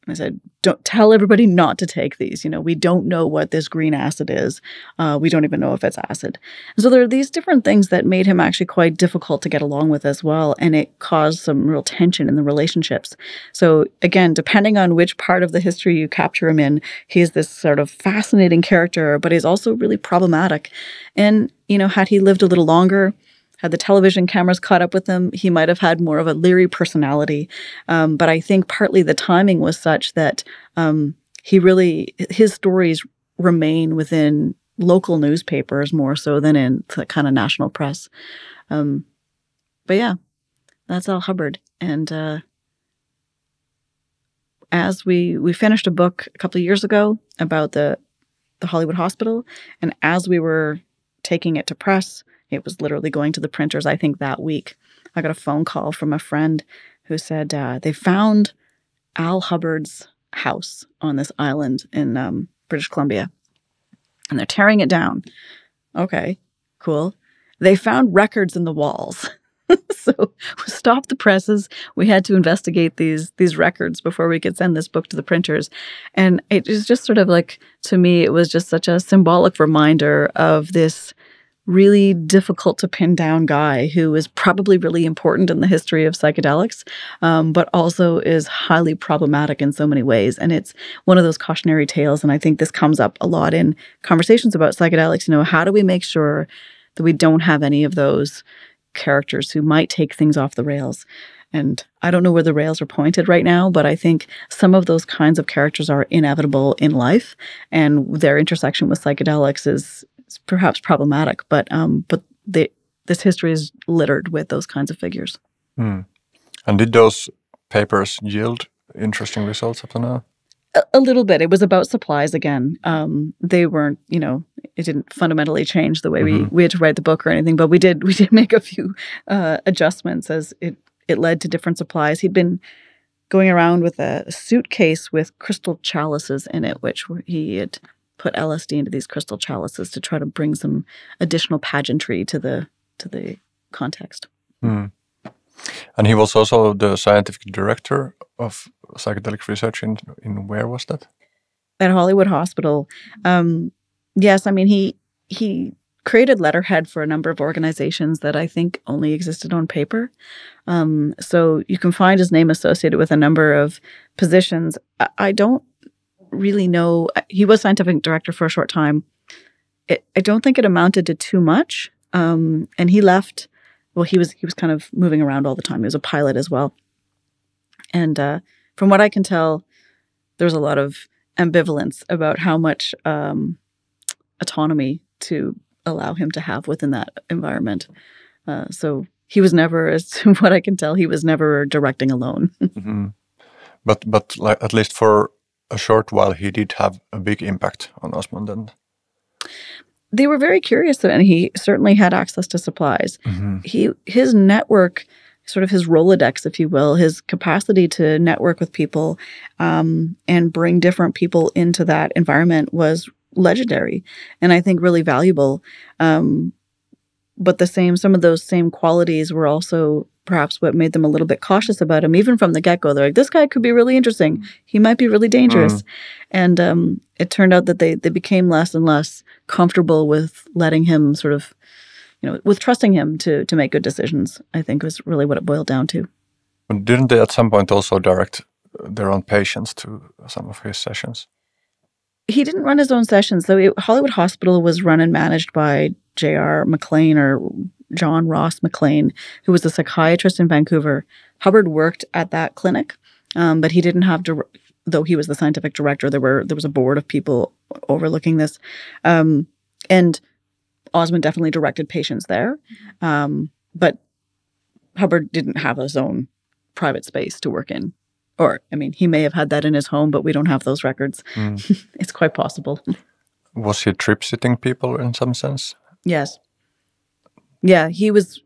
I said, don't tell everybody not to take these. You know, we don't know what this green acid is. Uh, we don't even know if it's acid. And so there are these different things that made him actually quite difficult to get along with as well. And it caused some real tension in the relationships. So again, depending on which part of the history you capture him in, he's this sort of fascinating character, but he's also really problematic. And, you know, had he lived a little longer, had the television cameras caught up with him, he might have had more of a leery personality. Um, but I think partly the timing was such that um, he really, his stories remain within local newspapers more so than in the kind of national press. Um, but yeah, that's Al Hubbard. And uh, as we we finished a book a couple of years ago about the the Hollywood Hospital, and as we were taking it to press, it was literally going to the printers. I think that week, I got a phone call from a friend who said uh, they found Al Hubbard's house on this island in um, British Columbia, and they're tearing it down. Okay, cool. They found records in the walls. so we stopped the presses. We had to investigate these these records before we could send this book to the printers. And it was just sort of like to me, it was just such a symbolic reminder of this really difficult to pin down guy who is probably really important in the history of psychedelics, um, but also is highly problematic in so many ways. And it's one of those cautionary tales. And I think this comes up a lot in conversations about psychedelics. You know, how do we make sure that we don't have any of those characters who might take things off the rails? And I don't know where the rails are pointed right now, but I think some of those kinds of characters are inevitable in life, and their intersection with psychedelics is perhaps problematic, but um, but they, this history is littered with those kinds of figures. Mm. And did those papers yield interesting results up to now? A, a little bit. It was about supplies again. Um, they weren't, you know, it didn't fundamentally change the way mm-hmm. we we had to write the book or anything, but we did we did make a few uh, adjustments as it it led to different supplies. He'd been going around with a suitcase with crystal chalices in it, which he had put LSD into these crystal chalices to try to bring some additional pageantry to the to the context. Mm. And he was also the scientific director of psychedelic research in in where was that? At Hollywood Hospital. Um, yes, I mean he he created letterhead for a number of organizations that I think only existed on paper. Um, so you can find his name associated with a number of positions. I, I don't really know. He was scientific director for a short time. It, I don't think it amounted to too much. Um, and he left. Well, he was he was kind of moving around all the time. He was a pilot as well. And uh, from what I can tell, there's a lot of ambivalence about how much um, autonomy to allow him to have within that environment. Uh, so he was never, as what I can tell, he was never directing alone. mm-hmm. But but like, at least for a short while, he did have a big impact on Osmond. And they were very curious, and he certainly had access to supplies. Mm-hmm. He his network, sort of his Rolodex, if you will, his capacity to network with people um, and bring different people into that environment was legendary, and I think really valuable. Um, but the same, some of those same qualities were also perhaps what made them a little bit cautious about him, even from the get go. They're like, this guy could be really interesting. He might be really dangerous. Mm. And um, it turned out that they, they became less and less comfortable with letting him sort of, you know, with trusting him to, to make good decisions, I think was really what it boiled down to. Didn't they at some point also direct their own patients to some of his sessions? He didn't run his own sessions. So Hollywood Hospital was run and managed by J.R. McLean or John Ross McLean, who was a psychiatrist in Vancouver. Hubbard worked at that clinic, um, but he didn't have to. Though he was the scientific director, there were there was a board of people overlooking this, um, and Osmond definitely directed patients there, um, but Hubbard didn't have his own private space to work in. Or, I mean, he may have had that in his home, but we don't have those records. Mm. it's quite possible. Was he trip sitting people in some sense? Yes. Yeah, he was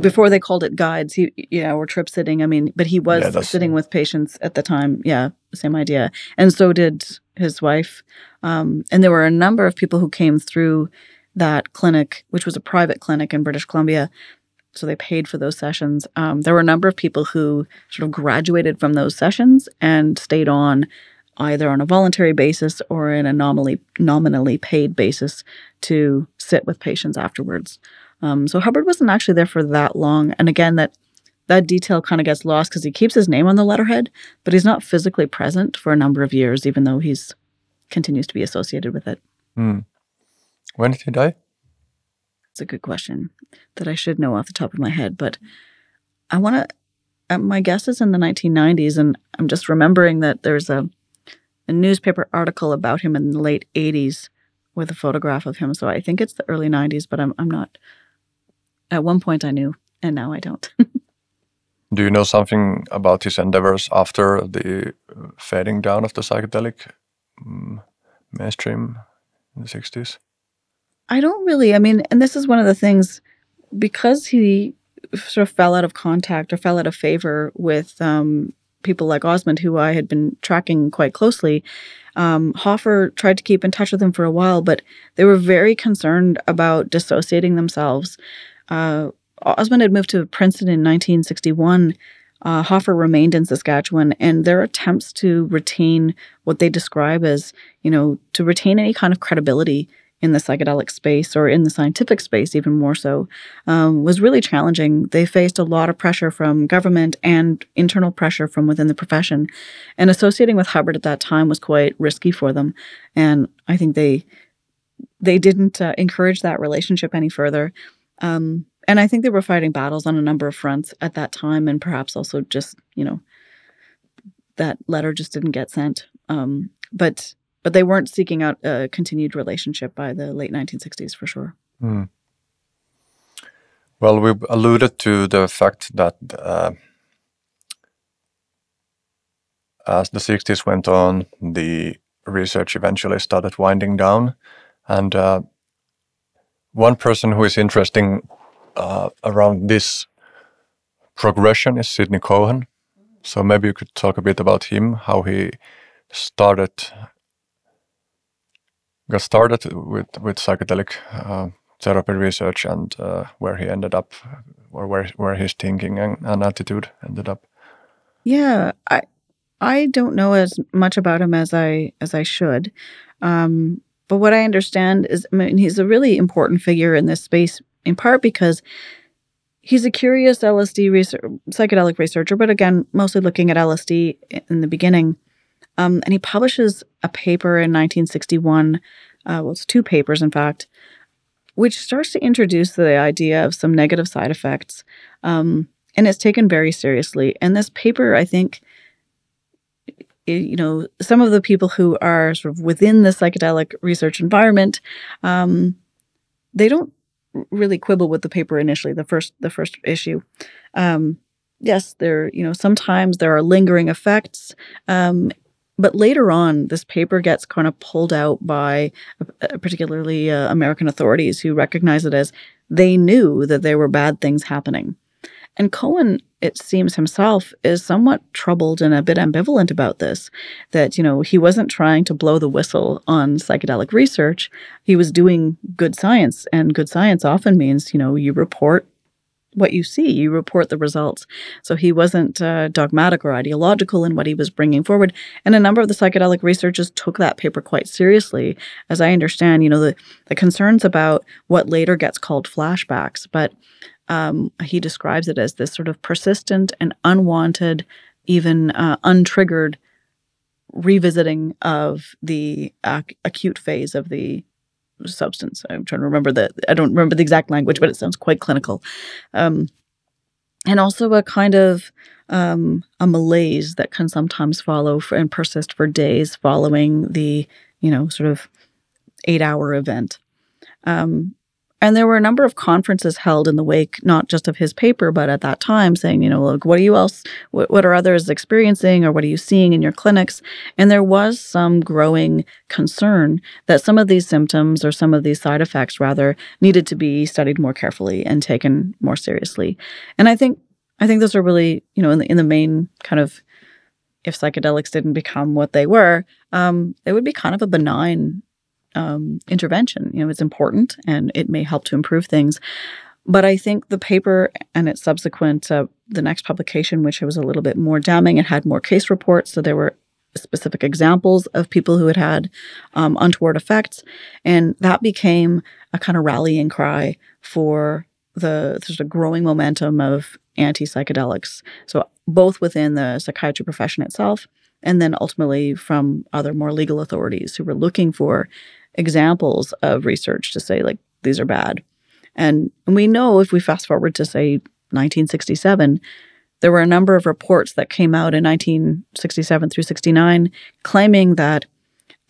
before they called it guides. He, you know, or trip sitting. I mean, but he was yeah, sitting with patients at the time. Yeah, same idea. And so did his wife. Um, and there were a number of people who came through that clinic, which was a private clinic in British Columbia. So they paid for those sessions. Um, there were a number of people who sort of graduated from those sessions and stayed on either on a voluntary basis or in a nominally nominally paid basis to sit with patients afterwards. Um, so Hubbard wasn't actually there for that long. And again, that that detail kind of gets lost because he keeps his name on the letterhead, but he's not physically present for a number of years, even though he's continues to be associated with it. Mm. When did he die? It's a good question that I should know off the top of my head, but I want to. Uh, my guess is in the 1990s, and I'm just remembering that there's a a newspaper article about him in the late 80s with a photograph of him. So I think it's the early 90s, but I'm I'm not at one point I knew, and now I don't. Do you know something about his endeavors after the fading down of the psychedelic um, mainstream in the 60s? I don't really. I mean, and this is one of the things because he sort of fell out of contact or fell out of favor with um, people like Osmond, who I had been tracking quite closely. Um, Hoffer tried to keep in touch with him for a while, but they were very concerned about dissociating themselves. Uh, Osmond had moved to Princeton in 1961. Uh, Hoffer remained in Saskatchewan, and their attempts to retain what they describe as, you know, to retain any kind of credibility in the psychedelic space or in the scientific space, even more so, um, was really challenging. They faced a lot of pressure from government and internal pressure from within the profession. And associating with Hubbard at that time was quite risky for them. And I think they they didn't uh, encourage that relationship any further. Um, and I think they were fighting battles on a number of fronts at that time, and perhaps also just you know that letter just didn't get sent. Um, but but they weren't seeking out a continued relationship by the late 1960s for sure. Mm. Well, we alluded to the fact that uh, as the 60s went on, the research eventually started winding down. And uh, one person who is interesting uh, around this progression is Sidney Cohen. So maybe you could talk a bit about him, how he started got started with with psychedelic uh, therapy research and uh, where he ended up, or where where his thinking and, and attitude ended up. Yeah, I I don't know as much about him as I as I should. Um, but what I understand is, I mean, he's a really important figure in this space, in part because he's a curious LSD research, psychedelic researcher, but again, mostly looking at LSD in the beginning. Um, and he publishes a paper in 1961, uh, well, it's two papers, in fact, which starts to introduce the idea of some negative side effects. Um, and it's taken very seriously. And this paper, I think, you know, some of the people who are sort of within the psychedelic research environment, um, they don't really quibble with the paper initially. The first, the first issue. Um, yes, there, you know, sometimes there are lingering effects, um, but later on, this paper gets kind of pulled out by uh, particularly uh, American authorities who recognize it as they knew that there were bad things happening. And Cohen, it seems himself, is somewhat troubled and a bit ambivalent about this. That, you know, he wasn't trying to blow the whistle on psychedelic research. He was doing good science. And good science often means, you know, you report what you see, you report the results. So he wasn't uh, dogmatic or ideological in what he was bringing forward. And a number of the psychedelic researchers took that paper quite seriously. As I understand, you know, the, the concerns about what later gets called flashbacks, but um, he describes it as this sort of persistent and unwanted, even uh, untriggered revisiting of the ac- acute phase of the substance. I'm trying to remember the I don't remember the exact language, but it sounds quite clinical. Um, and also a kind of um, a malaise that can sometimes follow for, and persist for days following the you know sort of eight hour event. Um, and there were a number of conferences held in the wake, not just of his paper, but at that time saying, you know, look, what are you else, what, what are others experiencing or what are you seeing in your clinics? And there was some growing concern that some of these symptoms or some of these side effects, rather, needed to be studied more carefully and taken more seriously. And I think, I think those are really, you know, in the, in the main kind of, if psychedelics didn't become what they were, um, it would be kind of a benign um, intervention. You know, it's important and it may help to improve things. But I think the paper and its subsequent, uh, the next publication, which was a little bit more damning, it had more case reports. So there were specific examples of people who had had um, untoward effects. And that became a kind of rallying cry for the there's a growing momentum of anti psychedelics. So both within the psychiatry profession itself, and then ultimately from other more legal authorities who were looking for examples of research to say like these are bad. And, we know if we fast forward to say 1967, there were a number of reports that came out in 1967 through 69 claiming that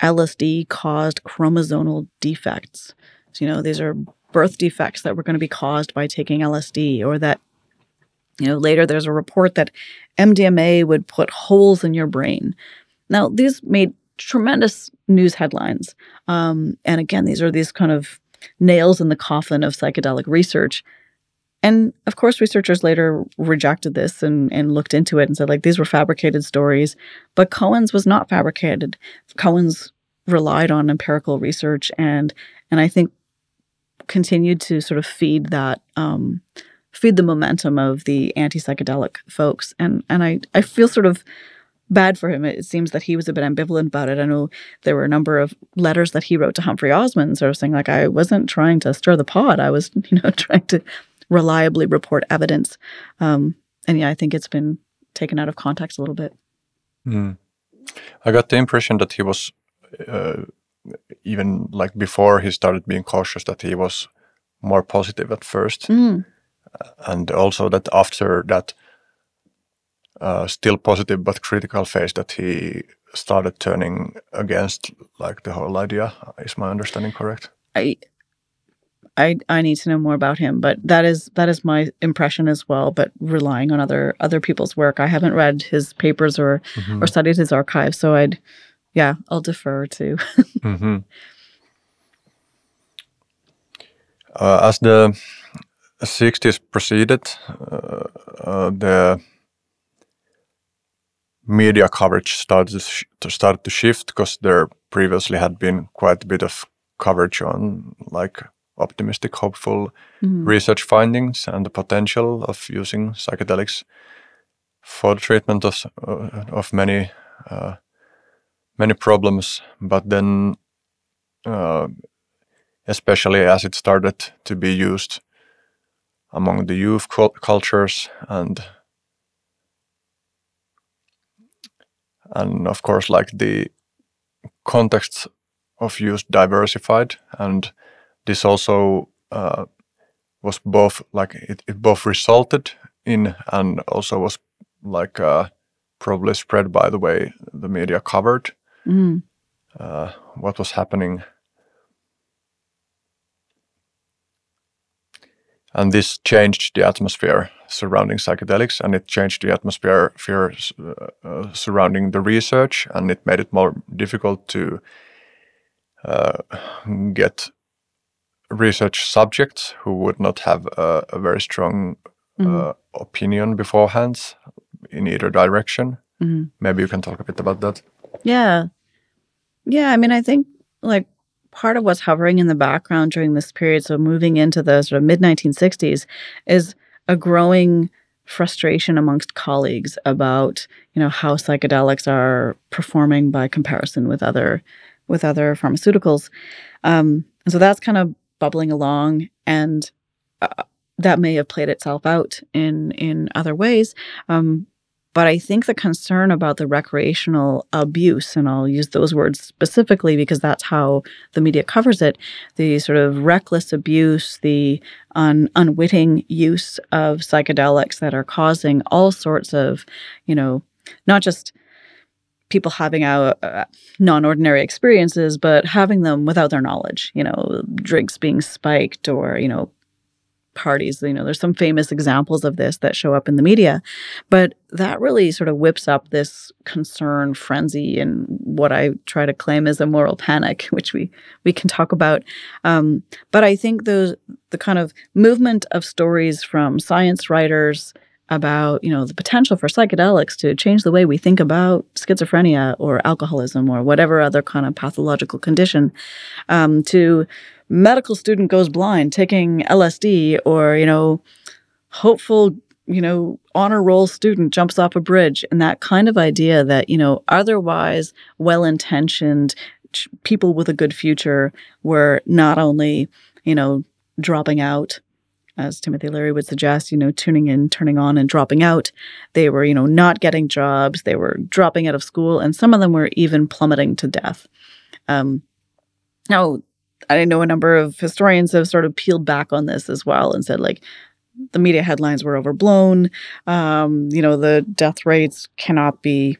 LSD caused chromosomal defects. So, you know, these are birth defects that were going to be caused by taking LSD, or that You know, later there's a report that MDMA would put holes in your brain. Now, these made tremendous news headlines. Um, and again, these are these kind of nails in the coffin of psychedelic research. And of course, researchers later rejected this and, and looked into it and said, like, these were fabricated stories. But Cohen's was not fabricated. Cohen's relied on empirical research and and I think continued to sort of feed that um, feed the momentum of the anti-psychedelic folks. And and I I feel sort of bad for him. It seems that he was a bit ambivalent about it. I know there were a number of letters that he wrote to Humphry Osmond, sort of saying like, I wasn't trying to stir the pot. I was, you know, trying to reliably report evidence. Um, and yeah, I think it's been taken out of context a little bit. Mm. I got the impression that he was uh, even like before he started being cautious that he was more positive at first, mm. and also that after that uh, still positive but critical phase that he started turning against like the whole idea. Is my understanding correct? I I I need to know more about him, but that is that is my impression as well. But relying on other other people's work, I haven't read his papers or mm-hmm. or studied his archive, so I'd yeah, I'll defer to. mm-hmm. uh, as the 60s proceeded, uh, uh, the media coverage started to start to shift because there previously had been quite a bit of coverage on like optimistic, hopeful mm-hmm. research findings and the potential of using psychedelics for the treatment of uh, of many uh, many problems. But then, uh, especially as it started to be used among the youth cultures and and of course like the context of use diversified and this also uh, was both like it, it both resulted in and also was like uh, probably spread by the way the media covered mm. uh, what was happening and this changed the atmosphere surrounding psychedelics and it changed the atmosphere uh, uh, surrounding the research and it made it more difficult to uh, get research subjects who would not have a, a very strong mm. opinion beforehand in either direction mm. maybe you can talk a bit about that yeah yeah i mean i think like part of what's hovering in the background during this period, so moving into the sort of mid 1960s, is a growing frustration amongst colleagues about you know how psychedelics are performing by comparison with other with other pharmaceuticals. Um, and so that's kind of bubbling along and uh, that may have played itself out in in other ways. Um, but I think the concern about the recreational abuse, and I'll use those words specifically because that's how the media covers it the sort of reckless abuse, the un- unwitting use of psychedelics that are causing all sorts of, you know, not just people having a, uh, non-ordinary experiences but having them without their knowledge you know drinks being spiked or you know parties. You know, there's some famous examples of this that show up in the media, but that really sort of whips up this concern frenzy and what I try to claim is a moral panic, which we we can talk about. Um, but I think those the kind of movement of stories from science writers about you know the potential for psychedelics to change the way we think about schizophrenia or alcoholism or whatever other kind of pathological condition um, to medical student goes blind taking LSD or, you know, hopeful, you know, honor roll student jumps off a bridge and that kind of idea that, you know, otherwise well-intentioned ch- people with a good future were not only, you know, dropping out as Timothy Leary would suggest, you know, tuning in, turning on, and dropping out. They were, you know, not getting jobs. They were dropping out of school, and some of them were even plummeting to death. Um, now, I know a number of historians have sort of peeled back on this as well and said like the media headlines were overblown. Um, you know, the death rates cannot be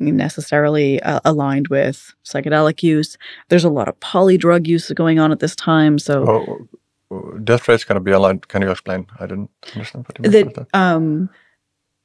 necessarily uh, aligned with psychedelic use. There's a lot of poly drug use going on at this time. So, oh, death rate's to be aligned. Can you explain? I didn't understand what you meant that, that. Um,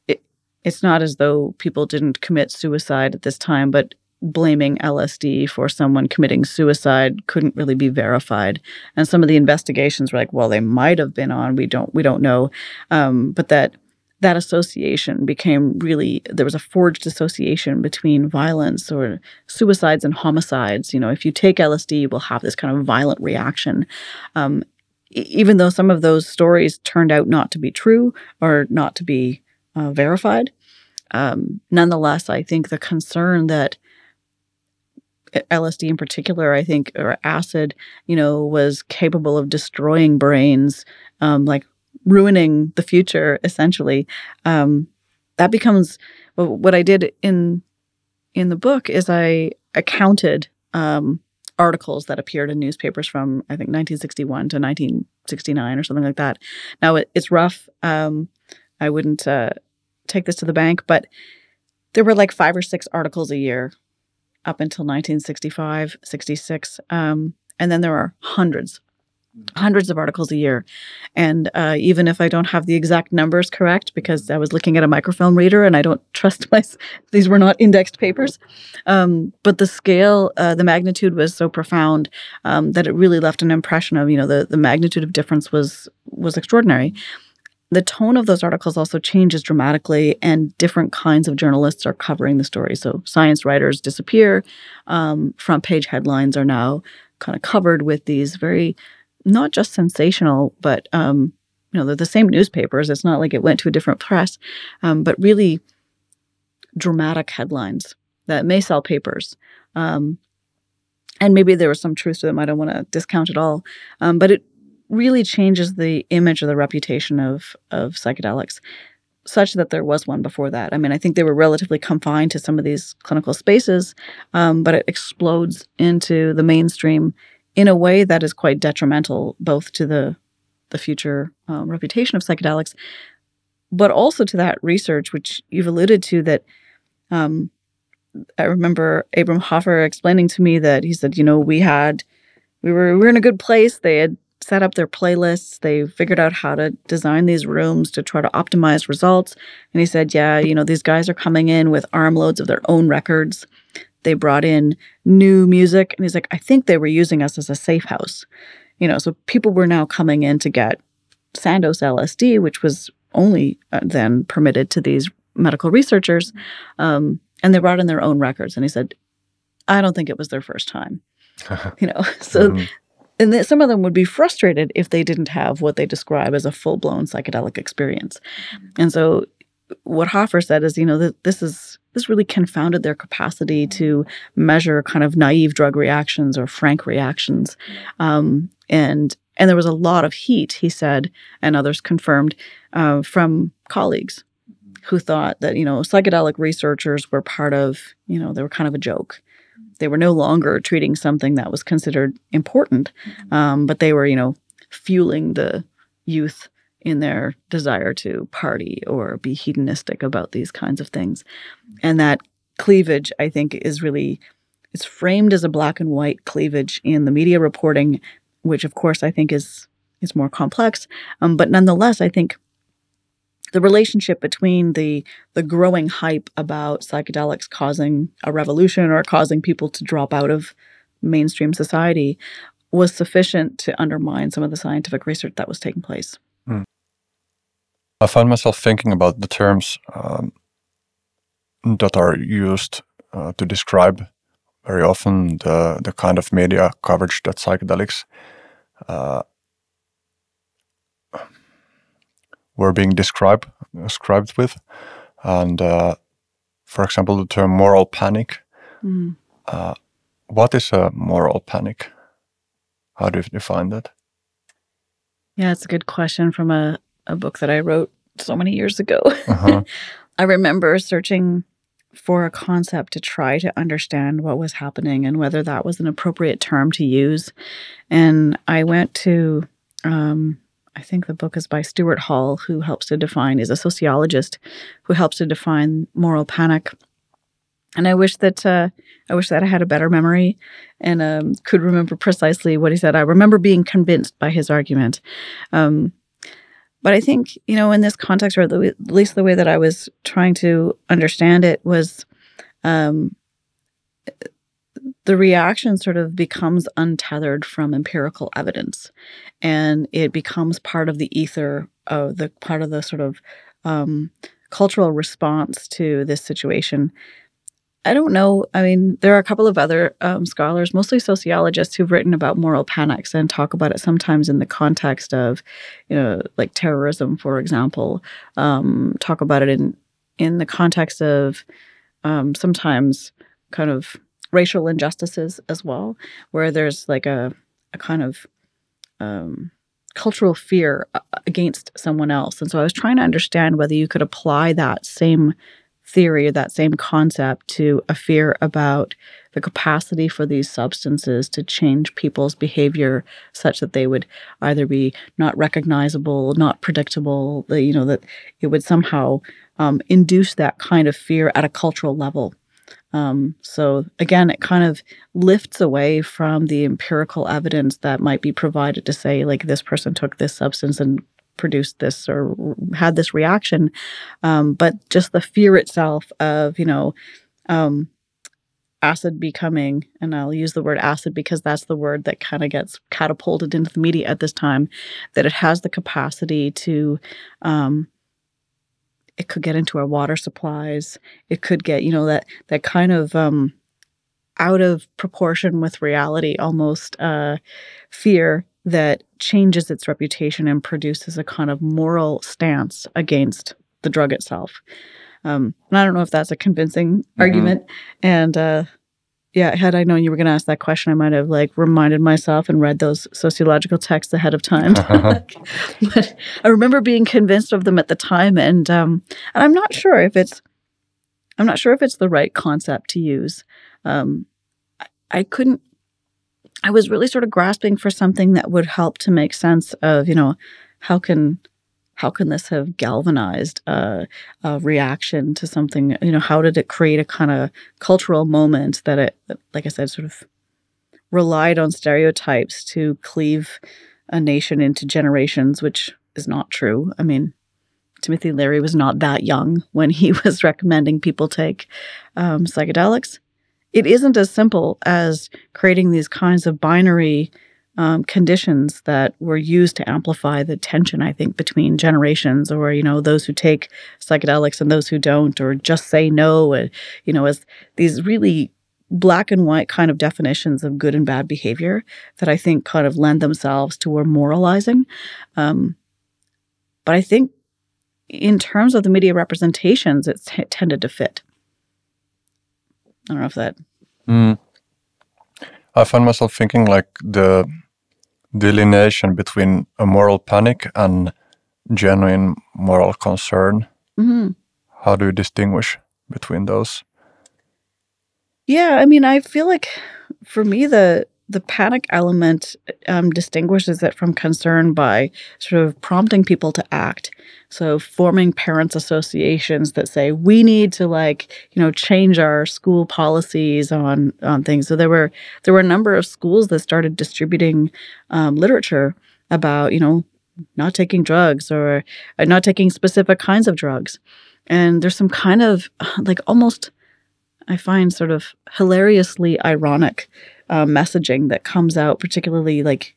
it, it's not as though people didn't commit suicide at this time, but blaming LSD for someone committing suicide couldn't really be verified. And some of the investigations were like, well, they might have been on. We don't we don't know. Um, but that that association became really there was a forged association between violence or suicides and homicides. You know, if you take LSD, you will have this kind of violent reaction. Um, even though some of those stories turned out not to be true or not to be uh, verified, um, nonetheless, I think the concern that LSD in particular, I think, or acid, you know, was capable of destroying brains, um, like ruining the future, essentially. Um, that becomes what I did in in the book is I accounted um, articles that appeared in newspapers from I think 1961 to 1969 or something like that. Now it, it's rough. Um, I wouldn't uh, take this to the bank, but there were like five or six articles a year up until 1965, 66. Um, and then there are hundreds, hundreds of articles a year. And uh, even if I don't have the exact numbers correct, because I was looking at a microfilm reader and I don't trust my, these were not indexed papers. Um, but the scale, uh, the magnitude was so profound um, that it really left an impression of, you know, the, the magnitude of difference was, was extraordinary the tone of those articles also changes dramatically, and different kinds of journalists are covering the story. So, science writers disappear. Um, front page headlines are now kind of covered with these very, not just sensational, but um, you know, they're the same newspapers. It's not like it went to a different press, um, but really dramatic headlines that may sell papers. Um, and maybe there was some truth to them. I don't want to discount it all, um, but it really changes the image or the reputation of of psychedelics such that there was one before that. I mean, I think they were relatively confined to some of these clinical spaces, um, but it explodes into the mainstream in a way that is quite detrimental both to the the future um, reputation of psychedelics, but also to that research which you've alluded to. That um, I remember Abram Hoffer explaining to me that he said, you know, we had we were we were in a good place. They had set up their playlists. They figured out how to design these rooms to try to optimize results. And he said, Yeah, you know, these guys are coming in with armloads of their own records. They brought in new music. And he's like, I think they were using us as a safe house. You know, so people were now coming in to get Sandoz LSD, which was only uh, then permitted to these medical researchers. Um, and they brought in their own records. And he said, I don't think it was their first time. you know, so mm-hmm and that some of them would be frustrated if they didn't have what they describe as a full-blown psychedelic experience. Mm-hmm. and so what hoffer said is you know that this is this really confounded their capacity to measure kind of naive drug reactions or frank reactions. Um, and and there was a lot of heat he said and others confirmed uh, from colleagues mm-hmm. who thought that you know psychedelic researchers were part of you know they were kind of a joke they were no longer treating something that was considered important, mm-hmm. um, but they were, you know, fueling the youth in their desire to party or be hedonistic about these kinds of things. And that cleavage, I think, is really it's framed as a black and white cleavage in the media reporting, which of course I think is is more complex. Um, but nonetheless, I think the relationship between the the growing hype about psychedelics causing a revolution or causing people to drop out of mainstream society was sufficient to undermine some of the scientific research that was taking place. Mm. I find myself thinking about the terms um, that are used uh, to describe very often the the kind of media coverage that psychedelics uh, were being described described with, and uh, for example, the term moral panic. Mm. Uh, what is a moral panic? How do you define that? Yeah, it's a good question from a, a book that I wrote so many years ago. Uh-huh. I remember searching for a concept to try to understand what was happening and whether that was an appropriate term to use. And I went to um, I think the book is by Stuart Hall, who helps to define, is a sociologist who helps to define moral panic. and I wish that uh, I wish that I had a better memory and um, could remember precisely what he said. I remember being convinced by his argument. Um, but I think you know, in this context, or at least the way that I was trying to understand it was, um, the reaction sort of becomes untethered from empirical evidence, and it becomes part of the ether of the part of the sort of um, cultural response to this situation I don't know. I mean, there are a couple of other um, scholars, mostly sociologists, who've written about moral panics and talk about it sometimes in the context of, you know, like terrorism, for example. Um, talk about it in in the context of um, sometimes kind of racial injustices as well, where there's like a a kind of um, cultural fear against someone else. And so I was trying to understand whether you could apply that same theory or that same concept to a fear about the capacity for these substances to change people's behavior such that they would either be not recognizable, not predictable, you know, that it would somehow um, induce that kind of fear at a cultural level. Um, so again, it kind of lifts away from the empirical evidence that might be provided to say, like, this person took this substance and produced this or had this reaction, um, but just the fear itself of you know um, acid becoming, and I'll use the word acid because that's the word that kind of gets catapulted into the media at this time, that it has the capacity to. Um, it could get into our water supplies. It could get, you know, that that kind of um, out of proportion with reality, almost uh, fear that changes its reputation and produces a kind of moral stance against the drug itself. Um, and I don't know if that's a convincing mm-hmm. argument. And uh, yeah, had I known you were going to ask that question, I might have like reminded myself and read those sociological texts ahead of time. but I remember being convinced of them at the time, and um, and I'm not sure if it's I'm not sure if it's the right concept to use. Um, I, I couldn't I was really sort of grasping for something that would help to make sense of, you know, how can how can this have galvanized a, a reaction to something? You know, how did it create a kind of cultural moment that it, like I said, sort of relied on stereotypes to cleave a nation into generations, which is not true. I mean, Timothy Leary was not that young when he was recommending people take um, psychedelics it isn't as simple as creating these kinds of binary um, conditions that were used to amplify the tension, I think, between generations, or you know, those who take psychedelics and those who don't, or just say no, and, you know, as these really black and white kind of definitions of good and bad behavior that I think kind of lend themselves to moralizing. Um, but I think in terms of the media representations, it's t- tended to fit. I don't know if that. Mm. I find myself thinking like the delineation between a moral panic and genuine moral concern. Mm-hmm. How do you distinguish between those? Yeah, I mean, I feel like for me, the the panic element um, distinguishes it from concern by sort of prompting people to act. So forming parents associations that say we need to like you know change our school policies on on things. So there were there were a number of schools that started distributing um, literature about you know not taking drugs or uh, not taking specific kinds of drugs. And there's some kind of like almost I find sort of hilariously ironic uh, messaging that comes out, particularly like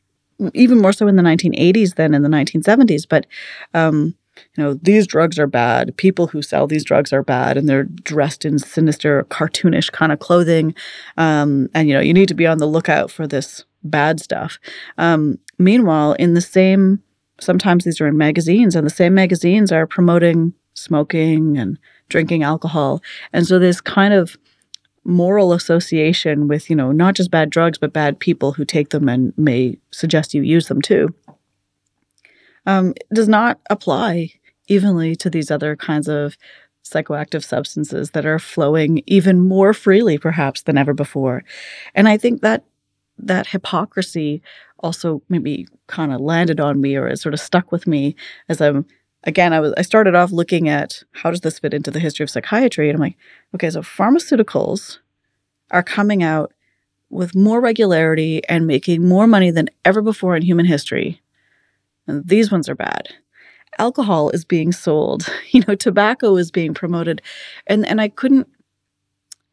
even more so in the 1980s than in the 1970s. But um, you know, these drugs are bad. People who sell these drugs are bad, and they're dressed in sinister, cartoonish kind of clothing. Um, and you know, you need to be on the lookout for this bad stuff. Um, meanwhile, in the same, sometimes these are in magazines, and the same magazines are promoting smoking and drinking alcohol. And so this kind of moral association with, you know, not just bad drugs, but bad people who take them and may suggest you use them too, um, does not apply evenly to these other kinds of psychoactive substances that are flowing even more freely, perhaps, than ever before. And I think that that hypocrisy also maybe kind of landed on me or it sort of stuck with me as I'm again, I was I started off looking at how does this fit into the history of psychiatry, and I'm like, okay, so pharmaceuticals are coming out with more regularity and making more money than ever before in human history. And these ones are bad. Alcohol is being sold, you know, tobacco is being promoted. And and I couldn't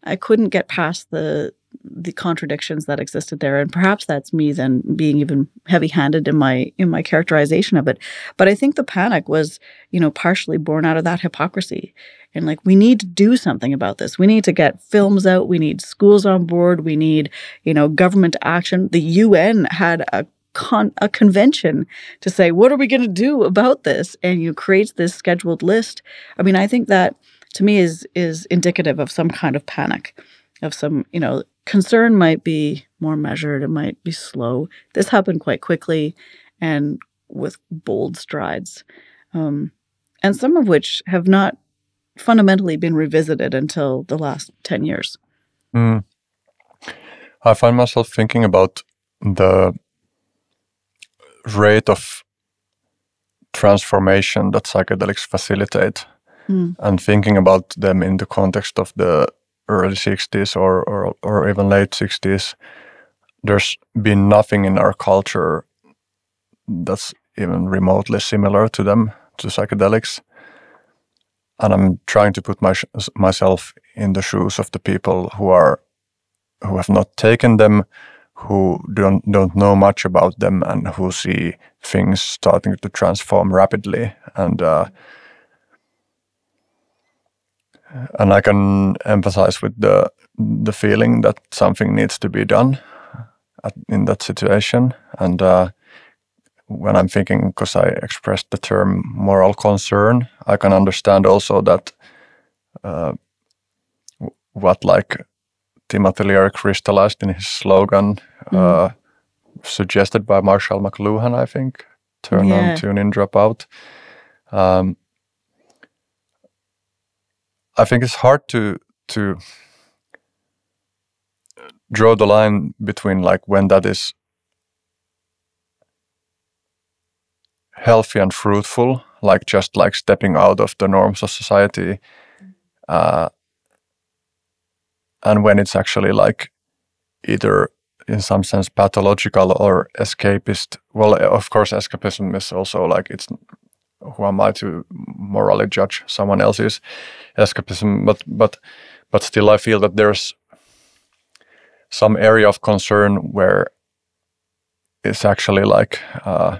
I couldn't get past the the contradictions that existed there. And perhaps that's me then being even heavy-handed in my in my characterization of it. But i think the panic was you know partially born out of that hypocrisy. And like we need to do something about this. We need to get films out. We need schools on board. We need you know government action. The un had a con- a convention to say what are we going to do about this? And you create this scheduled list. I mean i think that to me is is indicative of some kind of panic of some you know concern might be more measured, it might be slow. This happened quite quickly and with bold strides, um, and some of which have not fundamentally been revisited until the last 10 years. Mm. I find myself thinking about the rate of transformation that psychedelics facilitate mm. and thinking about them in the context of the early 60s or, or, or even late 60s, there's been nothing in our culture that's even remotely similar to them, to psychedelics. And I'm trying to put my, myself in the shoes of the people who are who have not taken them, who don't don't know much about them, and who see things starting to transform rapidly. And uh, and I can emphasize with the the feeling that something needs to be done at, in that situation. And uh, when I'm thinking, because I expressed the term moral concern, I can understand also that uh, what like Timothy Leary crystallized in his slogan, mm. uh, suggested by Marshall McLuhan, I think, turn yeah. on, tune in, drop out. Um, I think it's hard to to draw the line between like when that is healthy and fruitful, like just like stepping out of the norms of society, uh, and when it's actually like either in some sense pathological or escapist. Well, of course, escapism is also like it's who am I to morally judge someone else's escapism? But but but still, I feel that there's some area of concern where it's actually like uh,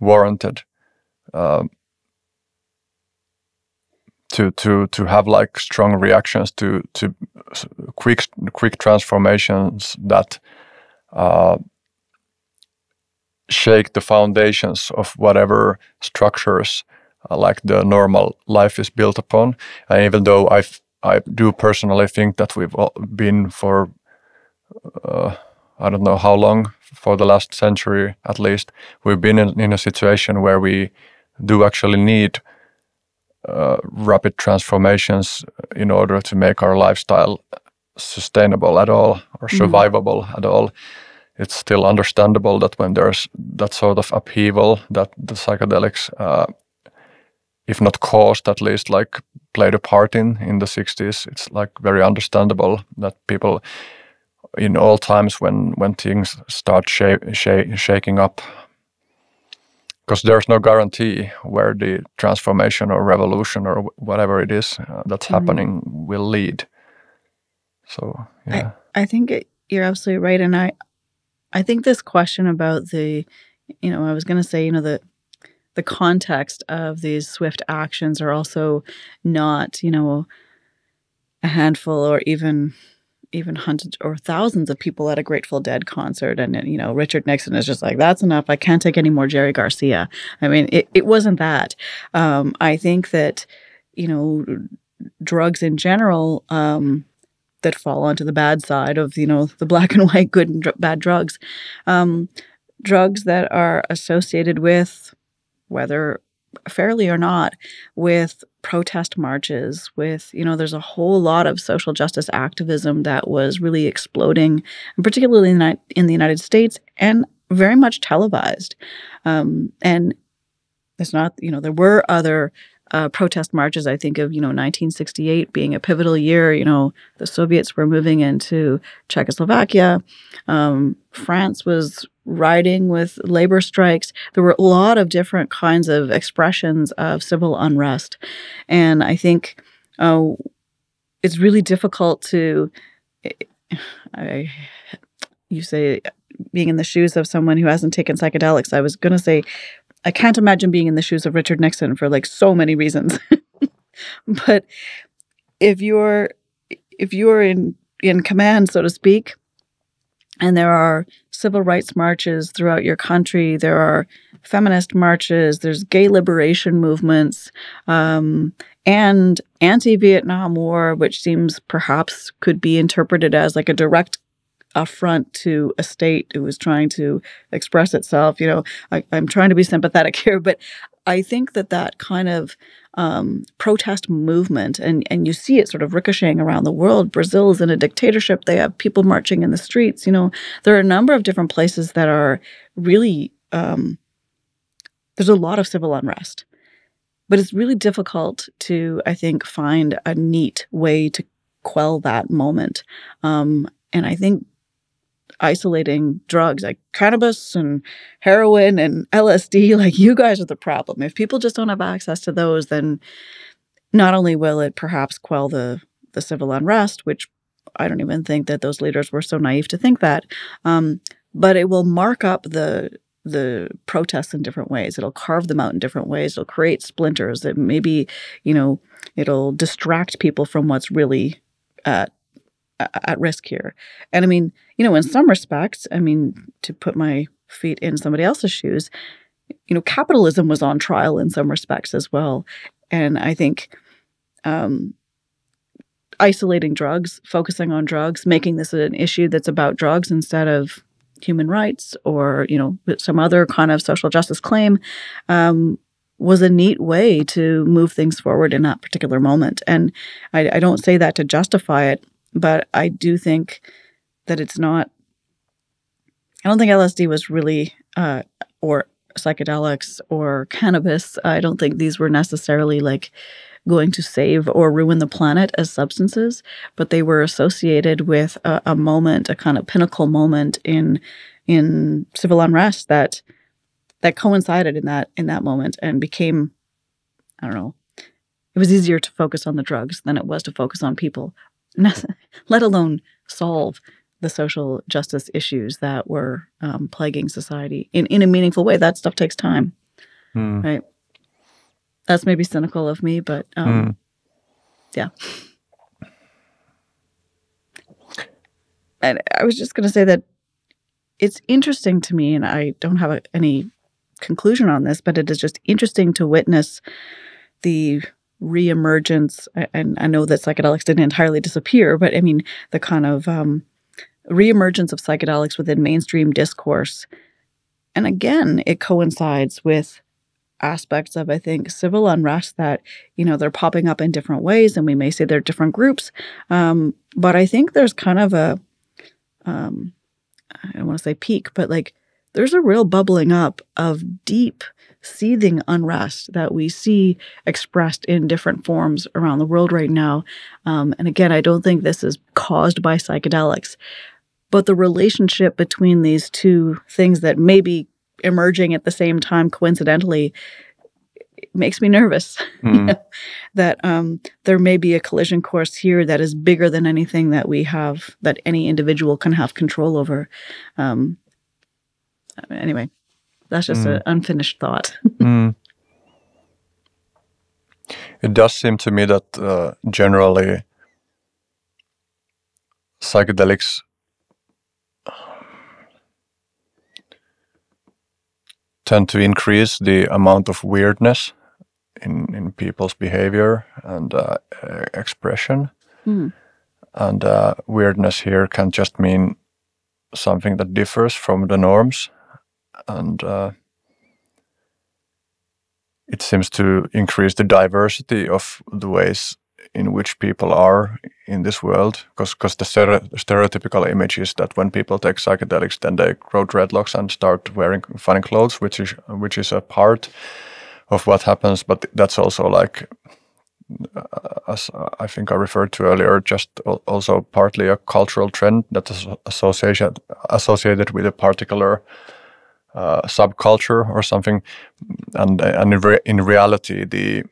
warranted uh, to to to have like strong reactions to to quick quick transformations that uh, shake the foundations of whatever structures uh, like the normal life is built upon. And even though I I do personally think that we've been for uh, I don't know how long for the last century at least we've been in, in a situation where we do actually need uh, rapid transformations in order to make our lifestyle sustainable at all or mm-hmm. survivable mm. at all it's still understandable that when there's that sort of upheaval that the psychedelics, uh, if not caused, at least like played a part in in the 60s, it's like very understandable that people in all times when when things start sh- sh- shaking up because there's no guarantee where the transformation or revolution or whatever it is uh, that's mm-hmm. happening will lead so yeah i, I think it, you're absolutely right and i I think this question about the, you know, I was going to say, you know, the the context of these swift actions are also not, you know, a handful or even even hundreds or thousands of people at a Grateful Dead concert. And, you know, Richard Nixon is just like, that's enough. I can't take any more Jerry Garcia. I mean, it, it wasn't that. Um, I think that, you know, drugs in general um, that fall onto the bad side of you know the black and white good and dr- bad drugs. Um, drugs that are associated with whether fairly or not with protest marches with you know there's a whole lot of social justice activism that was really exploding particularly in, in the united states and very much televised. Um, and it's not you know there were other uh, protest marches. I think of you know 1968 being a pivotal year. You know the Soviets were moving into Czechoslovakia. Um, France was riding with labor strikes. There were a lot of different kinds of expressions of civil unrest, and I think uh, it's really difficult to. I, you say being in the shoes of someone who hasn't taken psychedelics. I was going to say I can't imagine being in the shoes of Richard Nixon for like so many reasons. but if you're if you're in in command, so to speak, and there are civil rights marches throughout your country, there are feminist marches, there's gay liberation movements, um, and anti-Vietnam War, which seems perhaps could be interpreted as like a direct affront to a state who is trying to express itself. You know, I, am trying to be sympathetic here, but I think that that kind of um, protest movement, and and you see it sort of ricocheting around the world. Brazil is in a dictatorship; they have people marching in the streets. You know, there are a number of different places that are really um, there's a lot of civil unrest, but it's really difficult to, I think, find a neat way to quell that moment. Um, and I think isolating drugs like cannabis and heroin and LSD. Like, you guys are the problem. If people just don't have access to those, then not only will it perhaps quell the, the civil unrest, which I don't even think that those leaders were so naive to think that, um, but it will mark up the the protests in different ways. It'll carve them out in different ways. It'll create splinters. It maybe, you know, it'll distract people from what's really at at risk here. And I mean, you know, in some respects, I mean, to put my feet in somebody else's shoes, you know, capitalism was on trial in some respects as well. And I think um, isolating drugs, focusing on drugs, making this an issue that's about drugs instead of human rights or you know some other kind of social justice claim um, was a neat way to move things forward in that particular moment. And I, I don't say that to justify it but I do think that it's not. I don't think LSD was really, uh, or psychedelics or cannabis. I don't think these were necessarily like going to save or ruin the planet as substances, but they were associated with a, a moment, a kind of pinnacle moment in in civil unrest that that coincided in that in that moment and became, I don't know, it was easier to focus on the drugs than it was to focus on people let alone solve the social justice issues that were um, plaguing society in, in a meaningful way. That stuff takes time, mm. right? That's maybe cynical of me, but um, mm. yeah. And I was just going to say that it's interesting to me, and I don't have a, any conclusion on this, but it is just interesting to witness the reemergence, and I know that psychedelics didn't entirely disappear, but I mean the kind of um, reemergence of psychedelics within mainstream discourse. And again, it coincides with aspects of I think civil unrest that you know they're popping up in different ways, and we may say they're different groups, um, but I think there's kind of a um, I don't want to say peak, but like there's a real bubbling up of deep seething unrest that we see expressed in different forms around the world right now. Um, and again, I don't think this is caused by psychedelics, but the relationship between these two things that may be emerging at the same time coincidentally makes me nervous mm. that um, there may be a collision course here that is bigger than anything that we have that any individual can have control over um, anyway that's just mm. an unfinished thought. mm. It does seem to me that uh, generally psychedelics tend to increase the amount of weirdness in, in people's behavior and uh, expression. Mm. And uh, weirdness here can just mean something that differs from the norms and uh, it seems to increase the diversity of the ways in which people are in this world because the stereotypical image is that when people take psychedelics then they grow dreadlocks and start wearing funny clothes which is which is a part of what happens, but that's also like uh, as I think I referred to earlier, just also partly a cultural trend that is associated associated with a particular uh, subculture or something, and and in, re in reality the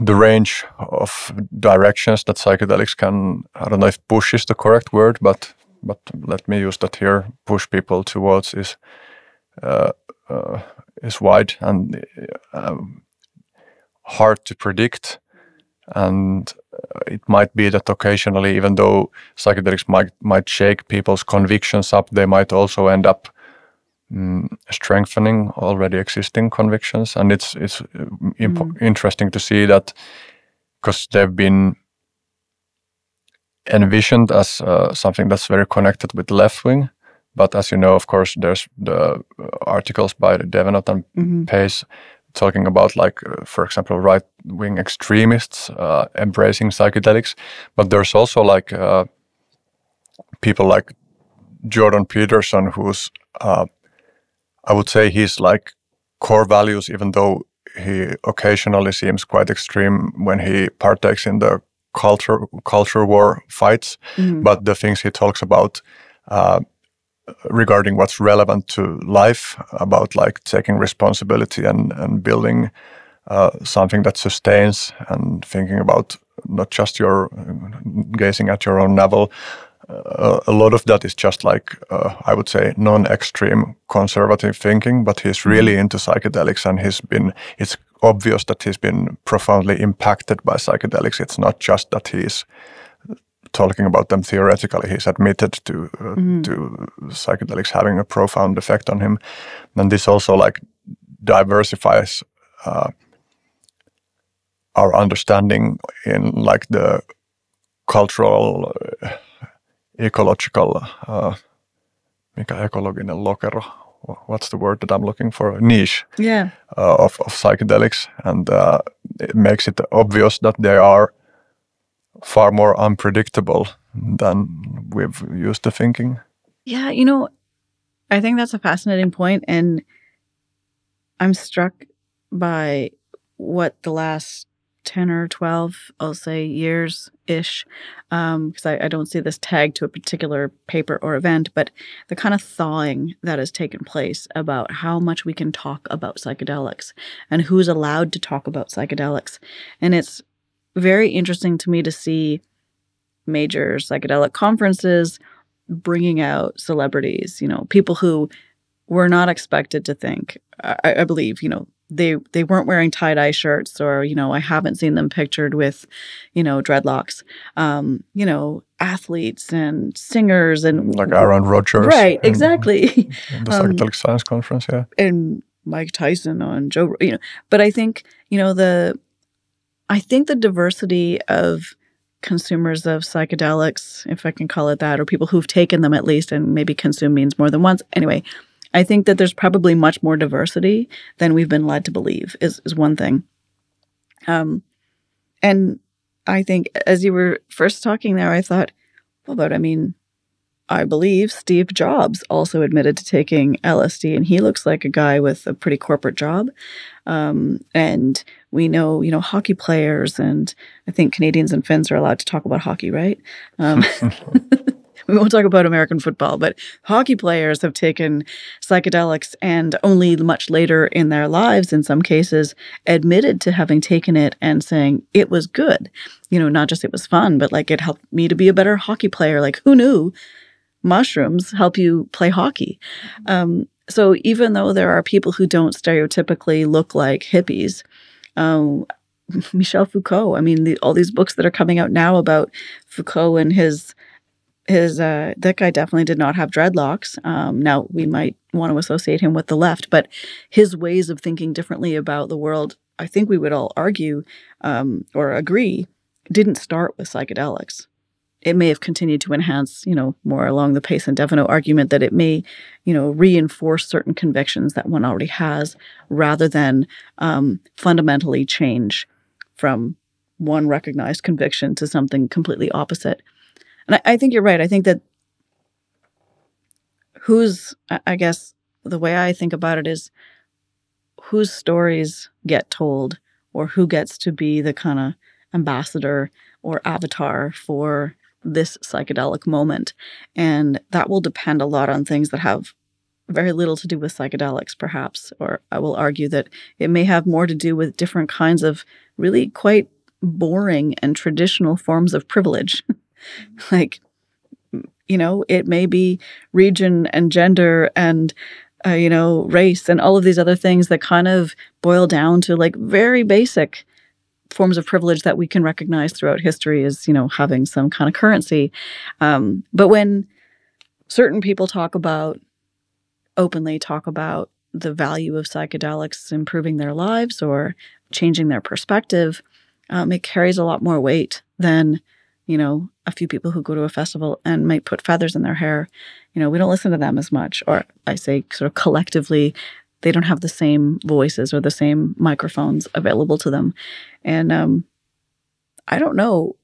the range of directions that psychedelics can I don't know if push is the correct word, but but let me use that here push people towards is uh, uh, is wide and um, hard to predict. And it might be that occasionally, even though psychedelics might might shake people's convictions up, they might also end up um, strengthening already existing convictions. And it's it's mm. interesting to see that because they've been envisioned as uh, something that's very connected with left wing. But as you know, of course, there's the articles by Devenot and mm -hmm. Pace talking about like, uh, for example, right-wing extremists uh, embracing psychedelics, but there's also like uh, people like Jordan Peterson, who's uh, I would say he's like core values, even though he occasionally seems quite extreme when he partakes in the culture culture war fights. Mm. But the things he talks about uh, regarding what's relevant to life about like taking responsibility and, and building uh, something that sustains and thinking about not just your gazing at your own navel. Uh, a lot of that is just like uh, I would say non-extreme conservative thinking, but he's really mm-hmm. into psychedelics and he's been. It's obvious that he's been profoundly impacted by psychedelics. It's not just that he's talking about them theoretically. He's admitted to uh, mm. to psychedelics having a profound effect on him, and this also like diversifies uh, our understanding in like the cultural, uh, ecological, uh, mikä ekologinen lokero. What's the word that I'm looking for? Niche. Yeah. Uh, of of psychedelics, and uh, it makes it obvious that they are far more unpredictable than we've used to thinking. Yeah, you know, I think that's a fascinating point, and I'm struck by what the last 10 or 12, I'll say, years ish, because um, I, I, don't see this tagged to a particular paper or event, but the kind of thawing that has taken place about how much we can talk about psychedelics and who's allowed to talk about psychedelics. And it's very interesting to me to see major psychedelic conferences bringing out celebrities, you know, people who were not expected to think. I, I believe, you know, they they weren't wearing tie dye shirts, or you know, I haven't seen them pictured with, you know, dreadlocks. Um, you know, athletes and singers and like Aaron Rodgers, right? Exactly. the psychedelic um, science conference, yeah, and Mike Tyson on Joe, you know. But I think you know the I think the diversity of consumers of psychedelics, if I can call it that, or people who've taken them at least, and maybe consume means more than once. Anyway, I think that there's probably much more diversity than we've been led to believe is, is one thing. Um, and I think as you were first talking there, I thought, well, but I mean, I believe Steve Jobs also admitted to taking LSD, and he looks like a guy with a pretty corporate job. Um, and we know, you know, hockey players, and I think Canadians and Finns are allowed to talk about hockey, right? Um, we won't talk about American football, but hockey players have taken psychedelics and only much later in their lives, in some cases, admitted to having taken it and saying it was good. You know, not just it was fun, but like it helped me to be a better hockey player. Like, who knew? Mushrooms help you play hockey. Um, so even though there are people who don't stereotypically look like hippies, um, Michel Foucault. I mean, the, all these books that are coming out now about Foucault and his his uh, that guy definitely did not have dreadlocks. Um, now we might want to associate him with the left, but his ways of thinking differently about the world, I think we would all argue um, or agree, didn't start with psychedelics it may have continued to enhance, you know, more along the Pace and Devenot argument that it may, you know, reinforce certain convictions that one already has rather than um, fundamentally change from one recognized conviction to something completely opposite. And I, I think you're right. I think that who's, I guess, the way I think about it is whose stories get told or who gets to be the kind of ambassador or avatar for this psychedelic moment. And that will depend a lot on things that have very little to do with psychedelics, perhaps. Or I will argue that it may have more to do with different kinds of really quite boring and traditional forms of privilege. like, you know, it may be region and gender and uh, you know, race and all of these other things that kind of boil down to like very basic forms of privilege that we can recognize throughout history as, you know, having some kind of currency. Um, but when certain people talk about, openly talk about the value of psychedelics improving their lives or changing their perspective, um, it carries a lot more weight than you know, a few people who go to a festival and might put feathers in their hair, you know, we don't listen to them as much. Or I say sort of collectively, they don't have the same voices or the same microphones available to them. And um, I don't know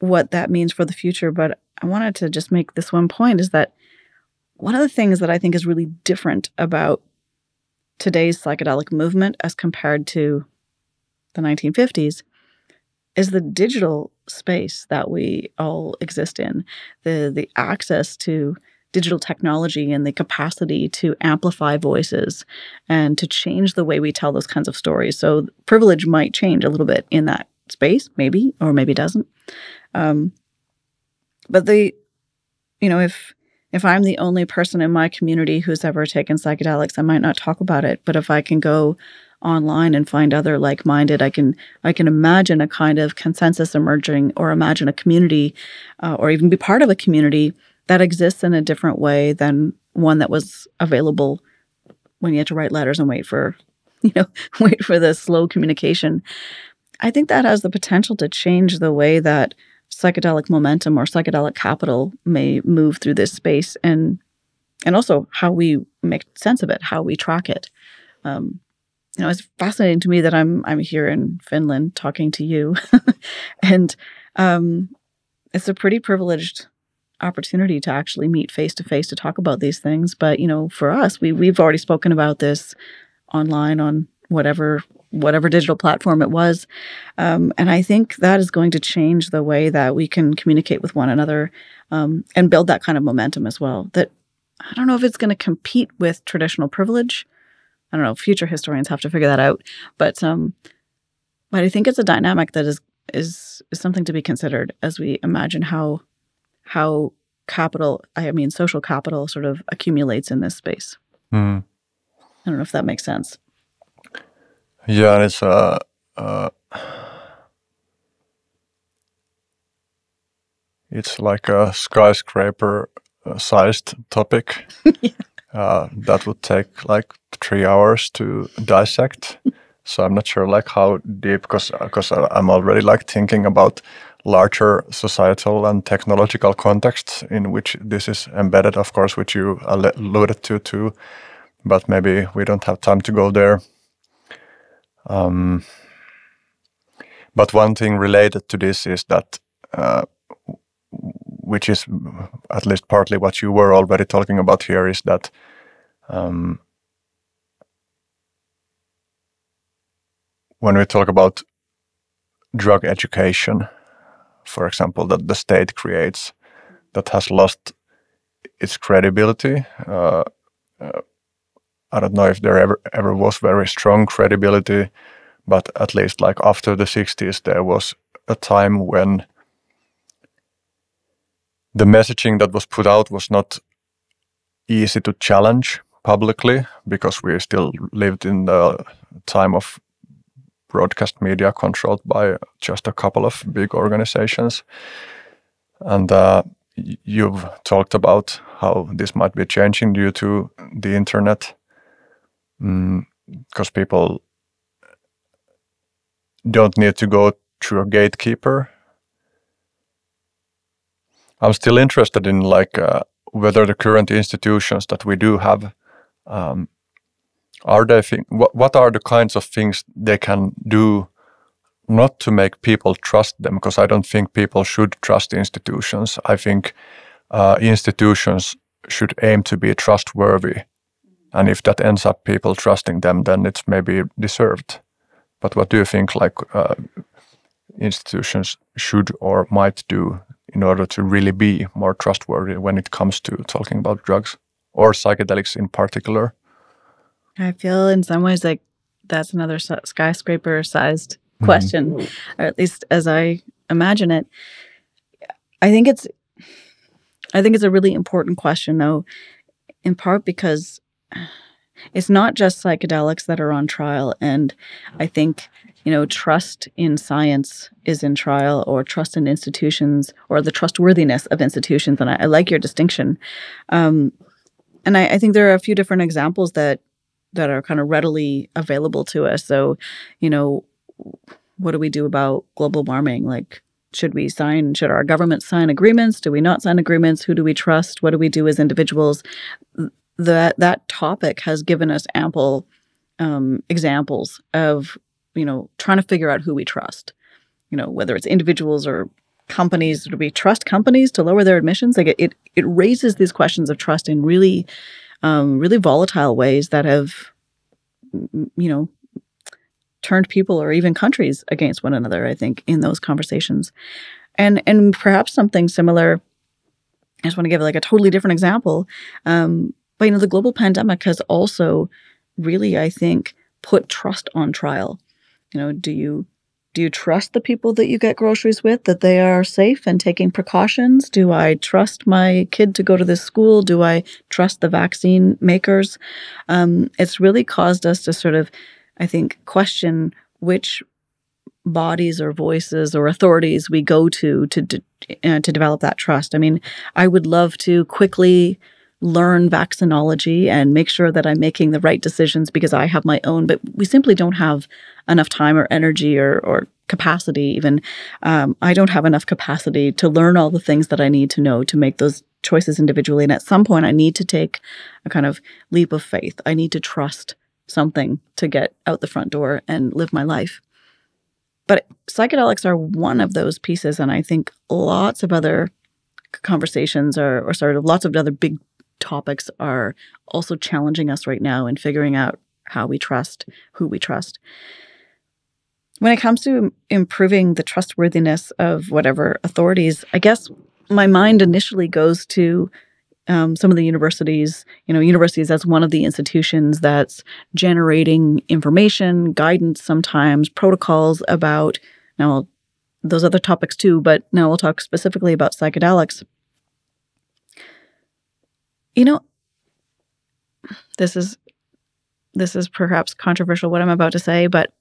what that means for the future, but I wanted to just make this one point is that one of the things that I think is really different about today's psychedelic movement as compared to the 1950s is the digital space that we all exist in the the access to digital technology and the capacity to amplify voices and to change the way we tell those kinds of stories. So privilege might change a little bit in that space maybe or maybe doesn't. Um, but the you know if if i'm the only person in my community who's ever taken psychedelics i might not talk about it. But if i can go online and find other like-minded i can i can imagine a kind of consensus emerging or imagine a community uh, or even be part of a community that exists in a different way than one that was available when you had to write letters and wait for you know wait for the slow communication. I think that has the potential to change the way that psychedelic momentum or psychedelic capital may move through this space and and also how we make sense of it how we track it. Um, you know, it's fascinating to me that I'm I'm here in Finland talking to you, and um, it's a pretty privileged opportunity to actually meet face to face to talk about these things. But you know, for us, we we've already spoken about this online on whatever whatever digital platform it was, um, and I think that is going to change the way that we can communicate with one another um, and build that kind of momentum as well. That I don't know if it's going to compete with traditional privilege I don't know. Future historians have to figure that out. But um, but I think it's a dynamic that is is is something to be considered as we imagine how how capital, I mean social capital, sort of accumulates in this space. Mm. I don't know if that makes sense. Yeah, it's a. Uh, it's like a skyscraper uh, sized topic. yeah. Uh, that would take like three hours to dissect. so I'm not sure like how deep, because because I'm already like thinking about larger societal and technological contexts in which this is embedded. Of course, which you alluded to too, but maybe we don't have time to go there. Um, but one thing related to this is that. Uh, which is at least partly what you were already talking about here, is that um, when we talk about drug education, for example, that the state creates, that has lost its credibility. Uh, uh, I don't know if there ever ever was very strong credibility, but at least like after the 60s, there was a time when the messaging that was put out was not easy to challenge publicly because we still lived in the time of broadcast media controlled by just a couple of big organizations. And uh, you've talked about how this might be changing due to the internet because mm, people don't need to go through a gatekeeper I'm still interested in like uh, whether the current institutions that we do have um, are they thing, what, what are the kinds of things they can do not to make people trust them because I don't think people should trust institutions. I think uh, institutions should aim to be trustworthy and if that ends up people trusting them, then it's maybe deserved. But what do you think, like uh, institutions should or might do in order to really be more trustworthy when it comes to talking about drugs or psychedelics in particular? I feel in some ways like that's another skyscraper sized mm-hmm. question, or at least as I imagine it. I think it's I think it's a really important question though, in part because it's not just psychedelics that are on trial and I think you know trust in science is in trial or trust in institutions or the trustworthiness of institutions and I, I like your distinction um, and I, I think there are a few different examples that that are kind of readily available to us. So, you know, what do we do about global warming? Like, should we sign, should our government sign agreements? Do we not sign agreements? Who do we trust? What do we do as individuals? That that topic has given us ample um, examples of, you know, trying to figure out who we trust. You know, whether it's individuals or companies, do we trust companies to lower their emissions? Like it, it, it raises these questions of trust in really um, really volatile ways that have, you know, turned people or even countries against one another. I think in those conversations, and and perhaps something similar. I just want to give like a totally different example. Um, but you know, the global pandemic has also really, I think, put trust on trial. You know, do you do you trust the people that you get groceries with that they are safe and taking precautions? Do I trust my kid to go to this school? Do I trust the vaccine makers? Um, it's really caused us to sort of, I think, question which bodies or voices or authorities we go to to to, uh, to develop that trust. I mean, I would love to quickly learn vaccinology and make sure that I'm making the right decisions because I have my own, but we simply don't have enough time or energy or, or capacity even. Um, I don't have enough capacity to learn all the things that I need to know to make those choices individually. And at some point, I need to take a kind of leap of faith. I need to trust something to get out the front door and live my life. But psychedelics are one of those pieces. And I think lots of other conversations or, or sort of lots of other big topics are also challenging us right now in figuring out how we trust, who we trust. When it comes to improving the trustworthiness of whatever authorities, I guess my mind initially goes to um, some of the universities, you know, universities as one of the institutions that's generating information, guidance, sometimes protocols about now those other topics too, but now we'll talk specifically about psychedelics. You know, this is this is perhaps controversial what I'm about to say, but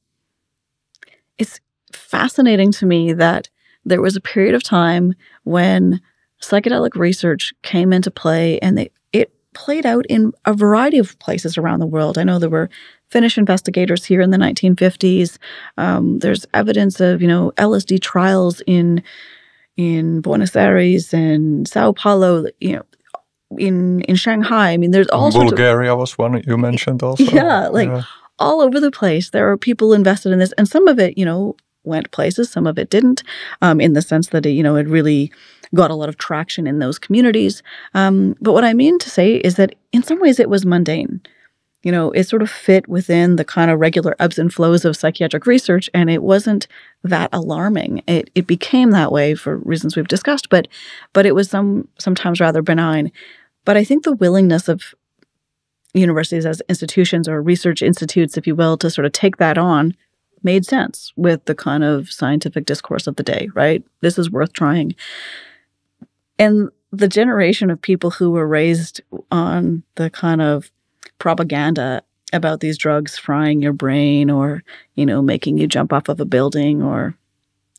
it's fascinating to me that there was a period of time when psychedelic research came into play and they, it played out in a variety of places around the world. I know there were Finnish investigators here in the 1950s. Um, there's evidence of, you know, LSD trials in in Buenos Aires and Sao Paulo. You know, in in Shanghai. I mean, there's all Bulgaria of, was one you mentioned also. Yeah, like yeah. all over the place. There are people invested in this, and some of it, you know, went places. Some of it didn't, um, in the sense that it, you know, it really got a lot of traction in those communities. Um, but what I mean to say is that in some ways it was mundane. You know, it sort of fit within the kind of regular ebbs and flows of psychiatric research, and it wasn't that alarming. It it became that way for reasons we've discussed, but but it was some sometimes rather benign. But I think the willingness of universities as institutions or research institutes, if you will, to sort of take that on made sense with the kind of scientific discourse of the day, right? This is worth trying. And the generation of people who were raised on the kind of propaganda about these drugs frying your brain or, you know, making you jump off of a building or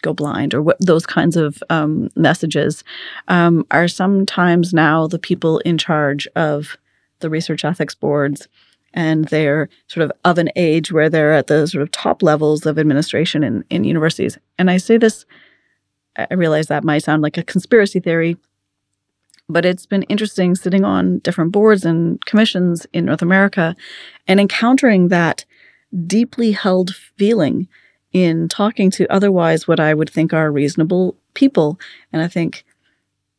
go blind or what those kinds of um, messages um, are sometimes now the people in charge of the research ethics boards and they're sort of of an age where they're at the sort of top levels of administration in, in universities. And i say this i realize that might sound like a conspiracy theory but it's been interesting sitting on different boards and commissions in north america and encountering that deeply held feeling in talking to otherwise what I would think are reasonable people. And I think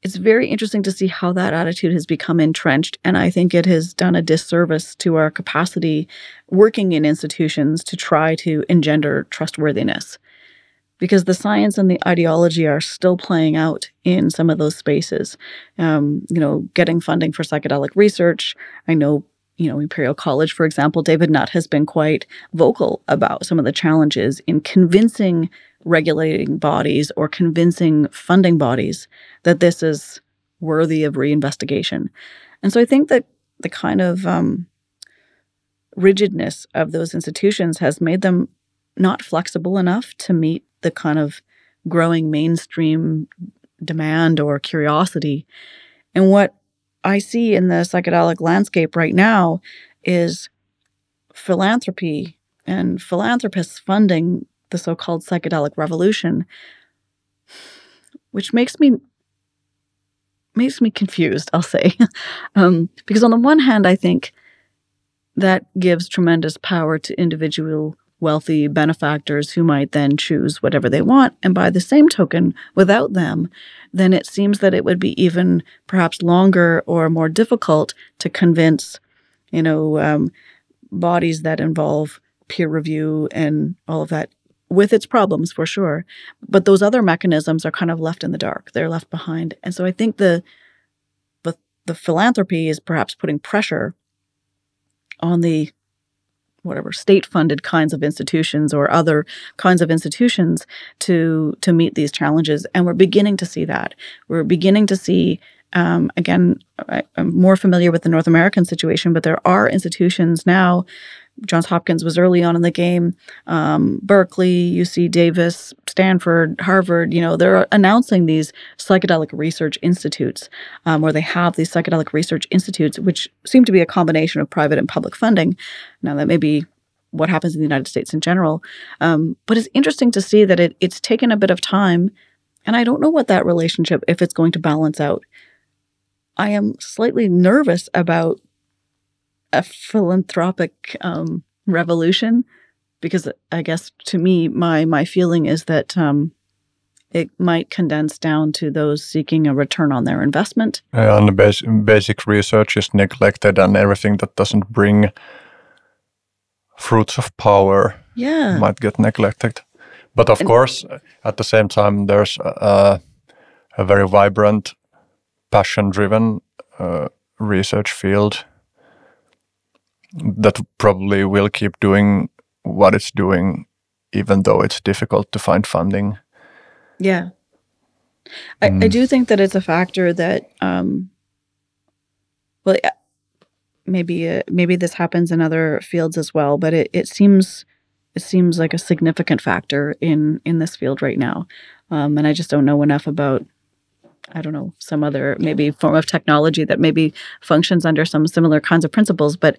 it's very interesting to see how that attitude has become entrenched. And I think it has done a disservice to our capacity working in institutions to try to engender trustworthiness. Because the science and the ideology are still playing out in some of those spaces. Um, you know, getting funding for psychedelic research. I know, you know, Imperial College, for example, David Nutt has been quite vocal about some of the challenges in convincing regulating bodies or convincing funding bodies that this is worthy of reinvestigation. And so I think that the kind of um, rigidness of those institutions has made them not flexible enough to meet the kind of growing mainstream demand or curiosity. And what I see in the psychedelic landscape right now is philanthropy and philanthropists funding the so-called psychedelic revolution, which makes me makes me confused. I'll say, um, because on the one hand, I think that gives tremendous power to individual wealthy benefactors who might then choose whatever they want. And by the same token, without them, then it seems that it would be even perhaps longer or more difficult to convince, you know, um, bodies that involve peer review and all of that with its problems for sure. But those other mechanisms are kind of left in the dark. They're left behind. And so I think the the, the philanthropy is perhaps putting pressure on the whatever state funded kinds of institutions or other kinds of institutions to to meet these challenges. And we're beginning to see that. We're beginning to see um, again I, i'm more familiar with the north american situation but there are institutions now. Johns Hopkins was early on in the game. Um, Berkeley, UC Davis, Stanford, Harvard, you know, they're announcing these psychedelic research institutes, um, where they have these psychedelic research institutes, which seem to be a combination of private and public funding. Now, that may be what happens in the United States in general. Um, but it's interesting to see that it, it's taken a bit of time. And I don't know what that relationship, if it's going to balance out. I am slightly nervous about a philanthropic um, revolution because I guess to me my my feeling is that um, it might condense down to those seeking a return on their investment. Uh, and the bas- basic research is neglected, and everything that doesn't bring fruits of power yeah. might get neglected. But of and, course, at the same time, there's a, a very vibrant, passion-driven uh, research field that probably will keep doing what it's doing, even though it's difficult to find funding. Yeah. I, mm. I do think that it's a factor that, um, well, maybe uh, maybe this happens in other fields as well, but it, it seems it seems like a significant factor in in this field right now, um, and I just don't know enough about I don't know some other maybe form of technology that maybe functions under some similar kinds of principles, but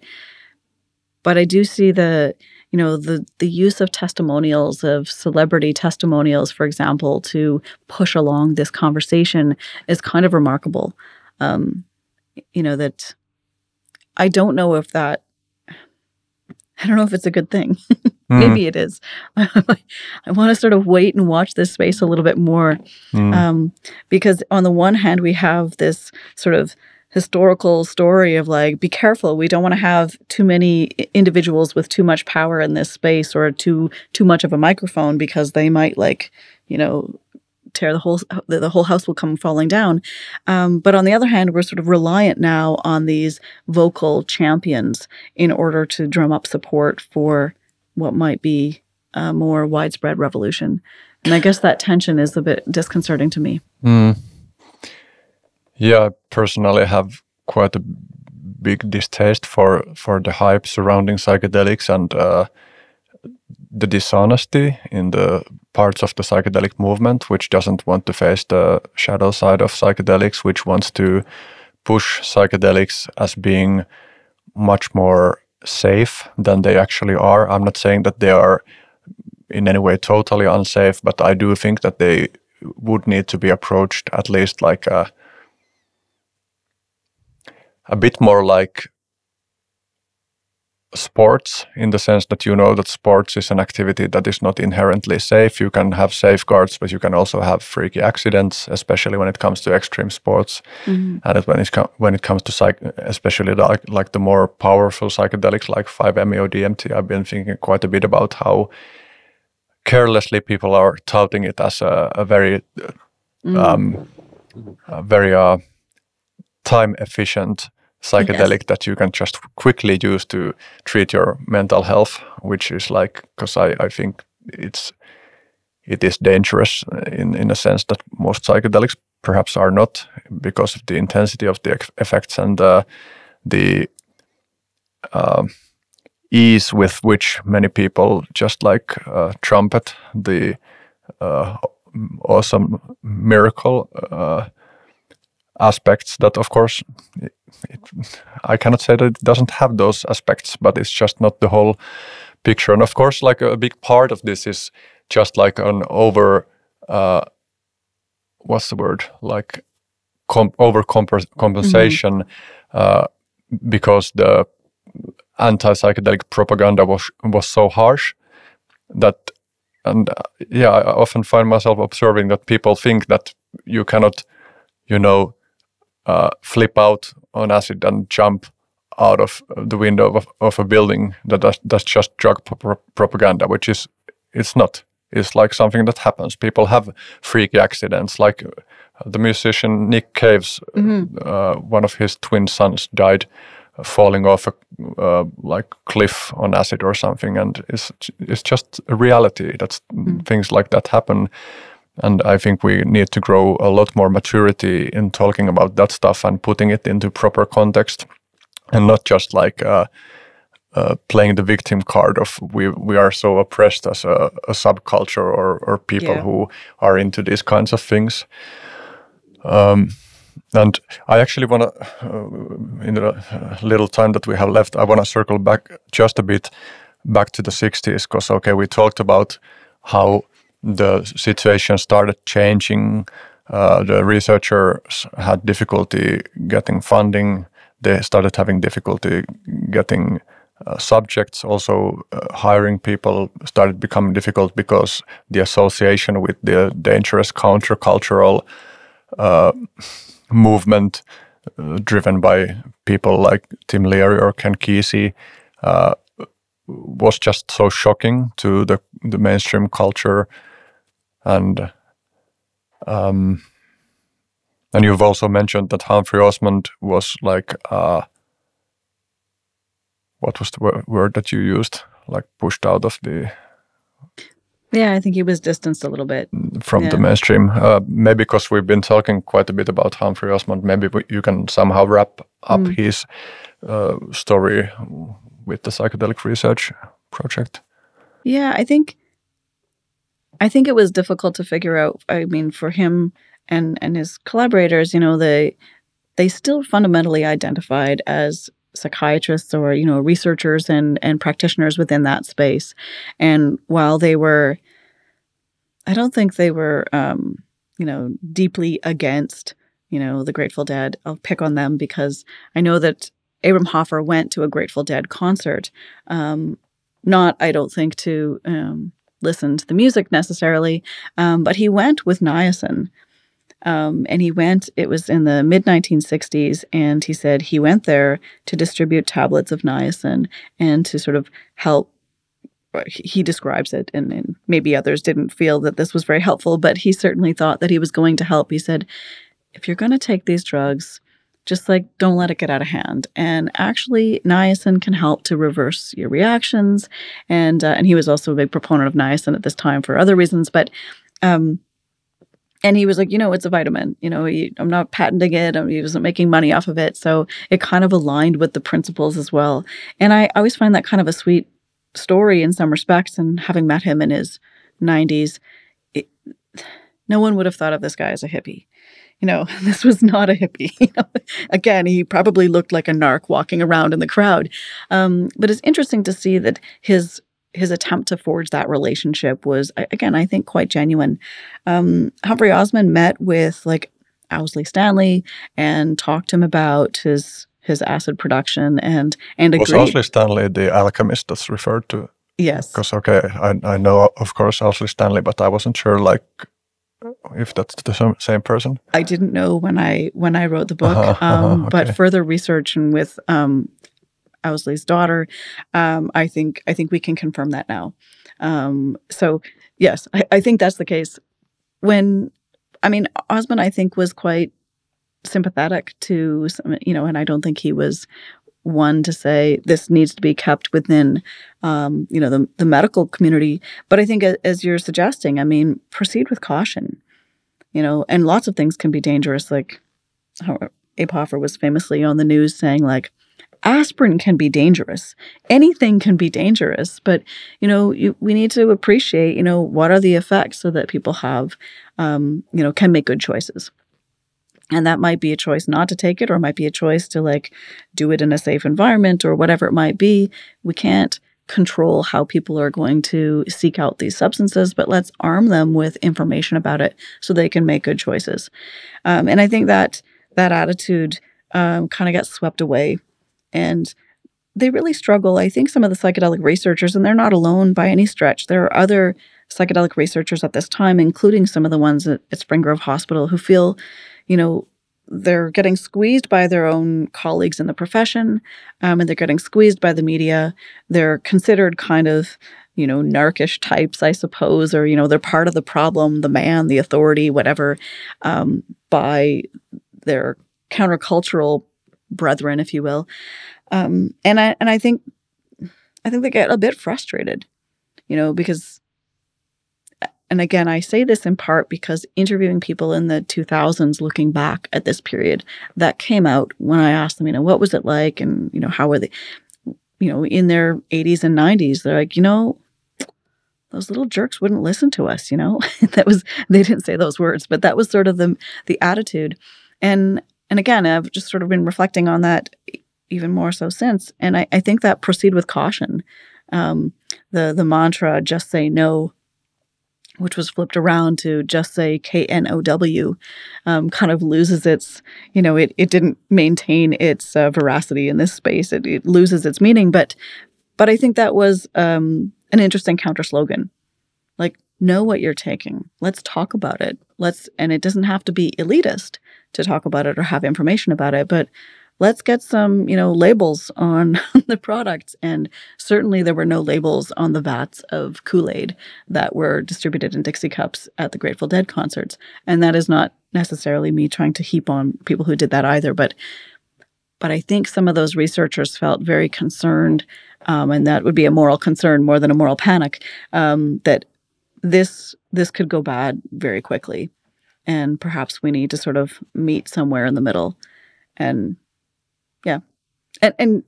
but I do see the you know the the use of testimonials of celebrity testimonials, for example, to push along this conversation is kind of remarkable. Um, you know that I don't know if that I don't know if it's a good thing. mm. Maybe it is. I want to sort of wait and watch this space a little bit more. Mm. Um, because on the one hand, we have this sort of historical story of like be careful we don't want to have too many individuals with too much power in this space or too too much of a microphone because they might like you know tear the whole the, whole house will come falling down. Um, but on the other hand we're sort of reliant now on these vocal champions in order to drum up support for what might be a more widespread revolution. And i guess that tension is a bit disconcerting to me. Mm. Yeah, I personally have quite a big distaste for for the hype surrounding psychedelics and uh, the dishonesty in the parts of the psychedelic movement which doesn't want to face the shadow side of psychedelics, which wants to push psychedelics as being much more safe than they actually are. I'm not saying that they are in any way totally unsafe, but I do think that they would need to be approached at least like a a bit more like sports in the sense that you know that sports is an activity that is not inherently safe. You can have safeguards, but you can also have freaky accidents, especially when it comes to extreme sports. Mm-hmm. And when it when it comes to psych, especially like like the more powerful psychedelics like 5-MeO DMT, I've been thinking quite a bit about how carelessly people are touting it as a, a very mm-hmm. um, a very uh, time efficient psychedelic yes. that you can just quickly use to treat your mental health, which is like because I, I think it's it is dangerous in in a sense that most psychedelics perhaps are not because of the intensity of the effects and uh, the uh, ease with which many people just like uh, trumpet the uh, awesome miracle uh, aspects that of course it, it, i cannot say that it doesn't have those aspects but it's just not the whole picture and of course like a big part of this is just like an over uh, what's the word like com- over compensation mm-hmm. uh, because the anti-psychedelic propaganda was was so harsh that and uh, yeah i often find myself observing that people think that you cannot you know uh, flip out on acid and jump out of the window of, of a building that does, that's just drug pro- propaganda, which is it's not. It's like something that happens. People have freaky accidents, like uh, the musician Nick Cave's mm-hmm. uh, one of his twin sons died falling off a uh, like cliff on acid or something, and it's it's just a reality. that mm. things like that happen. And I think we need to grow a lot more maturity in talking about that stuff and putting it into proper context and not just like uh, uh, playing the victim card of we we are so oppressed as a, a subculture or, or people yeah. who are into these kinds of things. Um, and I actually want to, uh, in the little time that we have left, I want to circle back just a bit back to the 60s because, okay, we talked about how the situation started changing. Uh, the researchers had difficulty getting funding. They started having difficulty getting uh, subjects. Also, uh, hiring people started becoming difficult because the association with the dangerous countercultural uh, movement uh, driven by people like Tim Leary or Ken Kesey uh, was just so shocking to the the mainstream culture and um, and you've also mentioned that Humphry Osmond was like uh, what was the word that you used? Like pushed out of the. Yeah, I think he was distanced a little bit from yeah. the mainstream. Uh, maybe because we've been talking quite a bit about Humphry Osmond. Maybe you can somehow wrap up mm. his uh, story with the psychedelic research project. Yeah, I think I think it was difficult to figure out. I mean, for him and and his collaborators, you know, they they still fundamentally identified as psychiatrists or you know researchers and and practitioners within that space. And while they were, I don't think they were, um, you know, deeply against you know the Grateful Dead. I'll pick on them because I know that Abram Hoffer went to a Grateful Dead concert. Um, not, I don't think, to um, listen to the music necessarily, um, but he went with niacin. Um, and he went, it was in the mid 1960s, and he said he went there to distribute tablets of niacin and to sort of help. He describes it, and, and maybe others didn't feel that this was very helpful, but he certainly thought that he was going to help. He said, if you're going to take these drugs, just like don't let it get out of hand. And actually, niacin can help to reverse your reactions. And uh, and he was also a big proponent of niacin at this time for other reasons. But um, and he was like, you know, it's a vitamin. You know, he, I'm not patenting it. He wasn't making money off of it, so it kind of aligned with the principles as well. And I always find that kind of a sweet story in some respects. And having met him in his 90s, it, no one would have thought of this guy as a hippie you know, this was not a hippie. You know? Again, he probably looked like a narc walking around in the crowd. Um, but it's interesting to see that his his attempt to forge that relationship was again, I think, quite genuine. Um, Humphry Osmond met with like Owsley Stanley and talked to him about his his acid production and and Was agreed. Owsley Stanley the alchemist that's referred to? yes. Because okay, I I know of course Owsley Stanley, but I wasn't sure like if that's the same- person. I didn't know when I when I wrote the book, Uh-huh, uh-huh, um, okay. but further research and with um, Owsley's daughter, um, I think I think we can confirm that now. Um, so yes, I, I think that's the case. When I mean Osmond, I think was quite sympathetic to some, you know, and I don't think he was one to say this needs to be kept within um, you know the, the medical community. But i think as you're suggesting i mean proceed with caution you know and lots of things can be dangerous. Like abe was famously on the news saying like aspirin can be dangerous. Anything can be dangerous. But you know you, we need to appreciate you know what are the effects so that people have um, you know can make good choices and that might be a choice not to take it or it might be a choice to like do it in a safe environment or whatever it might be. We can't control how people are going to seek out these substances but let's arm them with information about it so they can make good choices. Um, and i think that that attitude um, kind of gets swept away. And they really struggle. I think some of the psychedelic researchers and they're not alone by any stretch there are other psychedelic researchers at this time including some of the ones at, at spring grove hospital who feel you know, they're getting squeezed by their own colleagues in the profession, um, and they're getting squeezed by the media. They're considered kind of, you know, narkish types, I suppose, or you know, they're part of the problem, the man, the authority, whatever, um, by their countercultural brethren, if you will. Um, and I and I think, I think they get a bit frustrated, you know, because and again, I say this in part because interviewing people in the 2000s, looking back at this period, that came out when I asked them, you know, what was it like, and you know, how were they, you know, in their 80s and 90s? They're like, you know, those little jerks wouldn't listen to us. You know, that was they didn't say those words, but that was sort of the the attitude, and and again, I've just sort of been reflecting on that even more so since, and I, I think that proceed with caution. Um, the the mantra, just say no which was flipped around to just say K N O W, um, kind of loses its, you know, it, it didn't maintain its uh, veracity in this space. It, it loses its meaning. But, but I think that was um, an interesting counter slogan. Like, know what you're taking. Let's talk about it. Let's, and it doesn't have to be elitist to talk about it or have information about it, but let's get some, you know, labels on the products. And certainly there were no labels on the vats of Kool-Aid that were distributed in Dixie cups at the Grateful Dead concerts. And that is not necessarily me trying to heap on people who did that either, but but I think some of those researchers felt very concerned, um, and that would be a moral concern more than a moral panic, um, that this this could go bad very quickly, and perhaps we need to sort of meet somewhere in the middle, and and and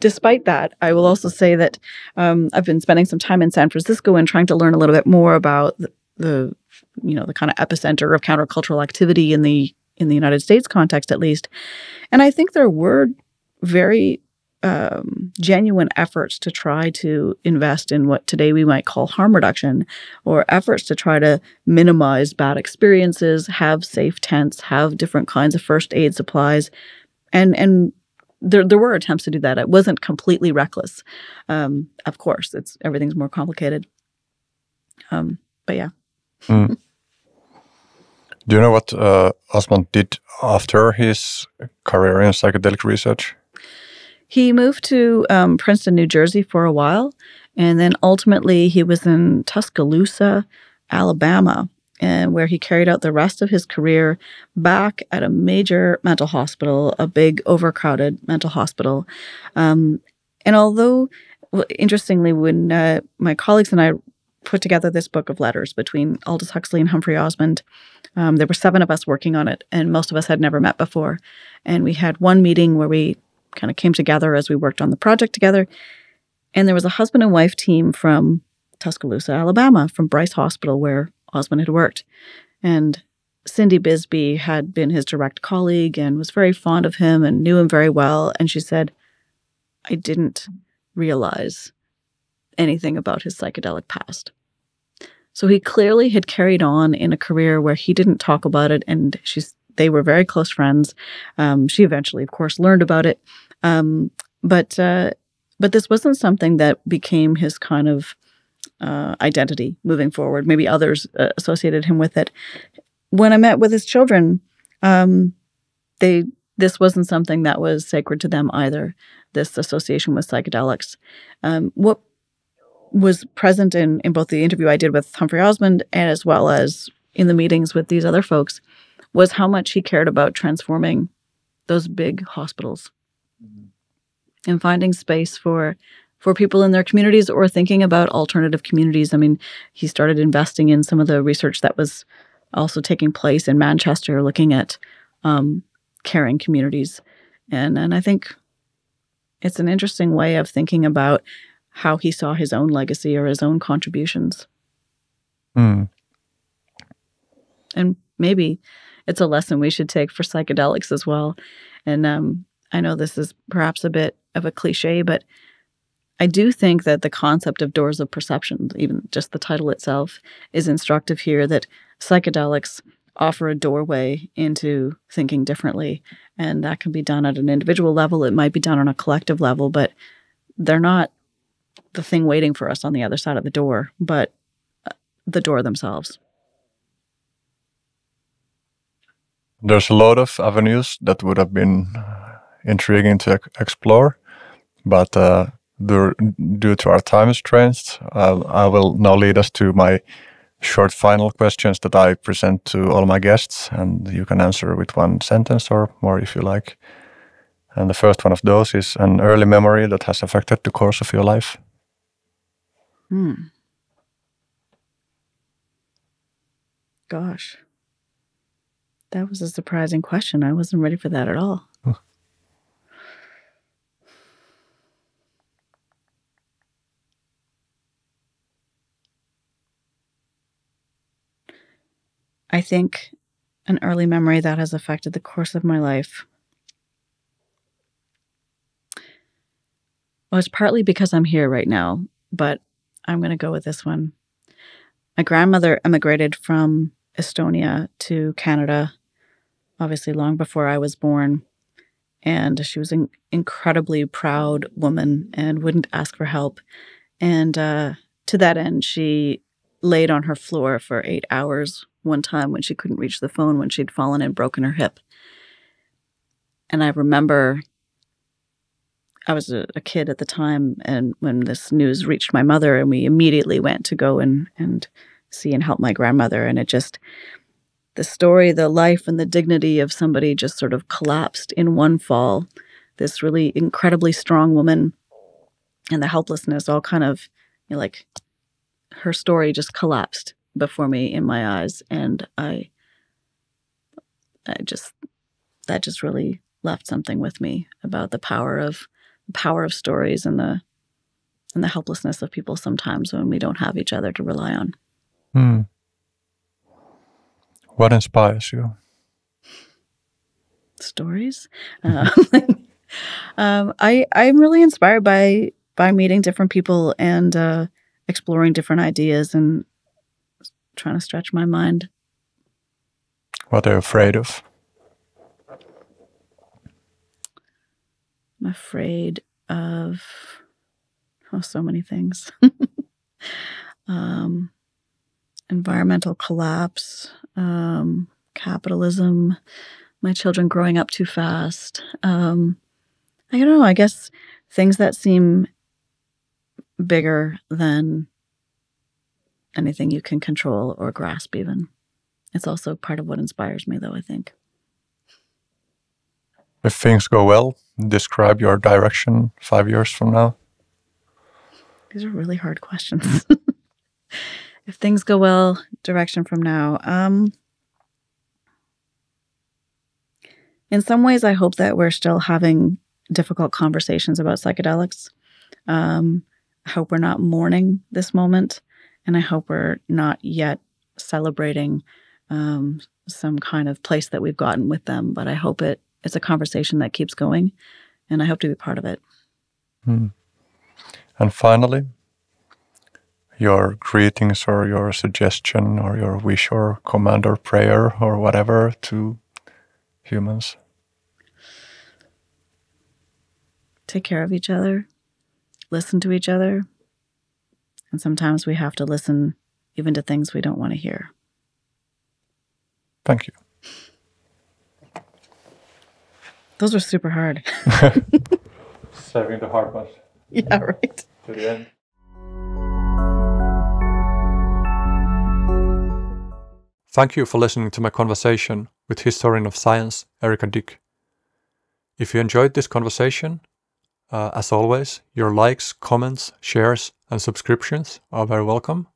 despite that, I will also say that um, I've been spending some time in San Francisco and trying to learn a little bit more about the, the you know the kind of epicenter of countercultural activity in the in the United States context, at least. And I think there were very um, genuine efforts to try to invest in what today we might call harm reduction, or efforts to try to minimize bad experiences, have safe tents, have different kinds of first aid supplies, and and there there were attempts to do that. It wasn't completely reckless. Um, of course, it's everything's more complicated. Um, but yeah. Mm. Do you know what uh, Osmond did after his career in psychedelic research? He moved to um, Princeton, New Jersey for a while, and then ultimately he was in Tuscaloosa, Alabama, and where he carried out the rest of his career back at a major mental hospital, a big overcrowded mental hospital. Um, and although, well, interestingly, when uh, my colleagues and I put together this book of letters between Aldous Huxley and Humphry Osmond, um, there were seven of us working on it, and most of us had never met before. And we had one meeting where we kind of came together as we worked on the project together. And there was a husband and wife team from Tuscaloosa, Alabama, from Bryce Hospital, where Osmond had worked. And Cindy Bisbee had been his direct colleague and was very fond of him and knew him very well. And she said, I didn't realize anything about his psychedelic past. So he clearly had carried on in a career where he didn't talk about it. And she's they were very close friends. Um, she eventually, of course, learned about it, um, but uh, but this wasn't something that became his kind of uh, identity moving forward. Maybe others uh, associated him with it. When I met with his children, um, they this wasn't something that was sacred to them either. This association with psychedelics. Um, what was present in in both the interview I did with Humphry Osmond and as well as in the meetings with these other folks was how much he cared about transforming those big hospitals mm-hmm. and finding space for for people in their communities or thinking about alternative communities. I mean, he started investing in some of the research that was also taking place in Manchester, looking at um, caring communities, and and I think it's an interesting way of thinking about how he saw his own legacy or his own contributions. Mm. And maybe it's a lesson we should take for psychedelics as well. And um, I know this is perhaps a bit of a cliche, but I do think that the concept of doors of perception, even just the title itself, is instructive here that psychedelics offer a doorway into thinking differently. And that can be done at an individual level, it might be done on a collective level, but they're not the thing waiting for us on the other side of the door, but uh, the door themselves. There's a lot of avenues that would have been intriguing to explore, but uh, due to our time restraints, uh, I will now lead us to my short final questions that I present to all my guests, and you can answer with one sentence or more if you like. And the first one of those is an early memory that has affected the course of your life. Hmm. Gosh. That was a surprising question. I wasn't ready for that at all. I think an early memory that has affected the course of my life was partly because I'm here right now, but I'm going to go with this one. My grandmother emigrated from Estonia to Canada, obviously long before I was born. And she was an incredibly proud woman and wouldn't ask for help. And uh, to that end, she laid on her floor for eight hours one time when she couldn't reach the phone when she'd fallen and broken her hip. And I remember I was a, a, kid at the time, and when this news reached my mother, and we immediately went to go and and see and help my grandmother, and it just the story, the life, and the dignity of somebody just sort of collapsed in one fall. This really incredibly strong woman, and the helplessness, all kind of you know, like her story just collapsed before me in my eyes and i i just that just really left something with me about the power of the power of stories and the and the helplessness of people sometimes when we don't have each other to rely on. Hmm. what inspires you? Stories? Uh, um, i i'm really inspired by by meeting different people and uh, exploring different ideas and trying to stretch my mind. What are you afraid of? I'm afraid of oh, so many things. um, environmental collapse, um, capitalism, my children growing up too fast. Um, I don't know. I guess things that seem bigger than anything you can control or grasp, even. It's also part of what inspires me, though, I think. If things go well, describe your direction five years from now. These are really hard questions. if things go well, direction from now. Um, in some ways, I hope that we're still having difficult conversations about psychedelics. Um, I hope we're not mourning this moment. And I hope we're not yet celebrating um, some kind of place that we've gotten with them, but I hope it it's a conversation that keeps going, and I hope to be part of it. Hmm. And finally, your greetings or your suggestion or your wish or command or prayer or whatever to humans. Take care of each other, listen to each other, and sometimes we have to listen even to things we don't want to hear. Thank you. Those are super hard. Saving the hard ones yeah, right. to the end. Thank you for listening to my conversation with historian of science Erika Dyck. If you enjoyed this conversation, uh, as always, your likes, comments, shares, and subscriptions are very welcome.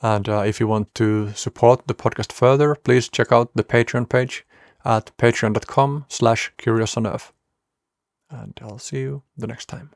And uh, if you want to support the podcast further, please check out the Patreon page at patreon.com slash curiousonearth. And I'll see you the next time.